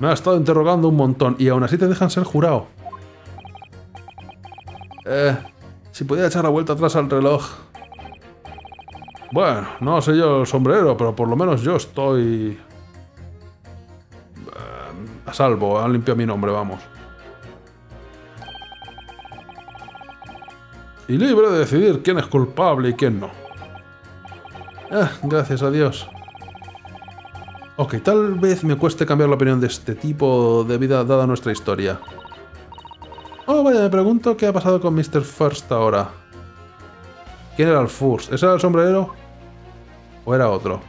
me ha estado interrogando un montón y aún así te dejan ser jurado. Eh, si podía echar la vuelta atrás al reloj. Bueno, no sé yo el sombrero, pero por lo menos yo estoy... eh, a salvo, han limpiado mi nombre, vamos. Y libre de decidir quién es culpable y quién no. Ah, gracias a Dios. Ok, tal vez me cueste cambiar la opinión de este tipo de vida dada nuestra historia. Oh, vaya, me pregunto qué ha pasado con Mr. First ahora. ¿Quién era el First? ¿Ese era el sombrero? ¿O era otro?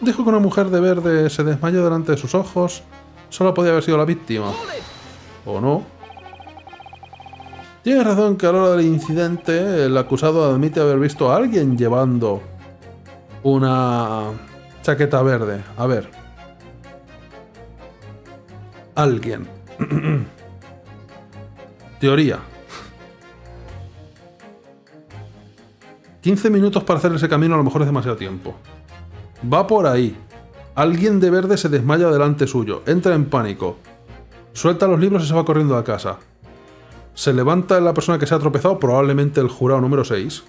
Dijo que una mujer de verde se desmayó delante de sus ojos. Solo podía haber sido la víctima. ¿O no? Tienes razón que a la hora del incidente el acusado admite haber visto a alguien llevando una chaqueta verde. A ver. Alguien. Teoría. 15 minutos para hacer ese camino a lo mejor es demasiado tiempo. Va por ahí. Alguien de verde se desmaya delante suyo. Entra en pánico. Suelta los libros y se va corriendo a casa. Se levanta la persona que se ha tropezado, probablemente el jurado número 6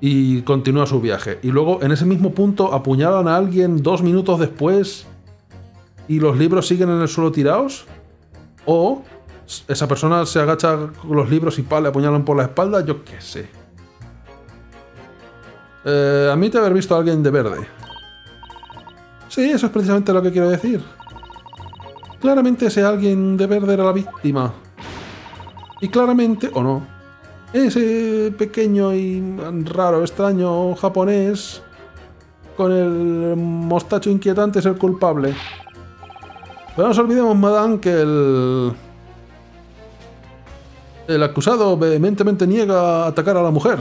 y continúa su viaje. Y luego en ese mismo punto apuñalan a alguien dos minutos después y los libros siguen en el suelo tirados. O esa persona se agacha con los libros y pa, le apuñalan por la espalda, yo qué sé. Eh, admite haber visto a alguien de verde. Sí, eso es precisamente lo que quiero decir. Claramente ese alguien de verde era la víctima. Y claramente, o no, ese pequeño y raro, extraño japonés con el mostacho inquietante es el culpable. Pero no nos olvidemos, madame, que el... El acusado vehementemente niega atacar a la mujer.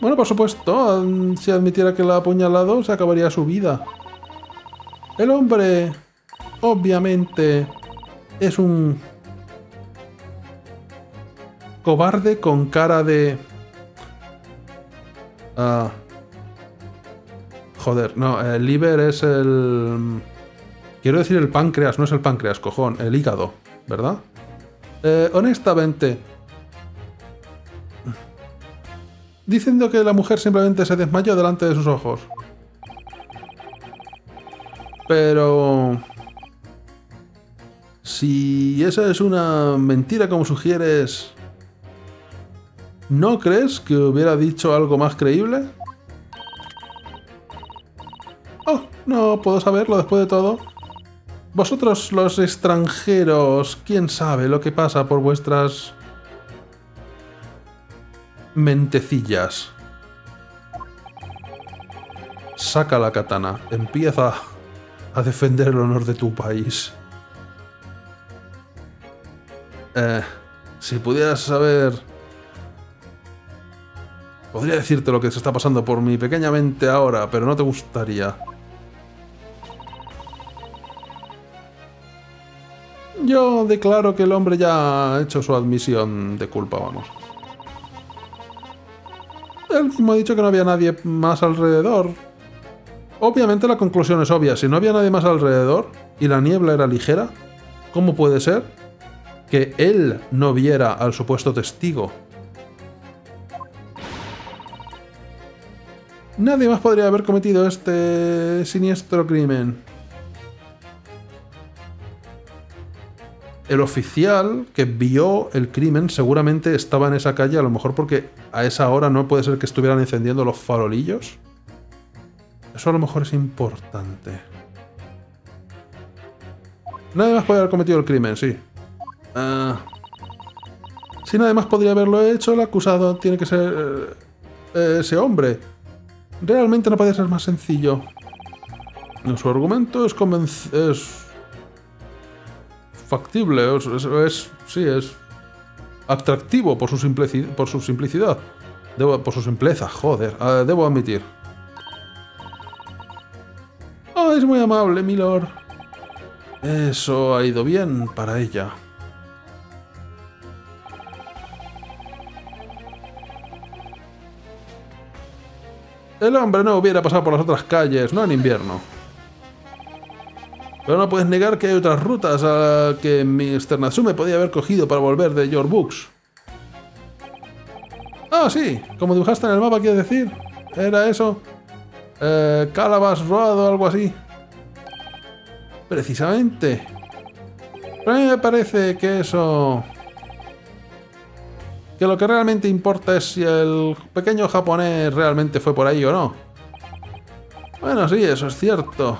Bueno, por supuesto, si admitiera que la ha apuñalado, se acabaría su vida. El hombre, obviamente, es un cobarde con cara de... Ah. Joder, no, el liver es el... Quiero decir el páncreas, no es el páncreas, cojón, el hígado, ¿verdad? Eh, honestamente... Diciendo que la mujer simplemente se desmayó delante de sus ojos. Pero... Si esa es una mentira como sugieres... ¿No crees que hubiera dicho algo más creíble? Oh, no puedo saberlo después de todo. Vosotros los extranjeros, quién sabe lo que pasa por vuestras mentecillas. Saca la katana, empieza a defender el honor de tu país. Eh, si pudieras saber Podría decirte lo que se está pasando por mi pequeña mente ahora, pero no te gustaría. Yo declaro que el hombre ya ha hecho su admisión de culpa, vamos. Él mismo ha dicho que no había nadie más alrededor. Obviamente la conclusión es obvia. Si no había nadie más alrededor y la niebla era ligera, ¿cómo puede ser que él no viera al supuesto testigo? Nadie más podría haber cometido este siniestro crimen. El oficial que vio el crimen seguramente estaba en esa calle, a lo mejor porque a esa hora no puede ser que estuvieran encendiendo los farolillos. Eso a lo mejor es importante. Nadie más puede haber cometido el crimen, sí. Ah. si nadie más podría haberlo hecho, el acusado tiene que ser eh, ese hombre. Realmente no puede ser más sencillo. Su argumento es, es factible, es, sí, es atractivo por su, simplicidad, por su simplicidad. Por su simpleza, joder, debo admitir. Oh, es muy amable, milord. Eso ha ido bien para ella. El hombre no hubiera pasado por las otras calles, no en invierno. Pero no puedes negar que hay otras rutas a que Mr. Natsume podía haber cogido para volver de Your Books. Ah, sí, como dibujaste en el mapa, quiero decir. ¿Era eso? Eh, Calabas Road o algo así. Precisamente. Pero a mí me parece que eso... Que lo que realmente importa es si el pequeño japonés realmente fue por ahí o no. Bueno, sí, eso es cierto.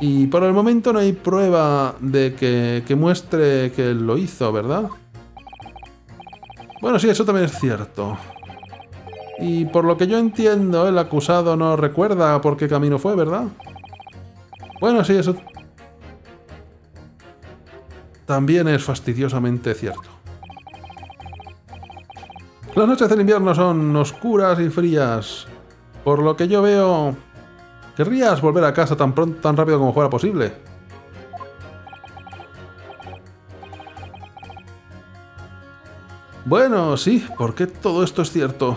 Y por el momento no hay prueba de que, muestre que lo hizo, ¿verdad? Bueno, sí, eso también es cierto. Y por lo que yo entiendo, el acusado no recuerda por qué camino fue, ¿verdad? Bueno, sí, eso también es fastidiosamente cierto. Las noches del invierno son oscuras y frías. Por lo que yo veo, ¿Querrías volver a casa tan pronto, tan rápido como fuera posible? Bueno, sí, porque todo esto es cierto.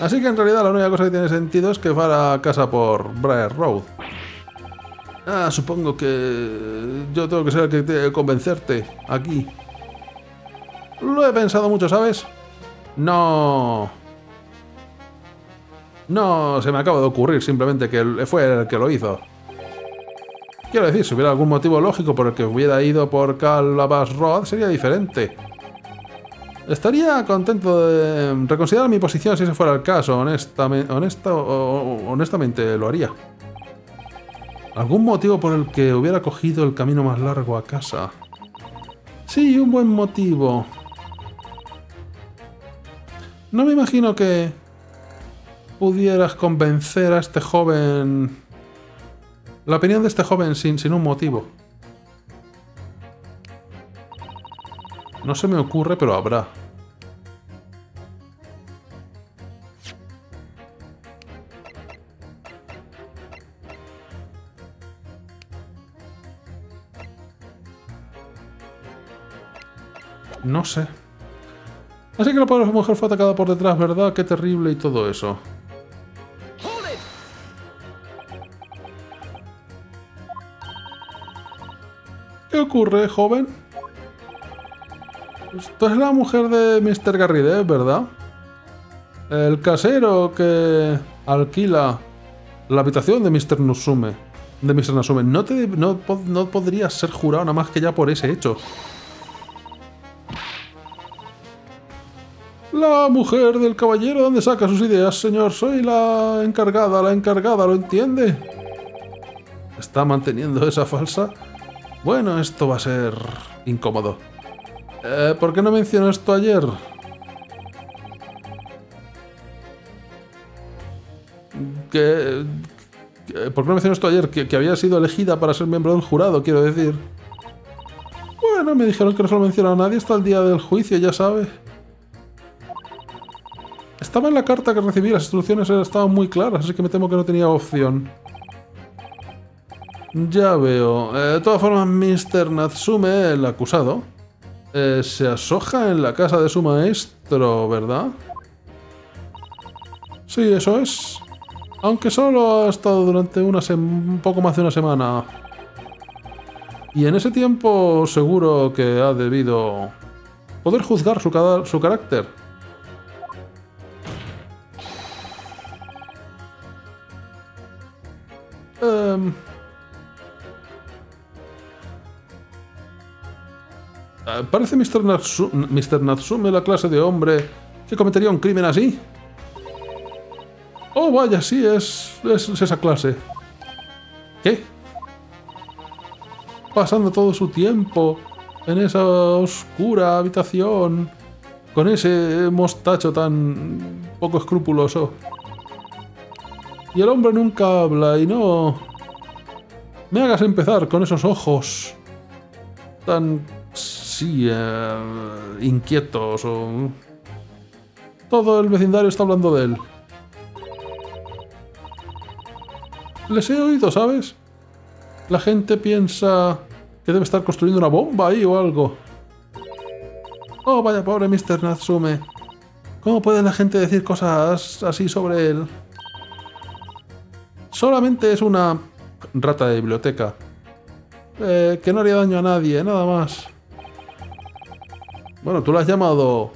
Así que en realidad la única cosa que tiene sentido es que fuera a casa por Briar Road. Ah, supongo que yo tengo que ser el que te convencerte aquí. Lo he pensado mucho, ¿sabes? No... No se me acaba de ocurrir simplemente que fue el que lo hizo. Quiero decir, si hubiera algún motivo lógico por el que hubiera ido por Calabas Road, sería diferente. Estaría contento de reconsiderar mi posición si ese fuera el caso, honestamente, honestamente lo haría. ¿Algún motivo por el que hubiera cogido el camino más largo a casa? Sí, un buen motivo. No me imagino que pudieras convencer a este joven... La opinión de este joven sin, sin un motivo. No se me ocurre, pero habrá. No sé. Así que la pobre mujer fue atacada por detrás, ¿verdad? Qué terrible y todo eso. ¿Qué ocurre, joven? Esto es la mujer de Mr. Garride, ¿verdad? El casero que alquila la habitación de Mr. Nusume. De Mr. Nasume. No, te, no, no podrías ser jurado nada más que ya por ese hecho. La mujer del caballero, ¿dónde saca sus ideas, señor? Soy la encargada, la encargada, ¿lo entiende? ¿Está manteniendo esa falsa? Bueno, esto va a ser incómodo. Eh, ¿Por qué no mencionó esto ayer? ¿Por qué no mencionó esto ayer? Que, que, había sido elegida para ser miembro del jurado, quiero decir. Bueno, me dijeron que no se lo mencionó a nadie hasta el día del juicio, ya sabe. Estaba en la carta que recibí, las instrucciones estaban muy claras, así que me temo que no tenía opción. Ya veo. Eh, de todas formas, Mr. Natsume, el acusado, eh, se asoja en la casa de su maestro, ¿verdad? Sí, eso es. Aunque solo ha estado durante una un poco más de una semana. Y en ese tiempo seguro que ha debido poder juzgar su, su carácter. Um, ¿Parece Mr. Mr. Natsume la clase de hombre que cometería un crimen así? Oh, vaya, sí, es, es, esa clase. ¿Qué? Pasando todo su tiempo en esa oscura habitación con ese mostacho tan poco escrupuloso. Y el hombre nunca habla y no... Me hagas empezar con esos ojos tan... sí... Eh, inquietos o... Todo el vecindario está hablando de él. Les he oído, ¿sabes? La gente piensa que debe estar construyendo una bomba ahí o algo. Oh, vaya pobre Mr. Natsume. ¿Cómo puede la gente decir cosas así sobre él? Solamente es una rata de biblioteca. Eh, que no haría daño a nadie, nada más. Bueno, tú lo has llamado...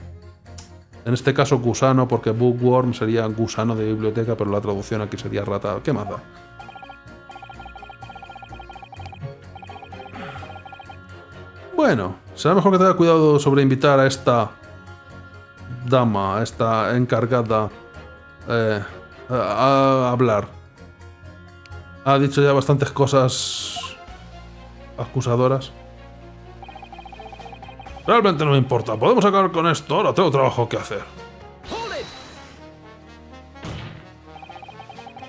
En este caso gusano, porque bookworm sería gusano de biblioteca, pero la traducción aquí sería rata. ¿Qué más da? Bueno, será mejor que tenga cuidado sobre invitar a esta dama, a esta encargada eh, a, hablar. Ha dicho ya bastantes cosas acusadoras. Realmente no me importa. Podemos acabar con esto. Ahora tengo trabajo que hacer.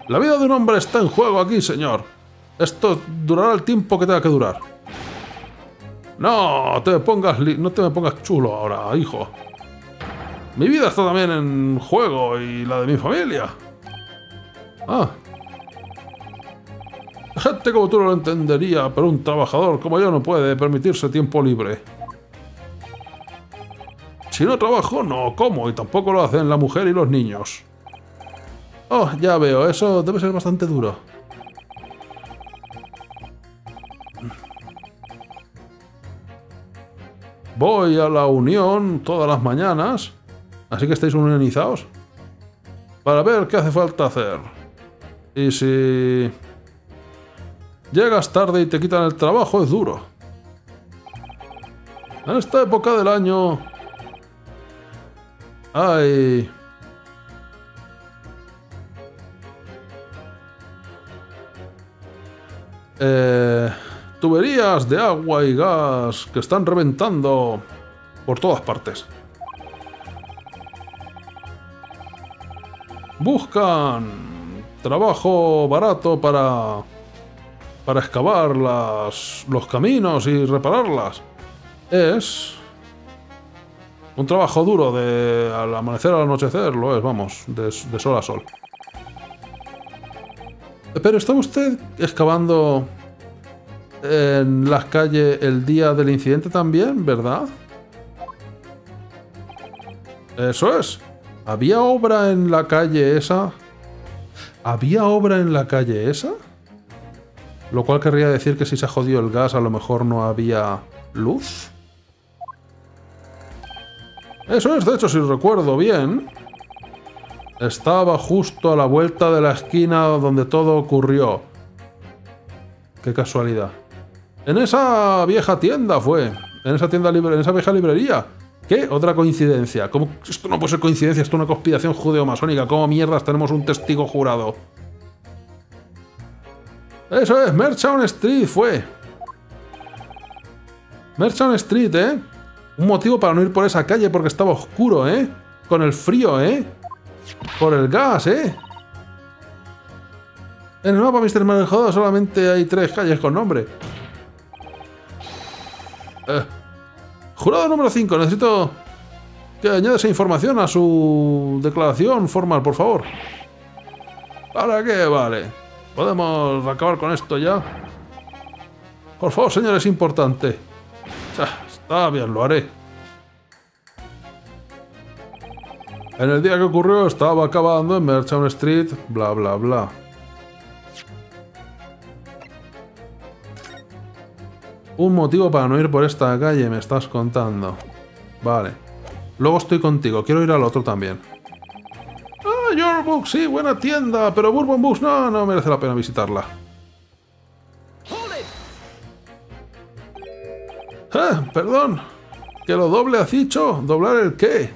La vida de un hombre está en juego aquí, señor. Esto durará el tiempo que tenga que durar. No te pongas no te me pongas chulo ahora, hijo. Mi vida está también en juego y la de mi familia. Ah. Gente como tú no lo entendería, pero un trabajador como yo no puede permitirse tiempo libre. Si no trabajo, no como, y tampoco lo hacen la mujer y los niños. Oh, ya veo, eso debe ser bastante duro. Voy a la unión todas las mañanas, así que estáis unionizados, para ver qué hace falta hacer. Y si llegas tarde y te quitan el trabajo, es duro. En esta época del año hay... Eh tuberías de agua y gas que están reventando por todas partes. Buscan trabajo barato para para excavar las, los caminos y repararlas. Es un trabajo duro de al amanecer al anochecer, lo es, vamos, de, sol a sol. Pero está usted excavando en las calles el día del incidente también, ¿verdad? Eso es. ¿Había obra en la calle esa? ¿Había obra en la calle esa? Lo cual querría decir que si se jodió el gas a lo mejor no había luz. Eso es, de hecho, si recuerdo bien. Estaba justo a la vuelta de la esquina donde todo ocurrió. Qué casualidad. En esa vieja tienda fue. En esa tienda en esa vieja librería. ¿Qué? Otra coincidencia. Esto no puede ser coincidencia, esto es una conspiración judeo-masónica. ¿Cómo mierdas tenemos un testigo jurado? Eso es, Merchant Street fue. Merchant Street, ¿eh? Un motivo para no ir por esa calle porque estaba oscuro, ¿eh? Con el frío, ¿eh? Por el gas, ¿eh? En el mapa Mr. Manejado solamente hay tres calles con nombre. Eh, jurado número 5, necesito que añade esa información a su declaración formal, por favor. ¿Para qué vale? ¿Podemos acabar con esto ya? Por favor, señor, es importante. Está bien, lo haré. En el día que ocurrió estaba acabando en Merchant Street, bla bla bla. Un motivo para no ir por esta calle, me estás contando. Vale. Luego estoy contigo, quiero ir al otro también. Ah, Your Books, sí, buena tienda, pero Bourbon Books no, no merece la pena visitarla. Eh, perdón. ¿Que lo doble has dicho? ¿Doblar el qué?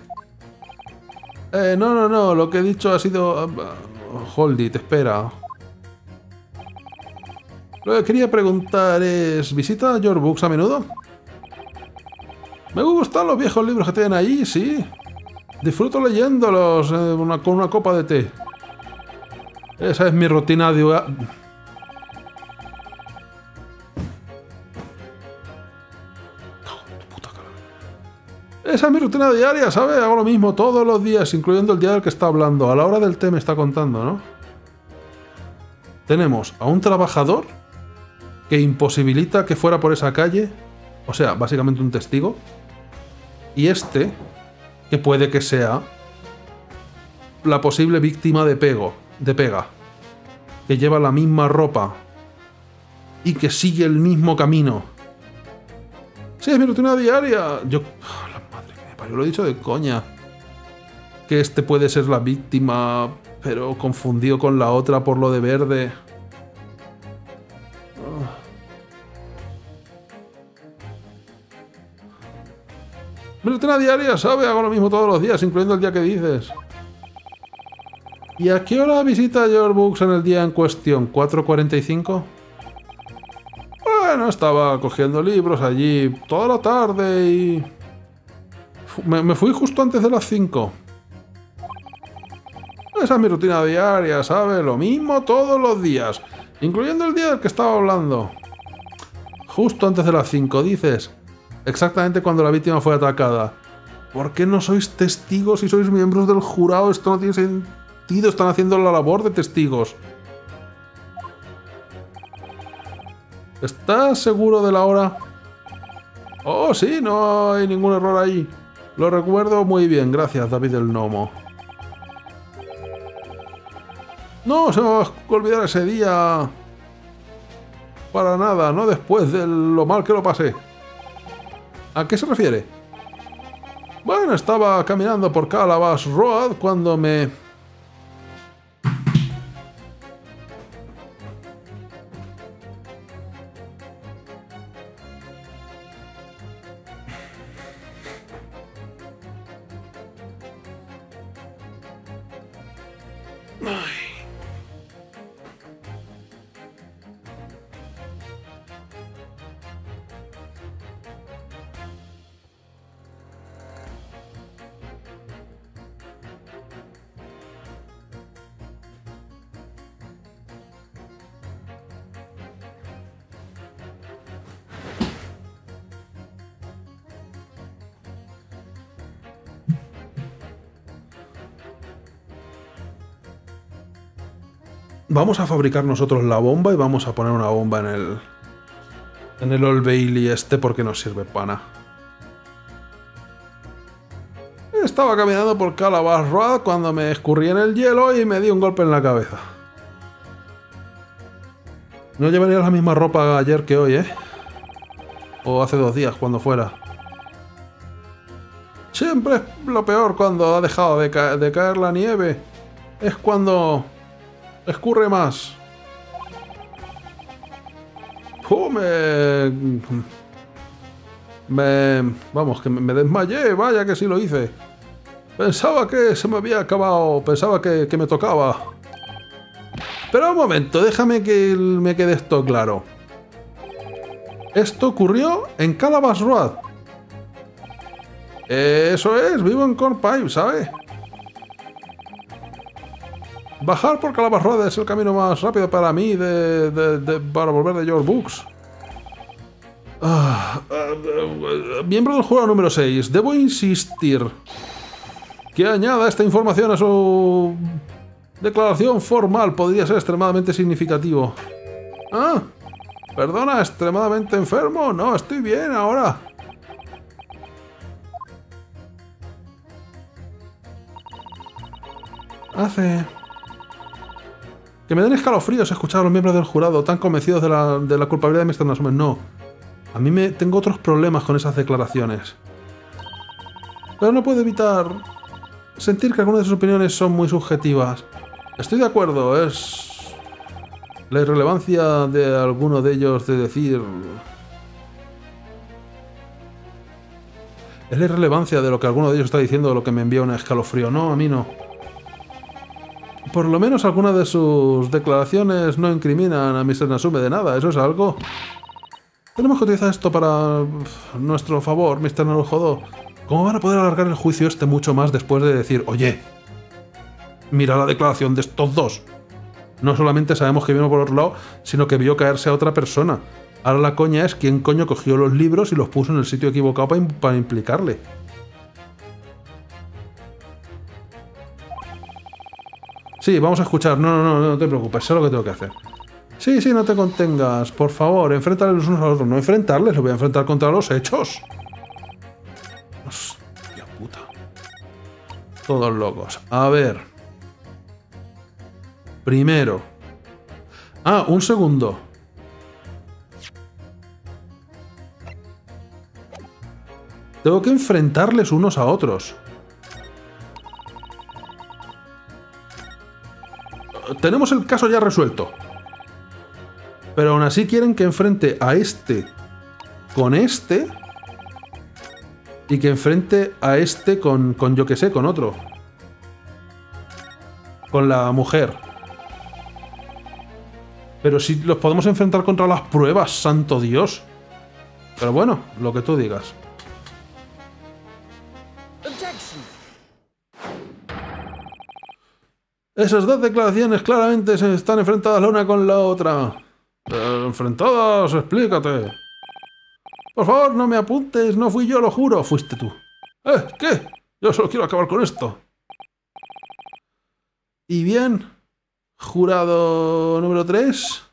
Eh, no, no, no, lo que he dicho ha sido... Uh, hold it, espera. Lo que quería preguntar es... ¿Visita Your Books a menudo? Me gustan los viejos libros que tienen ahí, sí. Disfruto leyéndolos eh, con una copa de té. Esa es mi rutina de... Esa es mi rutina diaria, ¿sabes? Hago lo mismo todos los días, incluyendo el día del que está hablando. A la hora del té me está contando, ¿no? Tenemos a un trabajador que imposibilita que fuera por esa calle. O sea, básicamente un testigo. Y este, que puede que sea la posible víctima de pego, de pega. Que lleva la misma ropa y que sigue el mismo camino. Sí, es mi rutina diaria. Yo lo he dicho de coña. Que este puede ser la víctima, pero confundido con la otra por lo de verde. Mi rutina diaria, ¿sabe? Hago lo mismo todos los días, incluyendo el día que dices. ¿Y a qué hora visita Your Books en el día en cuestión? ¿4.45? Bueno, estaba cogiendo libros allí toda la tarde y... Me, fui justo antes de las 5. Esa es mi rutina diaria, ¿sabes? Lo mismo todos los días, incluyendo el día del que estaba hablando. Justo antes de las 5, dices. Exactamente cuando la víctima fue atacada. ¿Por qué no sois testigos y sois miembros del jurado? Esto no tiene sentido. Están haciendo la labor de testigos. ¿Estás seguro de la hora? Oh, sí, no hay ningún error ahí. Lo recuerdo muy bien, gracias David el Gnomo. No se me va a olvidar ese día. Para nada, no después de lo mal que lo pasé. ¿A qué se refiere? Bueno, estaba caminando por Calabas Road cuando me Vamos a fabricar nosotros la bomba y vamos a poner una bomba en el... En el Old Bailey este porque nos sirve pana. Estaba caminando por Calabar Road cuando me escurrí en el hielo y me di un golpe en la cabeza. No llevaría la misma ropa ayer que hoy, ¿eh? O hace dos días, cuando fuera. Siempre es lo peor cuando ha dejado de, de caer la nieve. Es cuando escurre más. me... Me... Vamos, que me desmayé, vaya que sí lo hice. Pensaba que se me había acabado, pensaba que, me tocaba. Pero un momento, déjame que me quede esto claro. Esto ocurrió en Calabas Road. Eso es, vivo en Cornpipe, ¿sabes? Bajar por Calabarroda es el camino más rápido para mí de, para volver de Your Books. Ah, ah, miembro del jurado número 6, debo insistir que añada esta información a su declaración formal. Podría ser extremadamente significativo. Ah, Perdona, extremadamente enfermo. No, estoy bien ahora. Hace... Que me den escalofríos escuchar a los miembros del jurado tan convencidos de la, de la culpabilidad de Mr. Nasume. No. A mí me tengo otros problemas con esas declaraciones. Pero no puedo evitar sentir que algunas de sus opiniones son muy subjetivas. Estoy de acuerdo, es la irrelevancia de alguno de ellos de decir... Es la irrelevancia de lo que alguno de ellos está diciendo lo que me envía un escalofrío. No, a mí no. Por lo menos algunas de sus declaraciones no incriminan a Mr. Nasume de nada. Eso es algo. Tenemos que utilizar esto para nuestro favor, Mr. Narujodo. ¿Cómo van a poder alargar el juicio este mucho más después de decir, oye, mira la declaración de estos dos? No solamente sabemos que vino por otro lado, sino que vio caerse a otra persona. Ahora la coña es quién coño cogió los libros y los puso en el sitio equivocado para implicarle. Sí, vamos a escuchar. No, no, no, no te preocupes, sé lo que tengo que hacer. Sí, sí, no te contengas. Por favor, enfréntales los unos a otros. No enfrentarles, los voy a enfrentar contra los hechos. Hostia puta. Todos locos. A ver. Primero. Ah, un segundo. Tengo que enfrentarles unos a otros. Tenemos el caso ya resuelto. Pero aún así quieren que enfrente a este con este y que enfrente a este con, con yo que sé, con otro. Con la mujer. Pero si los podemos enfrentar contra las pruebas, santo Dios. Pero bueno, lo que tú digas. Esas dos declaraciones claramente se están enfrentadas la una con la otra. Eh, enfrentadas, explícate. Por favor, no me apuntes, no fui yo, lo juro. Fuiste tú. ¿Eh? ¿Qué? Yo solo quiero acabar con esto. Y bien, jurado número 3.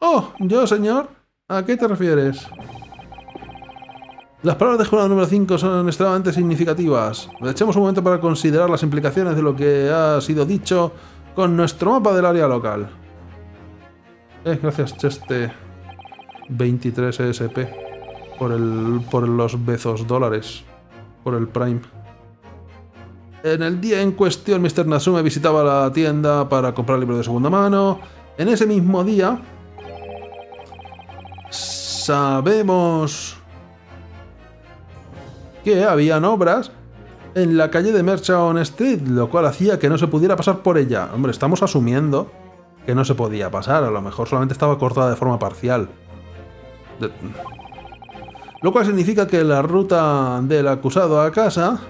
Oh, yo, señor. ¿A qué te refieres? Las palabras de jurado número 5 son extremadamente significativas. Echemos un momento para considerar las implicaciones de lo que ha sido dicho con nuestro mapa del área local. Eh, gracias, Cheste 23 ESP por, el, por los bezos dólares, por el Prime. En el día en cuestión, Mr. Nasume visitaba la tienda para comprar libros de segunda mano. En ese mismo día, sabemos que habían obras en la calle de Merchant Street, lo cual hacía que no se pudiera pasar por ella. Hombre, estamos asumiendo que no se podía pasar, a lo mejor solamente estaba cortada de forma parcial. Lo cual significa que la ruta del acusado a casa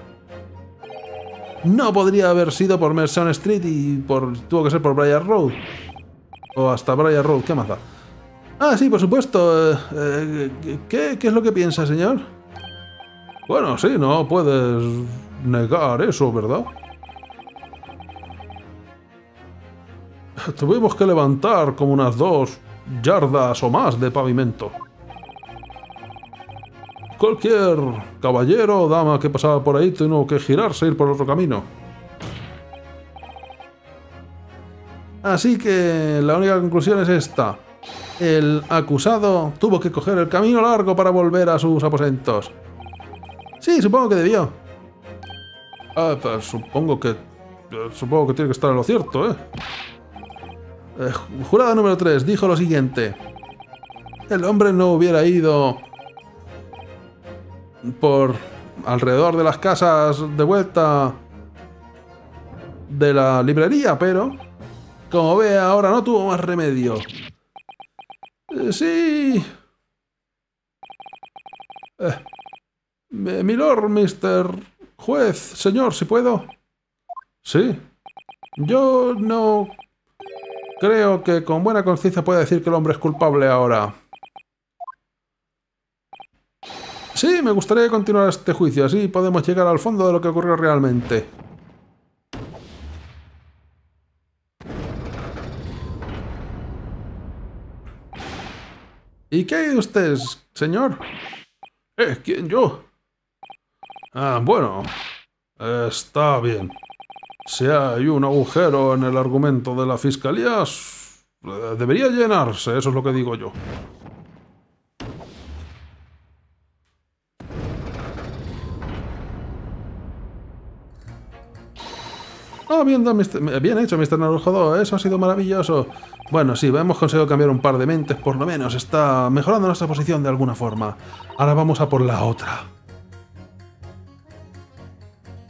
no podría haber sido por Merchant Street y por tuvo que ser por Briar Road. O hasta Briar Road, ¿qué más da? Ah, sí, por supuesto. Eh, eh, ¿qué, ¿Qué es lo que piensa, señor? Bueno, sí, no puedes negar eso, ¿verdad? Tuvimos que levantar como unas dos yardas o más de pavimento. Cualquier caballero o dama que pasaba por ahí tuvo que girarse e ir por otro camino. Así que la única conclusión es esta. El acusado tuvo que coger el camino largo para volver a sus aposentos. Sí, supongo que debió. Ah, pues, supongo que... Supongo que tiene que estar en lo cierto, ¿eh? eh jurado número 3 dijo lo siguiente. El hombre no hubiera ido por alrededor de las casas de vuelta de la librería, pero como ve ahora no tuvo más remedio. Eh, sí. Eh, Milord, Mr. Juez, señor, si puedo. Sí. Yo no creo que con buena conciencia pueda decir que el hombre es culpable ahora. Sí, me gustaría continuar este juicio, así podemos llegar al fondo de lo que ocurrió realmente. ¿Y qué hay de usted, señor? ¿Eh? ¿Quién? ¿Yo? Ah, bueno. Está bien. Si hay un agujero en el argumento de la fiscalía, debería llenarse, eso es lo que digo yo. Ah, bien, bien hecho, Mr. Narujodo, eso ha sido maravilloso. Bueno, sí, hemos conseguido cambiar un par de mentes, por lo menos. Está mejorando nuestra posición de alguna forma. Ahora vamos a por la otra.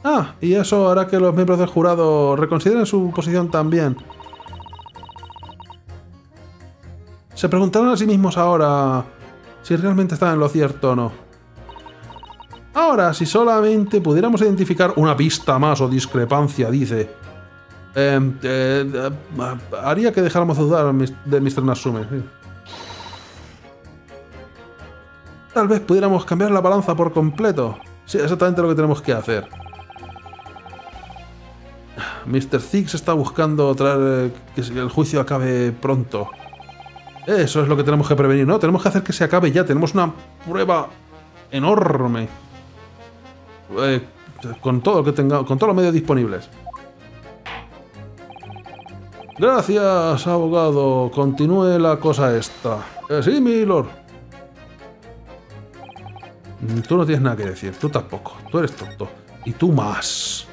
Ah, y eso hará que los miembros del jurado reconsideren su posición también. Se preguntarán a sí mismos ahora si realmente están en lo cierto o no. Ahora, si solamente pudiéramos identificar una pista más o discrepancia, dice, em, eh, eh, haría que dejáramos de dudar de Mr. Nasume. Tal vez pudiéramos cambiar la balanza por completo. Sí, exactamente lo que tenemos que hacer. Mr. Ziggs está buscando traer que el juicio acabe pronto. Eso es lo que tenemos que prevenir, ¿no? Tenemos que hacer que se acabe ya. Tenemos una prueba enorme. Eh, con todo lo que tenga, con todos los medios disponibles. Gracias, abogado. Continúe la cosa esta. Eh, sí, mi lord. Tú no tienes nada que decir. Tú tampoco. Tú eres tonto. Y tú más.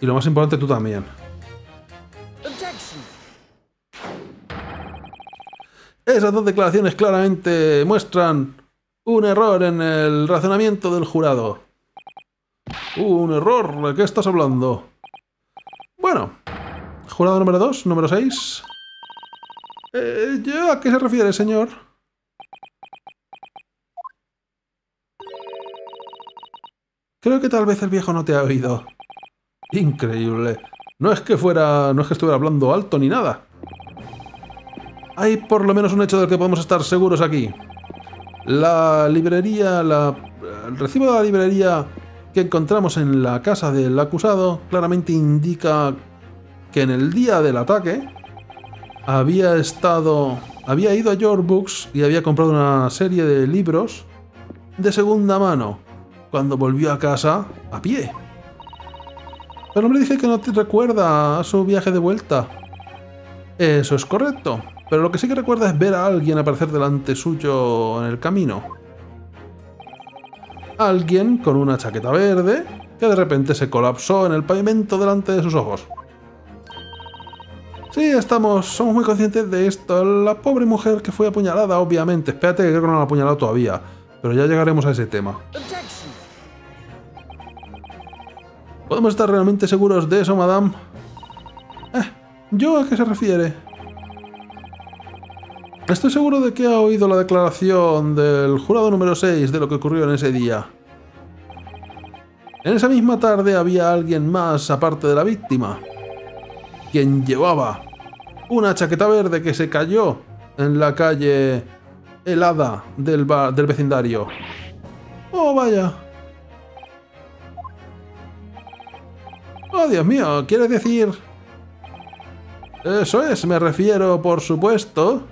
Y lo más importante, tú también. Esas dos declaraciones claramente muestran un error en el razonamiento del jurado. un error, ¿de qué estás hablando? Bueno, jurado número 2, número 6. Eh, ¿A qué se refiere, señor? Creo que tal vez el viejo no te ha oído. Increíble. No es que fuera. no es que estuviera hablando alto ni nada. Hay por lo menos un hecho del que podemos estar seguros aquí. La librería, la, el recibo de la librería que encontramos en la casa del acusado claramente indica que en el día del ataque había estado, había ido a Your Books y había comprado una serie de libros de segunda mano cuando volvió a casa a pie. Pero me dice que no te recuerda a su viaje de vuelta. Eso es correcto. Pero lo que sí que recuerda es ver a alguien aparecer delante suyo en el camino. Alguien con una chaqueta verde que de repente se colapsó en el pavimento delante de sus ojos. Sí, estamos, somos muy conscientes de esto. La pobre mujer que fue apuñalada, obviamente. Espérate que creo que no la ha apuñalado todavía. Pero ya llegaremos a ese tema. ¿Podemos estar realmente seguros de eso, madame? Eh, ¿yo a qué se refiere? Estoy seguro de que ha oído la declaración del jurado número 6 de lo que ocurrió en ese día. En esa misma tarde había alguien más aparte de la víctima, quien llevaba una chaqueta verde que se cayó en la calle helada del, del vecindario. Oh, vaya. Oh, Dios mío, ¿quiere decir...? Eso es, me refiero, por supuesto,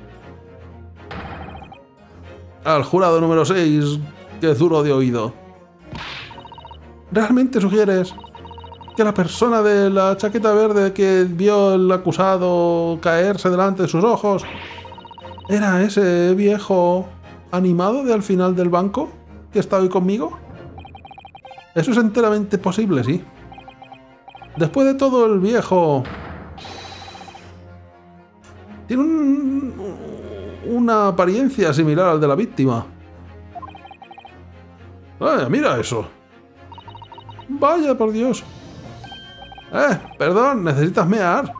al jurado número 6, que es duro de oído. ¿Realmente sugieres que la persona de la chaqueta verde que vio el acusado caerse delante de sus ojos era ese viejo animado de al final del banco que está hoy conmigo? Eso es enteramente posible, sí. Después de todo, el viejo... Tiene un, una apariencia similar al de la víctima. Vaya, mira eso. Vaya, por Dios. Eh, perdón, necesitas mear.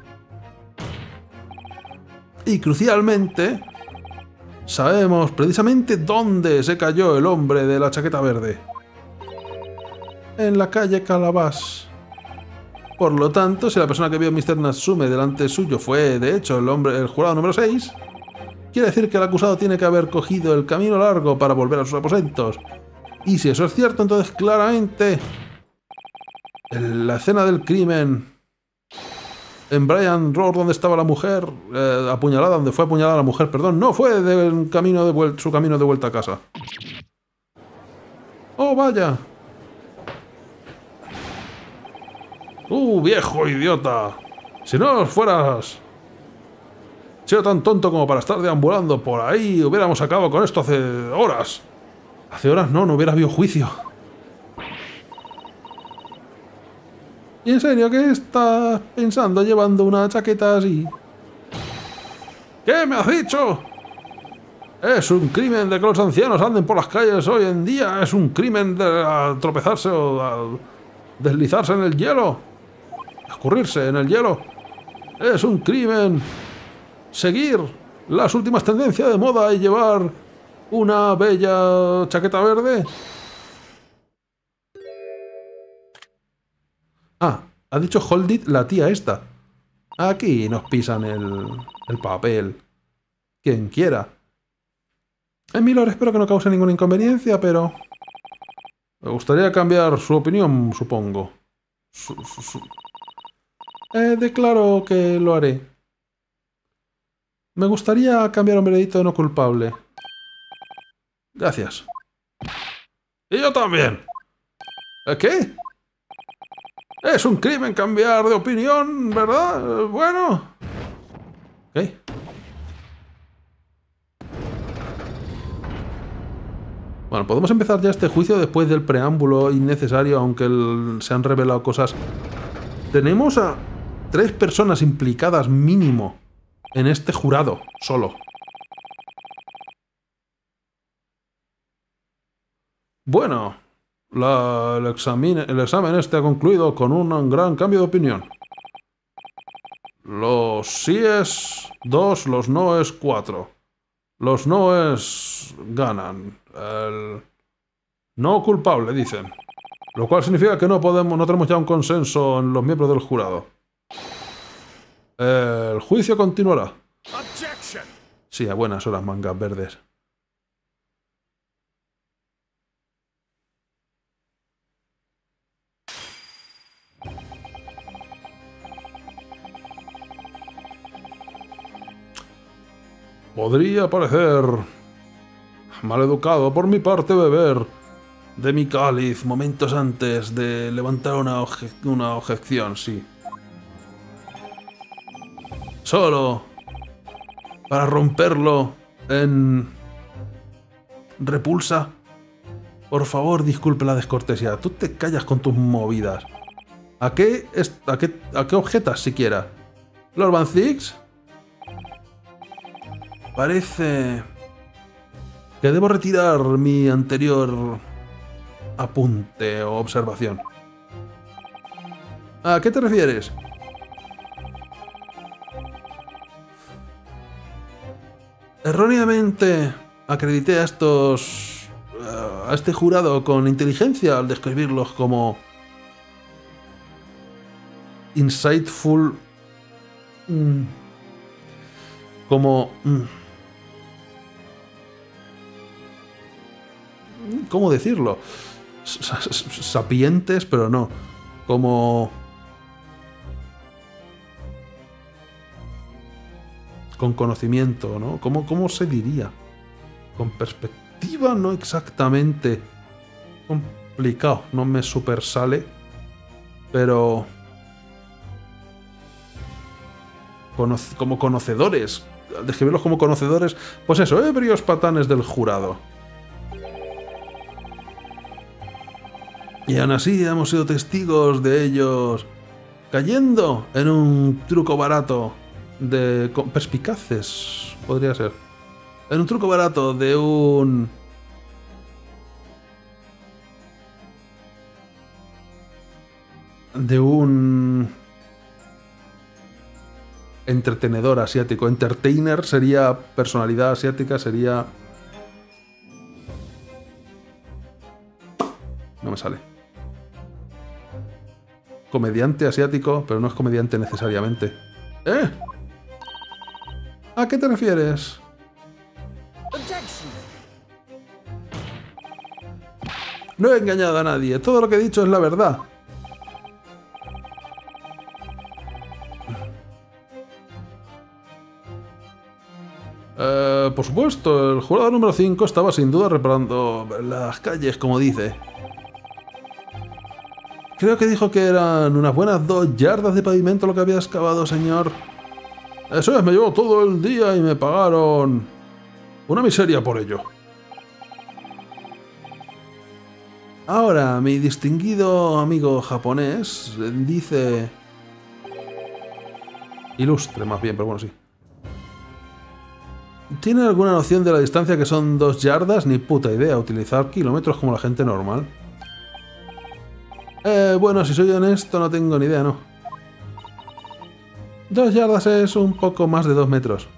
Y crucialmente, sabemos precisamente dónde se cayó el hombre de la chaqueta verde. En la calle Calabás. Por lo tanto, si la persona que vio a Mr. Natsume delante suyo fue, de hecho, el hombre, el jurado número 6, Quiere decir que el acusado tiene que haber cogido el camino largo para volver a sus aposentos. Y si eso es cierto, entonces claramente la escena del crimen en Brian Road, donde estaba la mujer, eh, apuñalada, donde fue apuñalada la mujer, perdón, no fue camino de su camino de vuelta a casa. ¡Oh, vaya! ¡Uh, viejo idiota! Si no fueras sido tan tonto como para estar deambulando por ahí, hubiéramos acabado con esto hace horas. Hace horas no, no hubiera habido juicio. ¿Y en serio qué estás pensando llevando una chaqueta así? ¿Qué me has dicho? Es un crimen de que los ancianos anden por las calles hoy en día. Es un crimen de tropezarse o deslizarse en el hielo. Escurrirse en el hielo. Es un crimen seguir las últimas tendencias de moda y llevar una bella chaqueta verde. Ah, ha dicho hold it la tía esta. Aquí nos pisan el, el papel. Quien quiera. En espero que no cause ninguna inconveniencia, pero... Me gustaría cambiar su opinión, supongo. Su- su- su- Eh, declaro que lo haré. Me gustaría cambiar un veredicto de no culpable. Gracias. Y yo también. ¿Eh, ¿Qué? Es un crimen cambiar de opinión, ¿verdad? Bueno. ¿Qué? Bueno, podemos empezar ya este juicio después del preámbulo innecesario, aunque se han revelado cosas. Tenemos a tres personas implicadas mínimo en este jurado, solo. Bueno, la- el, examen, el examen este ha concluido con un gran cambio de opinión. Los sí es 2, los no es 4. Los no es ganan. El no culpable, dicen. Lo cual significa que no podemos, no tenemos ya un consenso en los miembros del jurado. El juicio continuará. Sí, a buenas horas, mangas verdes. Podría parecer maleducado por mi parte beber de mi cáliz momentos antes de levantar una, obje- una objeción, sí. Solo para romperlo en repulsa. Por favor, disculpe la descortesía. Tú te callas con tus movidas. ¿A qué, a qué, a qué objetas siquiera? ¿Lord Van Zix? Parece que debo retirar mi anterior apunte o observación. ¿A qué te refieres? Erróneamente acredité a estos. eh, a este jurado con inteligencia al describirlos como. insightful. mm, como. mm, ¿Cómo decirlo? Sa- sa- Sapientes, pero no. Como. Con conocimiento, ¿no? ¿Cómo, ¿Cómo se diría? Con perspectiva, no exactamente. Complicado, no me super sale. Pero. como conocedores. Describirlos como conocedores, pues eso, ebrios patanes del jurado. Y aún así hemos sido testigos de ellos cayendo en un truco barato de perspicaces, podría ser. En un truco barato de un de un entretenedor asiático. Entertainer sería personalidad asiática, sería no me sale. Comediante asiático, pero no es comediante necesariamente. ¿Eh? ¿A qué te refieres? No he engañado a nadie, todo lo que he dicho es la verdad. Eh, por supuesto, el jurado número 5 estaba sin duda reparando las calles, como dice. Creo que dijo que eran unas buenas dos yardas de pavimento lo que había excavado, señor. Eso es, me llevó todo el día y me pagaron una miseria por ello. Ahora, mi distinguido amigo japonés dice... Ilustre, más bien, pero bueno, sí. ¿Tiene alguna noción de la distancia que son dos yardas? Ni puta idea, utilizar kilómetros como la gente normal. Eh, bueno, si soy honesto, no tengo ni idea, ¿no? Dos yardas es un poco más de dos metros.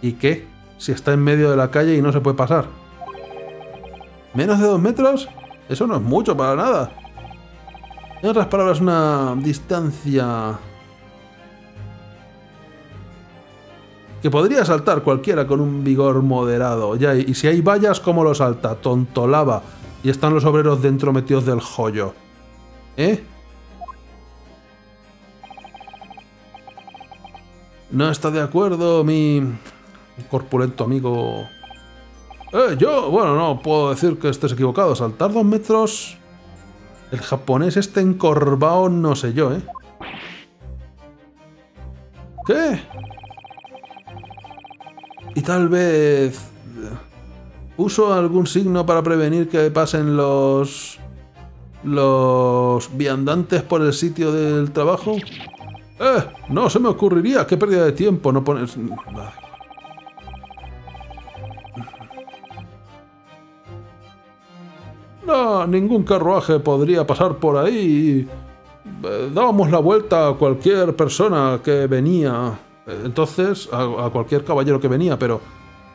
¿Y qué? Si está en medio de la calle y no se puede pasar. ¿Menos de dos metros? Eso no es mucho para nada. En otras palabras, una distancia... Que podría saltar cualquiera con un vigor moderado. Y si hay vallas, ¿cómo lo salta? Tontolaba. Y están los obreros dentro metidos del joyo. ¿Eh? No está de acuerdo mi corpulento amigo... Eh, yo, bueno, no puedo decir que estés equivocado. Saltar dos metros... El japonés este encorvado no sé yo, ¿eh? ¿Qué? Y tal vez... ¿Uso algún signo para prevenir que pasen los... los viandantes por el sitio del trabajo? ¡Eh! No se me ocurriría. ¡Qué pérdida de tiempo! No pones... No, ningún carruaje podría pasar por ahí. Eh, dábamos la vuelta a cualquier persona que venía. Eh, Entonces, a, a cualquier caballero que venía, pero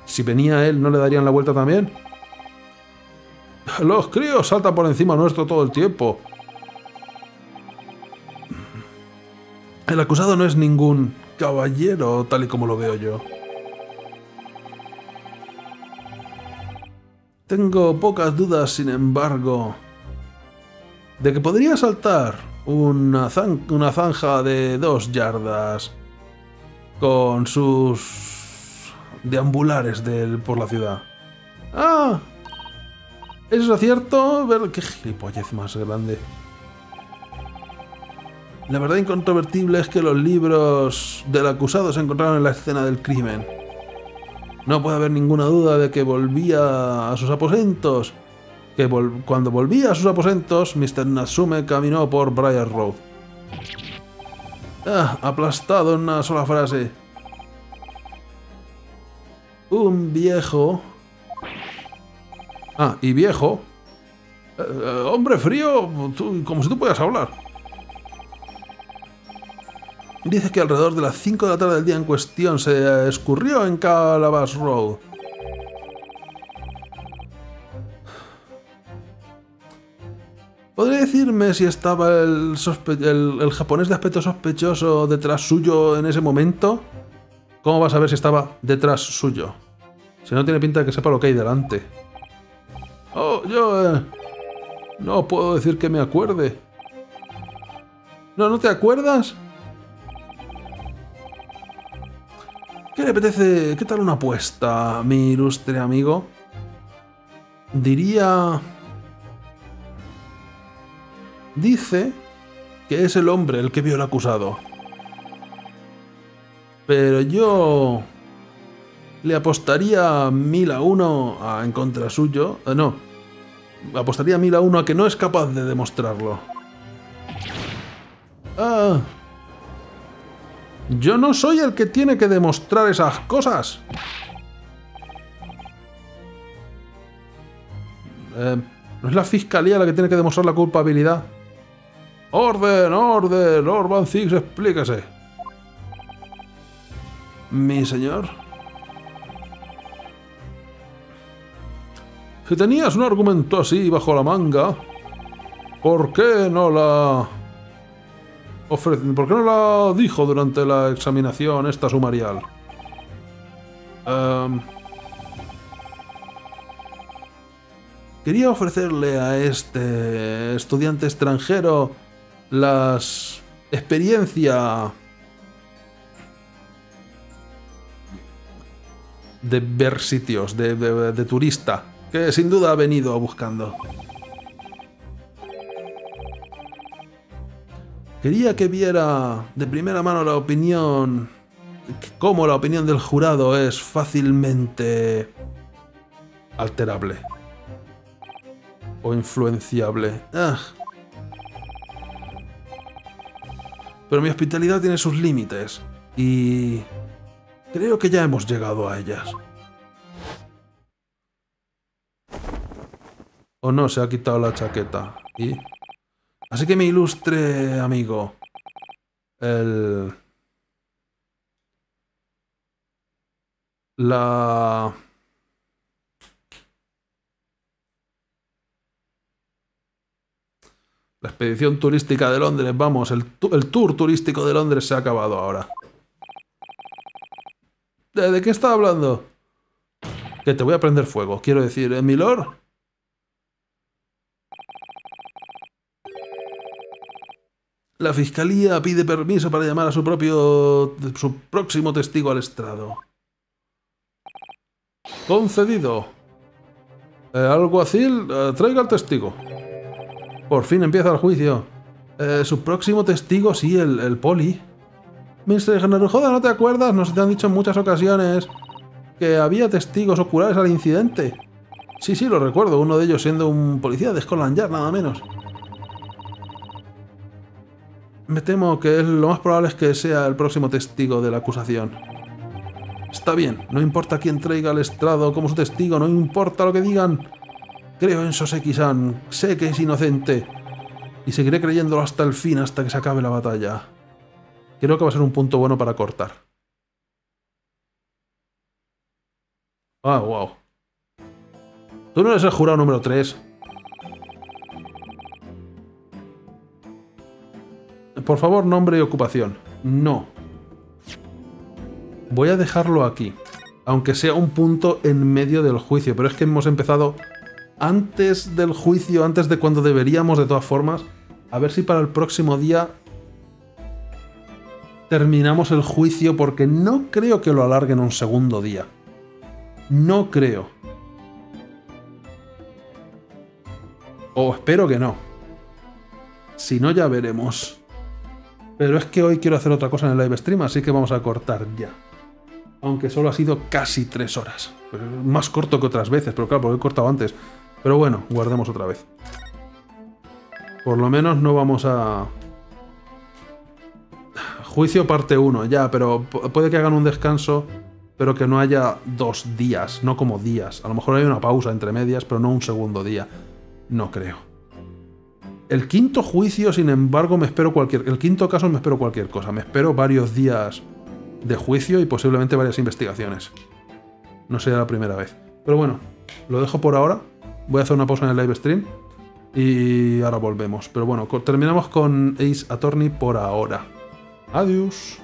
si venía él, ¿no le darían la vuelta también? Los críos saltan por encima nuestro todo el tiempo. El acusado no es ningún caballero, tal y como lo veo yo. Tengo pocas dudas, sin embargo, de que podría saltar una, zan- una zanja de dos yardas con sus deambulares por la ciudad. ¡Ah! ¿Eso es cierto? Ver- ¡Qué gilipollez más grande! La verdad incontrovertible es que los libros del acusado se encontraron en la escena del crimen. No puede haber ninguna duda de que volvía a sus aposentos. Que cuando volvía a sus aposentos, Mr. Natsume caminó por Briar Road. Ah, aplastado en una sola frase. Un viejo. Ah, y viejo. Eh, eh, hombre frío, como si tú pudieras hablar. Dice que alrededor de las 5 de la tarde del día en cuestión se escurrió en Calabash Road. ¿Podría decirme si estaba el japonés de aspecto sospechoso detrás suyo en ese momento? ¿Cómo vas a ver si estaba detrás suyo? Si no tiene pinta de que sepa lo que hay delante. Oh, yo... eh, no puedo decir que me acuerde. ¿No, no te acuerdas? ¿Qué le apetece? ¿Qué tal una apuesta, mi ilustre amigo? Diría... Dice que es el hombre el que vio el acusado. Pero yo... Le apostaría mil a uno a en contra suyo. Eh, no. Apostaría mil a uno a que no es capaz de demostrarlo. Ah... Yo no soy el que tiene que demostrar esas cosas. Eh, ¿No es la fiscalía la que tiene que demostrar la culpabilidad? ¡Orden, orden! Lord Van Zix, explíquese. Mi señor. Si tenías un argumento así bajo la manga, ¿por qué no la ofre- ¿Por qué no la dijo durante la examinación esta sumarial? Em, quería ofrecerle a este estudiante extranjero las experiencia de ver sitios, de- de turista, que sin duda ha venido buscando. Quería que viera de primera mano la opinión, cómo la opinión del jurado es fácilmente alterable o influenciable. Ah. Pero mi hospitalidad tiene sus límites y creo que ya hemos llegado a ellas. O no, se ha quitado la chaqueta. Y... Así que mi ilustre amigo, el... La... La expedición turística de Londres, vamos, el, tour turístico de Londres se ha acabado ahora. ¿De, qué está hablando? Que te voy a prender fuego, quiero decir, ¿eh, Milord? La fiscalía pide permiso para llamar a su propio. su próximo testigo al estrado. Concedido. Eh, alguacil, eh, traiga al testigo. Por fin empieza el juicio. Eh, su próximo testigo, sí, el, el poli. Mr. Narujoda, ¿no te acuerdas? Nos te han dicho en muchas ocasiones que había testigos oculares al incidente. Sí, sí, lo recuerdo, uno de ellos siendo un policía de Scotland Yard, nada menos. Me temo que lo más probable es que sea el próximo testigo de la acusación. Está bien, no importa quién traiga al estrado como su testigo, no importa lo que digan. Creo en Soseki-san, sé que es inocente. Y seguiré creyéndolo hasta el fin, hasta que se acabe la batalla. Creo que va a ser un punto bueno para cortar. Ah, wow. Tú no eres el jurado número 3. Por favor, nombre y ocupación. No. Voy a dejarlo aquí. Aunque sea un punto en medio del juicio. Pero es que hemos empezado antes del juicio, antes de cuando deberíamos, de todas formas. A ver si para el próximo día terminamos el juicio, porque no creo que lo alarguen un segundo día. No creo. O espero que no. Si no, ya veremos. Pero es que hoy quiero hacer otra cosa en el live stream, así que vamos a cortar ya. Aunque solo ha sido casi tres horas. Más corto que otras veces, pero claro, porque he cortado antes. Pero bueno, guardemos otra vez. Por lo menos no vamos a... Juicio parte 1, ya, pero pu- puede que hagan un descanso, pero que no haya dos días, no como días. A lo mejor hay una pausa entre medias, pero no un segundo día. No creo. El quinto juicio, sin embargo, me espero cualquier. El quinto caso me espero cualquier cosa. Me espero varios días de juicio y posiblemente varias investigaciones. No será la primera vez. Pero bueno, lo dejo por ahora. Voy a hacer una pausa en el live stream. Y ahora volvemos. Pero bueno, terminamos con Ace Attorney por ahora. Adiós.